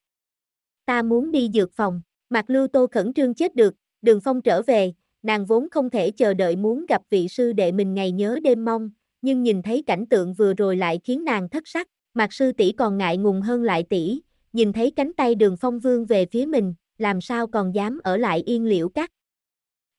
ta muốn đi dược phòng, mặt lưu tô khẩn trương chết được, đường phong trở về, nàng vốn không thể chờ đợi muốn gặp vị sư đệ mình ngày nhớ đêm mong, nhưng nhìn thấy cảnh tượng vừa rồi lại khiến nàng thất sắc, mặt sư tỷ còn ngại ngùng hơn lại tỷ, nhìn thấy cánh tay đường phong vương về phía mình, làm sao còn dám ở lại yên liễu cắt.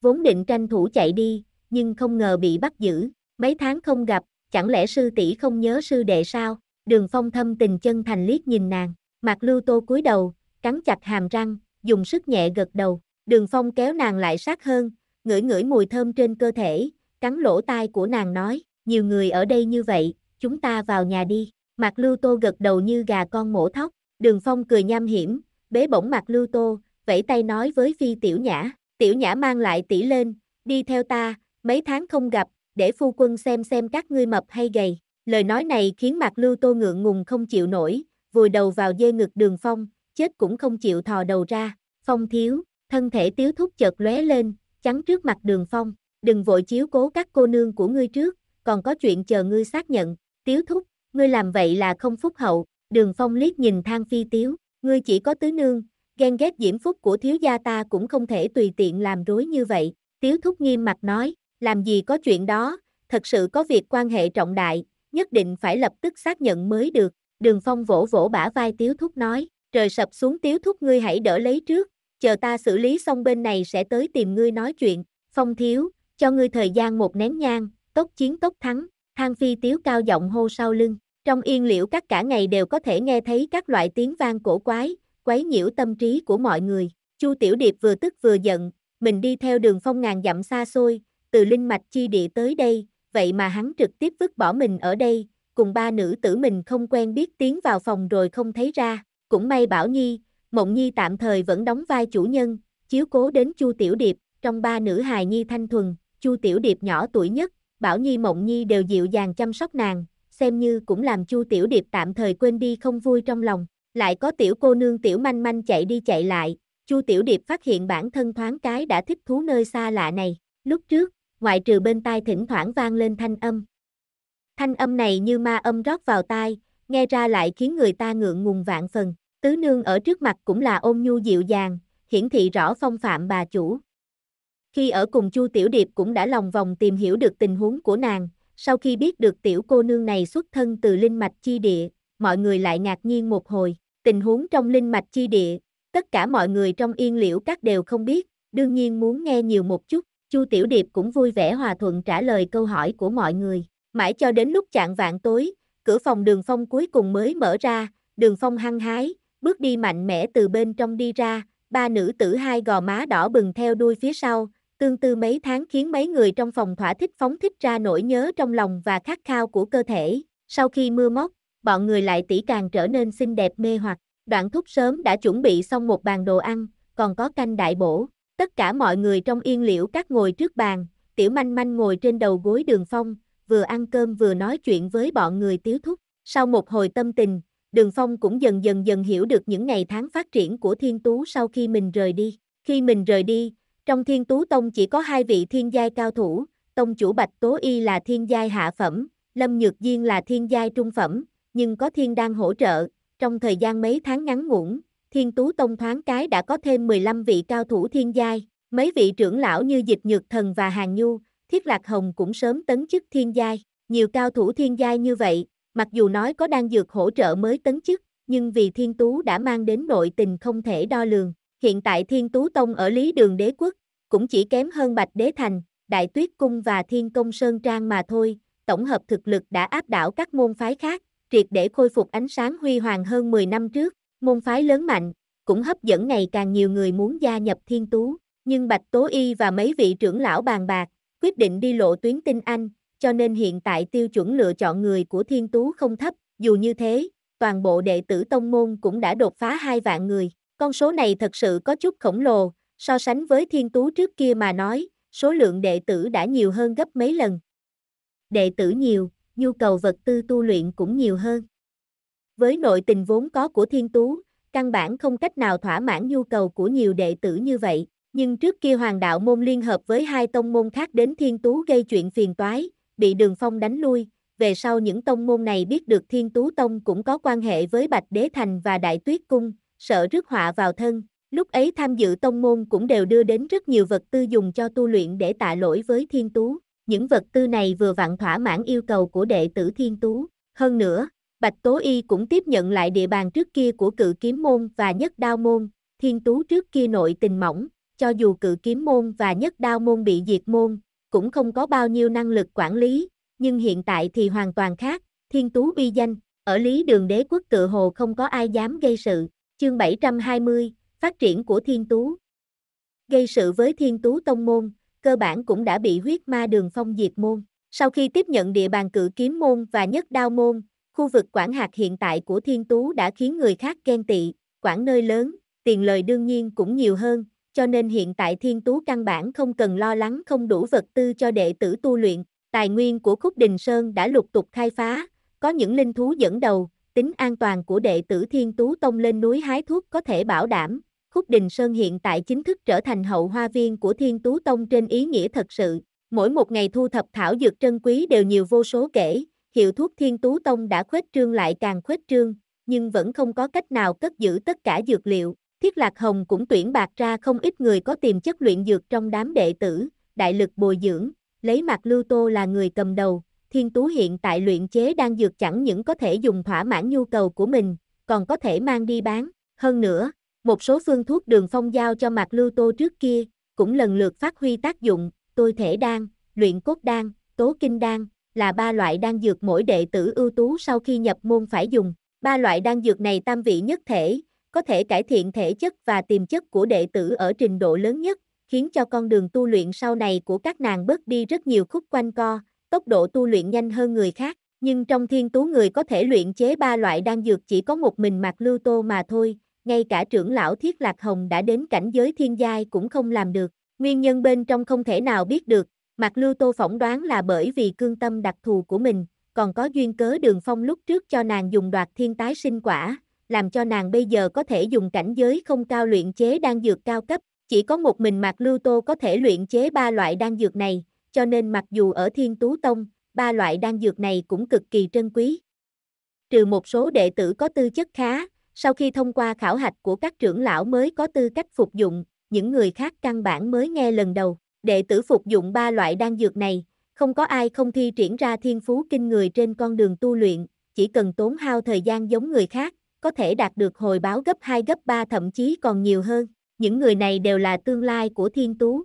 Vốn định tranh thủ chạy đi, nhưng không ngờ bị bắt giữ, mấy tháng không gặp, chẳng lẽ sư tỷ không nhớ sư đệ sao? Đường phong thâm tình chân thành liếc nhìn nàng, Mạc lưu tô cúi đầu, cắn chặt hàm răng, dùng sức nhẹ gật đầu, đường phong kéo nàng lại sát hơn, ngửi ngửi mùi thơm trên cơ thể, cắn lỗ tai của nàng nói, nhiều người ở đây như vậy, chúng ta vào nhà đi, Mạc lưu tô gật đầu như gà con mổ thóc, đường phong cười nham hiểm, bế bổng Mạc lưu tô, vẫy tay nói với phi tiểu nhã, tiểu nhã mang lại tỷ lên, đi theo ta, mấy tháng không gặp, để phu quân xem xem các ngươi mập hay gầy. Lời nói này khiến mặt lưu tô ngượng ngùng không chịu nổi, vùi đầu vào dê ngực đường phong, chết cũng không chịu thò đầu ra. Phong thiếu, thân thể tiếu thúc chợt lóe lên, chắn trước mặt đường phong, đừng vội chiếu cố các cô nương của ngươi trước, còn có chuyện chờ ngươi xác nhận, tiếu thúc, ngươi làm vậy là không phúc hậu, đường phong liếc nhìn thang phi tiếu, ngươi chỉ có tứ nương, ghen ghét diễm phúc của thiếu gia ta cũng không thể tùy tiện làm rối như vậy, tiếu thúc nghiêm mặt nói, làm gì có chuyện đó, thật sự có việc quan hệ trọng đại, nhất định phải lập tức xác nhận mới được. Đường Phong vỗ vỗ bả vai Tiếu Thúc nói, trời sập xuống Tiếu Thúc ngươi hãy đỡ lấy trước, chờ ta xử lý xong bên này sẽ tới tìm ngươi nói chuyện. Phong Thiếu, cho ngươi thời gian một nén nhang, tốc chiến tốc thắng, thang phi Tiếu cao giọng hô sau lưng. Trong yên liễu các cả ngày đều có thể nghe thấy các loại tiếng vang cổ quái, quấy nhiễu tâm trí của mọi người. Chu Tiểu Điệp vừa tức vừa giận, mình đi theo đường phong ngàn dặm xa xôi, từ linh mạch chi địa tới đây, vậy mà hắn trực tiếp vứt bỏ mình ở đây, cùng ba nữ tử mình không quen biết tiến vào phòng rồi không thấy ra, cũng may Bảo Nhi, Mộng Nhi tạm thời vẫn đóng vai chủ nhân, chiếu cố đến Chu Tiểu Điệp, trong ba nữ hài nhi thanh thuần, Chu Tiểu Điệp nhỏ tuổi nhất, Bảo Nhi Mộng Nhi đều dịu dàng chăm sóc nàng, xem như cũng làm Chu Tiểu Điệp tạm thời quên đi không vui trong lòng, lại có tiểu cô nương tiểu manh manh chạy đi chạy lại, Chu Tiểu Điệp phát hiện bản thân thoáng cái đã thích thú nơi xa lạ này, lúc trước, ngoại trừ bên tai thỉnh thoảng vang lên thanh âm. Thanh âm này như ma âm rót vào tai, nghe ra lại khiến người ta ngượng ngùng vạn phần. Tứ nương ở trước mặt cũng là ôn nhu dịu dàng, hiển thị rõ phong phạm bà chủ. Khi ở cùng Chu Tiểu Điệp cũng đã lòng vòng tìm hiểu được tình huống của nàng, sau khi biết được tiểu cô nương này xuất thân từ linh mạch chi địa, mọi người lại ngạc nhiên một hồi. Tình huống trong linh mạch chi địa, tất cả mọi người trong yên liễu các đều không biết, đương nhiên muốn nghe nhiều một chút. Chu Tiểu Điệp cũng vui vẻ hòa thuận trả lời câu hỏi của mọi người. Mãi cho đến lúc chạng vạn tối, cửa phòng đường phong cuối cùng mới mở ra, đường phong hăng hái, bước đi mạnh mẽ từ bên trong đi ra, ba nữ tử hai gò má đỏ bừng theo đuôi phía sau, tương tư mấy tháng khiến mấy người trong phòng thỏa thích phóng thích ra nỗi nhớ trong lòng và khát khao của cơ thể. Sau khi mưa móc, bọn người lại tỉ càng trở nên xinh đẹp mê hoặc. Đoạn thúc sớm đã chuẩn bị xong một bàn đồ ăn, còn có canh đại bổ. Tất cả mọi người trong yên liễu các ngồi trước bàn, tiểu manh manh ngồi trên đầu gối đường phong, vừa ăn cơm vừa nói chuyện với bọn người tiếu thúc. Sau một hồi tâm tình, đường phong cũng dần dần dần hiểu được những ngày tháng phát triển của thiên tú sau khi mình rời đi. Khi mình rời đi, trong thiên tú tông chỉ có hai vị thiên giai cao thủ, tông chủ Bạch Tố Y là thiên giai hạ phẩm, Lâm Nhược Diên là thiên giai trung phẩm, nhưng có thiên đang hỗ trợ, trong thời gian mấy tháng ngắn ngủn, thiên tú tông thoáng cái đã có thêm 15 vị cao thủ thiên giai, mấy vị trưởng lão như Dịch Nhược Thần và Hàng Nhu, Thiết Lạc Hồng cũng sớm tấn chức thiên giai, nhiều cao thủ thiên giai như vậy, mặc dù nói có đang dược hỗ trợ mới tấn chức, nhưng vì thiên tú đã mang đến nội tình không thể đo lường, hiện tại thiên tú tông ở lý đường đế quốc, cũng chỉ kém hơn bạch đế thành, đại tuyết cung và thiên công sơn trang mà thôi, tổng hợp thực lực đã áp đảo các môn phái khác, triệt để khôi phục ánh sáng huy hoàng hơn 10 năm trước, môn phái lớn mạnh, cũng hấp dẫn ngày càng nhiều người muốn gia nhập thiên tú, nhưng Bạch Tố Y và mấy vị trưởng lão bàn bạc, quyết định đi lộ tuyến tinh anh, cho nên hiện tại tiêu chuẩn lựa chọn người của thiên tú không thấp, dù như thế, toàn bộ đệ tử tông môn cũng đã đột phá hai vạn người, con số này thật sự có chút khổng lồ, so sánh với thiên tú trước kia mà nói, số lượng đệ tử đã nhiều hơn gấp mấy lần. Đệ tử nhiều, nhu cầu vật tư tu luyện cũng nhiều hơn. Với nội tình vốn có của thiên tú, căn bản không cách nào thỏa mãn nhu cầu của nhiều đệ tử như vậy, nhưng trước kia hoàng đạo môn liên hợp với hai tông môn khác đến thiên tú gây chuyện phiền toái, bị đường phong đánh lui, về sau những tông môn này biết được thiên tú tông cũng có quan hệ với Bạch Đế Thành và Đại Tuyết Cung, sợ rước họa vào thân, lúc ấy tham dự tông môn cũng đều đưa đến rất nhiều vật tư dùng cho tu luyện để tạ lỗi với thiên tú, những vật tư này vừa vặn thỏa mãn yêu cầu của đệ tử thiên tú, hơn nữa, Bạch Tố Y cũng tiếp nhận lại địa bàn trước kia của cự kiếm môn và nhất đao môn, thiên tú trước kia nội tình mỏng, cho dù cự kiếm môn và nhất đao môn bị diệt môn, cũng không có bao nhiêu năng lực quản lý, nhưng hiện tại thì hoàn toàn khác, thiên tú uy danh, ở lý đường đế quốc tự hồ không có ai dám gây sự, chương 720, phát triển của thiên tú. Gây sự với thiên tú tông môn, cơ bản cũng đã bị huyết ma đường phong diệt môn. Sau khi tiếp nhận địa bàn cự kiếm môn và nhất đao môn, khu vực quản hạt hiện tại của thiên tú đã khiến người khác ghen tị, quản nơi lớn, tiền lời đương nhiên cũng nhiều hơn, cho nên hiện tại thiên tú căn bản không cần lo lắng không đủ vật tư cho đệ tử tu luyện, tài nguyên của khúc đình sơn đã lục tục khai phá, có những linh thú dẫn đầu, tính an toàn của đệ tử thiên tú tông lên núi hái thuốc có thể bảo đảm, khúc đình sơn hiện tại chính thức trở thành hậu hoa viên của thiên tú tông trên ý nghĩa thật sự, mỗi một ngày thu thập thảo dược trân quý đều nhiều vô số kể, hiệu thuốc thiên tú tông đã khuếch trương lại càng khuếch trương, nhưng vẫn không có cách nào cất giữ tất cả dược liệu, Thiết Lạc Hồng cũng tuyển bạc ra không ít người có tiềm chất luyện dược trong đám đệ tử, đại lực bồi dưỡng, lấy mặt Lưu Tô là người cầm đầu, Thiên Tú hiện tại luyện chế đang dược chẳng những có thể dùng thỏa mãn nhu cầu của mình, còn có thể mang đi bán. Hơn nữa, một số phương thuốc đường phong giao cho mặt Lưu Tô trước kia, cũng lần lượt phát huy tác dụng, tôi thể đan, luyện cốt đan, tố kinh đan, là ba loại đan dược mỗi đệ tử ưu tú sau khi nhập môn phải dùng. Ba loại đan dược này tam vị nhất thể, có thể cải thiện thể chất và tiềm chất của đệ tử ở trình độ lớn nhất, khiến cho con đường tu luyện sau này của các nàng bớt đi rất nhiều khúc quanh co, tốc độ tu luyện nhanh hơn người khác. Nhưng trong thiên tú người có thể luyện chế ba loại đan dược chỉ có một mình Mạc Lưu Tô mà thôi, ngay cả trưởng lão Thiết Lạc Hồng đã đến cảnh giới thiên giai cũng không làm được. Nguyên nhân bên trong không thể nào biết được, Mạc Lưu Tô phỏng đoán là bởi vì cương tâm đặc thù của mình, còn có duyên cớ đường phong lúc trước cho nàng dùng đoạt thiên tái sinh quả, làm cho nàng bây giờ có thể dùng cảnh giới không cao luyện chế đan dược cao cấp, chỉ có một mình Mạc Lưu Tô có thể luyện chế ba loại đan dược này, cho nên mặc dù ở Thiên Tú Tông, ba loại đan dược này cũng cực kỳ trân quý. Trừ một số đệ tử có tư chất khá, sau khi thông qua khảo hạch của các trưởng lão mới có tư cách phục dụng, những người khác căn bản mới nghe lần đầu, đệ tử phục dụng ba loại đan dược này, không có ai không thi triển ra thiên phú kinh người trên con đường tu luyện, chỉ cần tốn hao thời gian giống người khác, có thể đạt được hồi báo gấp 2 gấp 3 thậm chí còn nhiều hơn. Những người này đều là tương lai của thiên tú.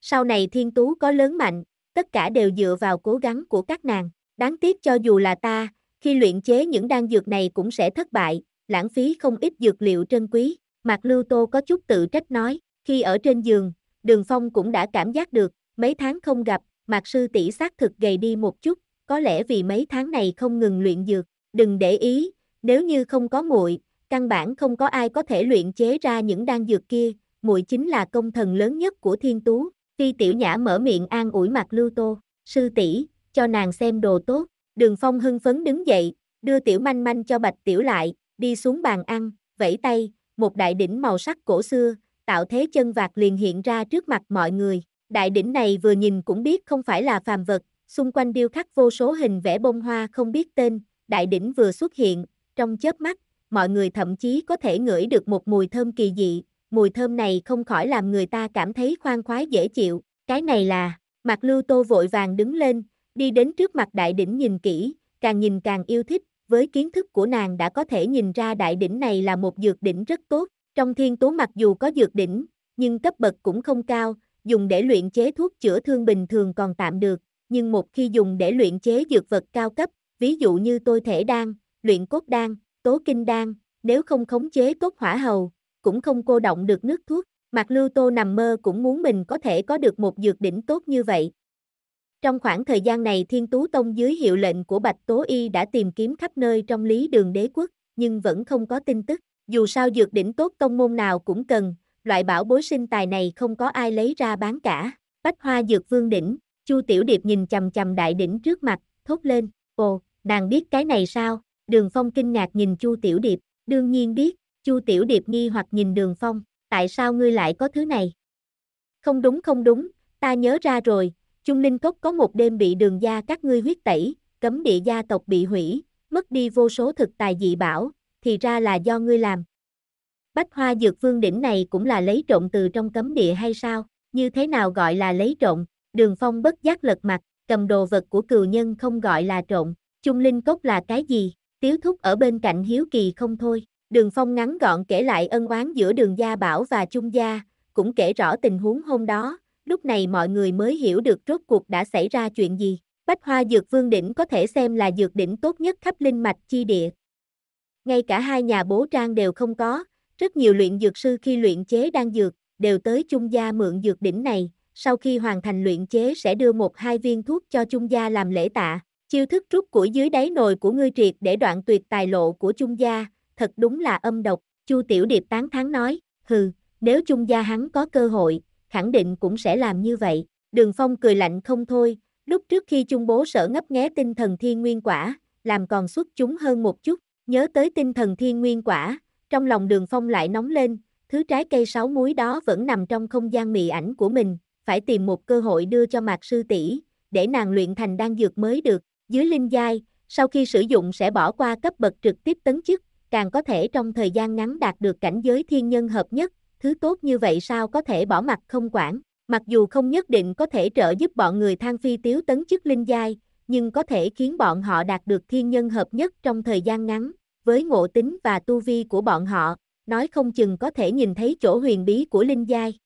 sau này thiên tú có lớn mạnh, tất cả đều dựa vào cố gắng của các nàng. Đáng tiếc cho dù là ta, khi luyện chế những đan dược này cũng sẽ thất bại, lãng phí không ít dược liệu trân quý. Mạc Lưu Tô có chút tự trách nói, khi ở trên giường, Đường Phong cũng đã cảm giác được, mấy tháng không gặp, Mạc Sư tỷ xác thực gầy đi một chút, có lẽ vì mấy tháng này không ngừng luyện dược, đừng để ý, nếu như không có muội, căn bản không có ai có thể luyện chế ra những đan dược kia, muội chính là công thần lớn nhất của Thiên Tú. Phi Tiểu Nhã mở miệng an ủi Mạc Lưu Tô, sư tỷ, cho nàng xem đồ tốt. Đường Phong hưng phấn đứng dậy, đưa Tiểu Manh Manh cho Bạch Tiểu lại, đi xuống bàn ăn, vẫy tay, một đại đỉnh màu sắc cổ xưa, tạo thế chân vạc liền hiện ra trước mặt mọi người. Đại đỉnh này vừa nhìn cũng biết không phải là phàm vật, xung quanh điêu khắc vô số hình vẽ bông hoa không biết tên, đại đỉnh vừa xuất hiện, trong chớp mắt, mọi người thậm chí có thể ngửi được một mùi thơm kỳ dị, mùi thơm này không khỏi làm người ta cảm thấy khoan khoái dễ chịu, cái này là, mặt lưu tô vội vàng đứng lên, đi đến trước mặt đại đỉnh nhìn kỹ, càng nhìn càng yêu thích, với kiến thức của nàng đã có thể nhìn ra đại đỉnh này là một dược đỉnh rất tốt, trong thiên tố mặc dù có dược đỉnh, nhưng cấp bậc cũng không cao, dùng để luyện chế thuốc chữa thương bình thường còn tạm được, nhưng một khi dùng để luyện chế dược vật cao cấp, ví dụ như tôi thể đan, luyện cốt đan, tố kinh đan, nếu không khống chế tốt hỏa hầu, cũng không cô động được nước thuốc. Mạc Lưu Tô nằm mơ cũng muốn mình có thể có được một dược đỉnh tốt như vậy. Trong khoảng thời gian này Thiên Tú Tông dưới hiệu lệnh của Bạch Tố Y đã tìm kiếm khắp nơi trong lý đường đế quốc, nhưng vẫn không có tin tức. Dù sao dược đỉnh tốt tông môn nào cũng cần, loại bảo bối sinh tài này không có ai lấy ra bán cả. Bách hoa dược vương đỉnh, Chu Tiểu Điệp nhìn chầm chầm đại đỉnh trước mặt, thốt lên, ồ, nàng biết cái này sao? Đường Phong kinh ngạc nhìn Chu Tiểu Điệp, đương nhiên biết, Chu Tiểu Điệp nghi hoặc nhìn Đường Phong, tại sao ngươi lại có thứ này? Không đúng không đúng, ta nhớ ra rồi, Trung Linh Cốc có một đêm bị đường gia các ngươi huyết tẩy, cấm địa gia tộc bị hủy, mất đi vô số thực tài dị bảo, thì ra là do ngươi làm. Bách hoa dược vương đỉnh này cũng là lấy trộn từ trong cấm địa hay sao, như thế nào gọi là lấy trộn, đường phong bất giác lật mặt, cầm đồ vật của cừu nhân không gọi là trộn, Trung Linh Cốc là cái gì, tiếu thúc ở bên cạnh hiếu kỳ không thôi. Đường Phong ngắn gọn kể lại ân oán giữa đường Gia Bảo và Trung Gia, cũng kể rõ tình huống hôm đó, lúc này mọi người mới hiểu được rốt cuộc đã xảy ra chuyện gì. Bách Hoa Dược Vương Đỉnh có thể xem là dược đỉnh tốt nhất khắp linh mạch chi địa. Ngay cả hai nhà bố trang đều không có, rất nhiều luyện dược sư khi luyện chế đan dược, đều tới Trung Gia mượn dược đỉnh này, sau khi hoàn thành luyện chế sẽ đưa một hai viên thuốc cho Trung Gia làm lễ tạ. Chiêu thức rút củi dưới đáy nồi của ngươi triệt để đoạn tuyệt tài lộ của Trung Gia, thật đúng là âm độc, Chu Tiểu Điệp tán thán nói, hừ, nếu Trung Gia hắn có cơ hội, khẳng định cũng sẽ làm như vậy. Đường Phong cười lạnh không thôi, lúc trước khi Trung bố sở ngấp nghé tinh thần thiên nguyên quả, làm còn xuất chúng hơn một chút, nhớ tới tinh thần thiên nguyên quả, trong lòng đường Phong lại nóng lên, thứ trái cây sáu muối đó vẫn nằm trong không gian mị ảnh của mình, phải tìm một cơ hội đưa cho Mạc Sư tỷ để nàng luyện thành đan dược mới được, dưới linh giai, sau khi sử dụng sẽ bỏ qua cấp bậc trực tiếp tấn chức, càng có thể trong thời gian ngắn đạt được cảnh giới thiên nhân hợp nhất, thứ tốt như vậy sao có thể bỏ mặt không quản, mặc dù không nhất định có thể trợ giúp bọn người thang phi tiếu tấn chức linh giai, nhưng có thể khiến bọn họ đạt được thiên nhân hợp nhất trong thời gian ngắn, với ngộ tính và tu vi của bọn họ, nói không chừng có thể nhìn thấy chỗ huyền bí của linh giai.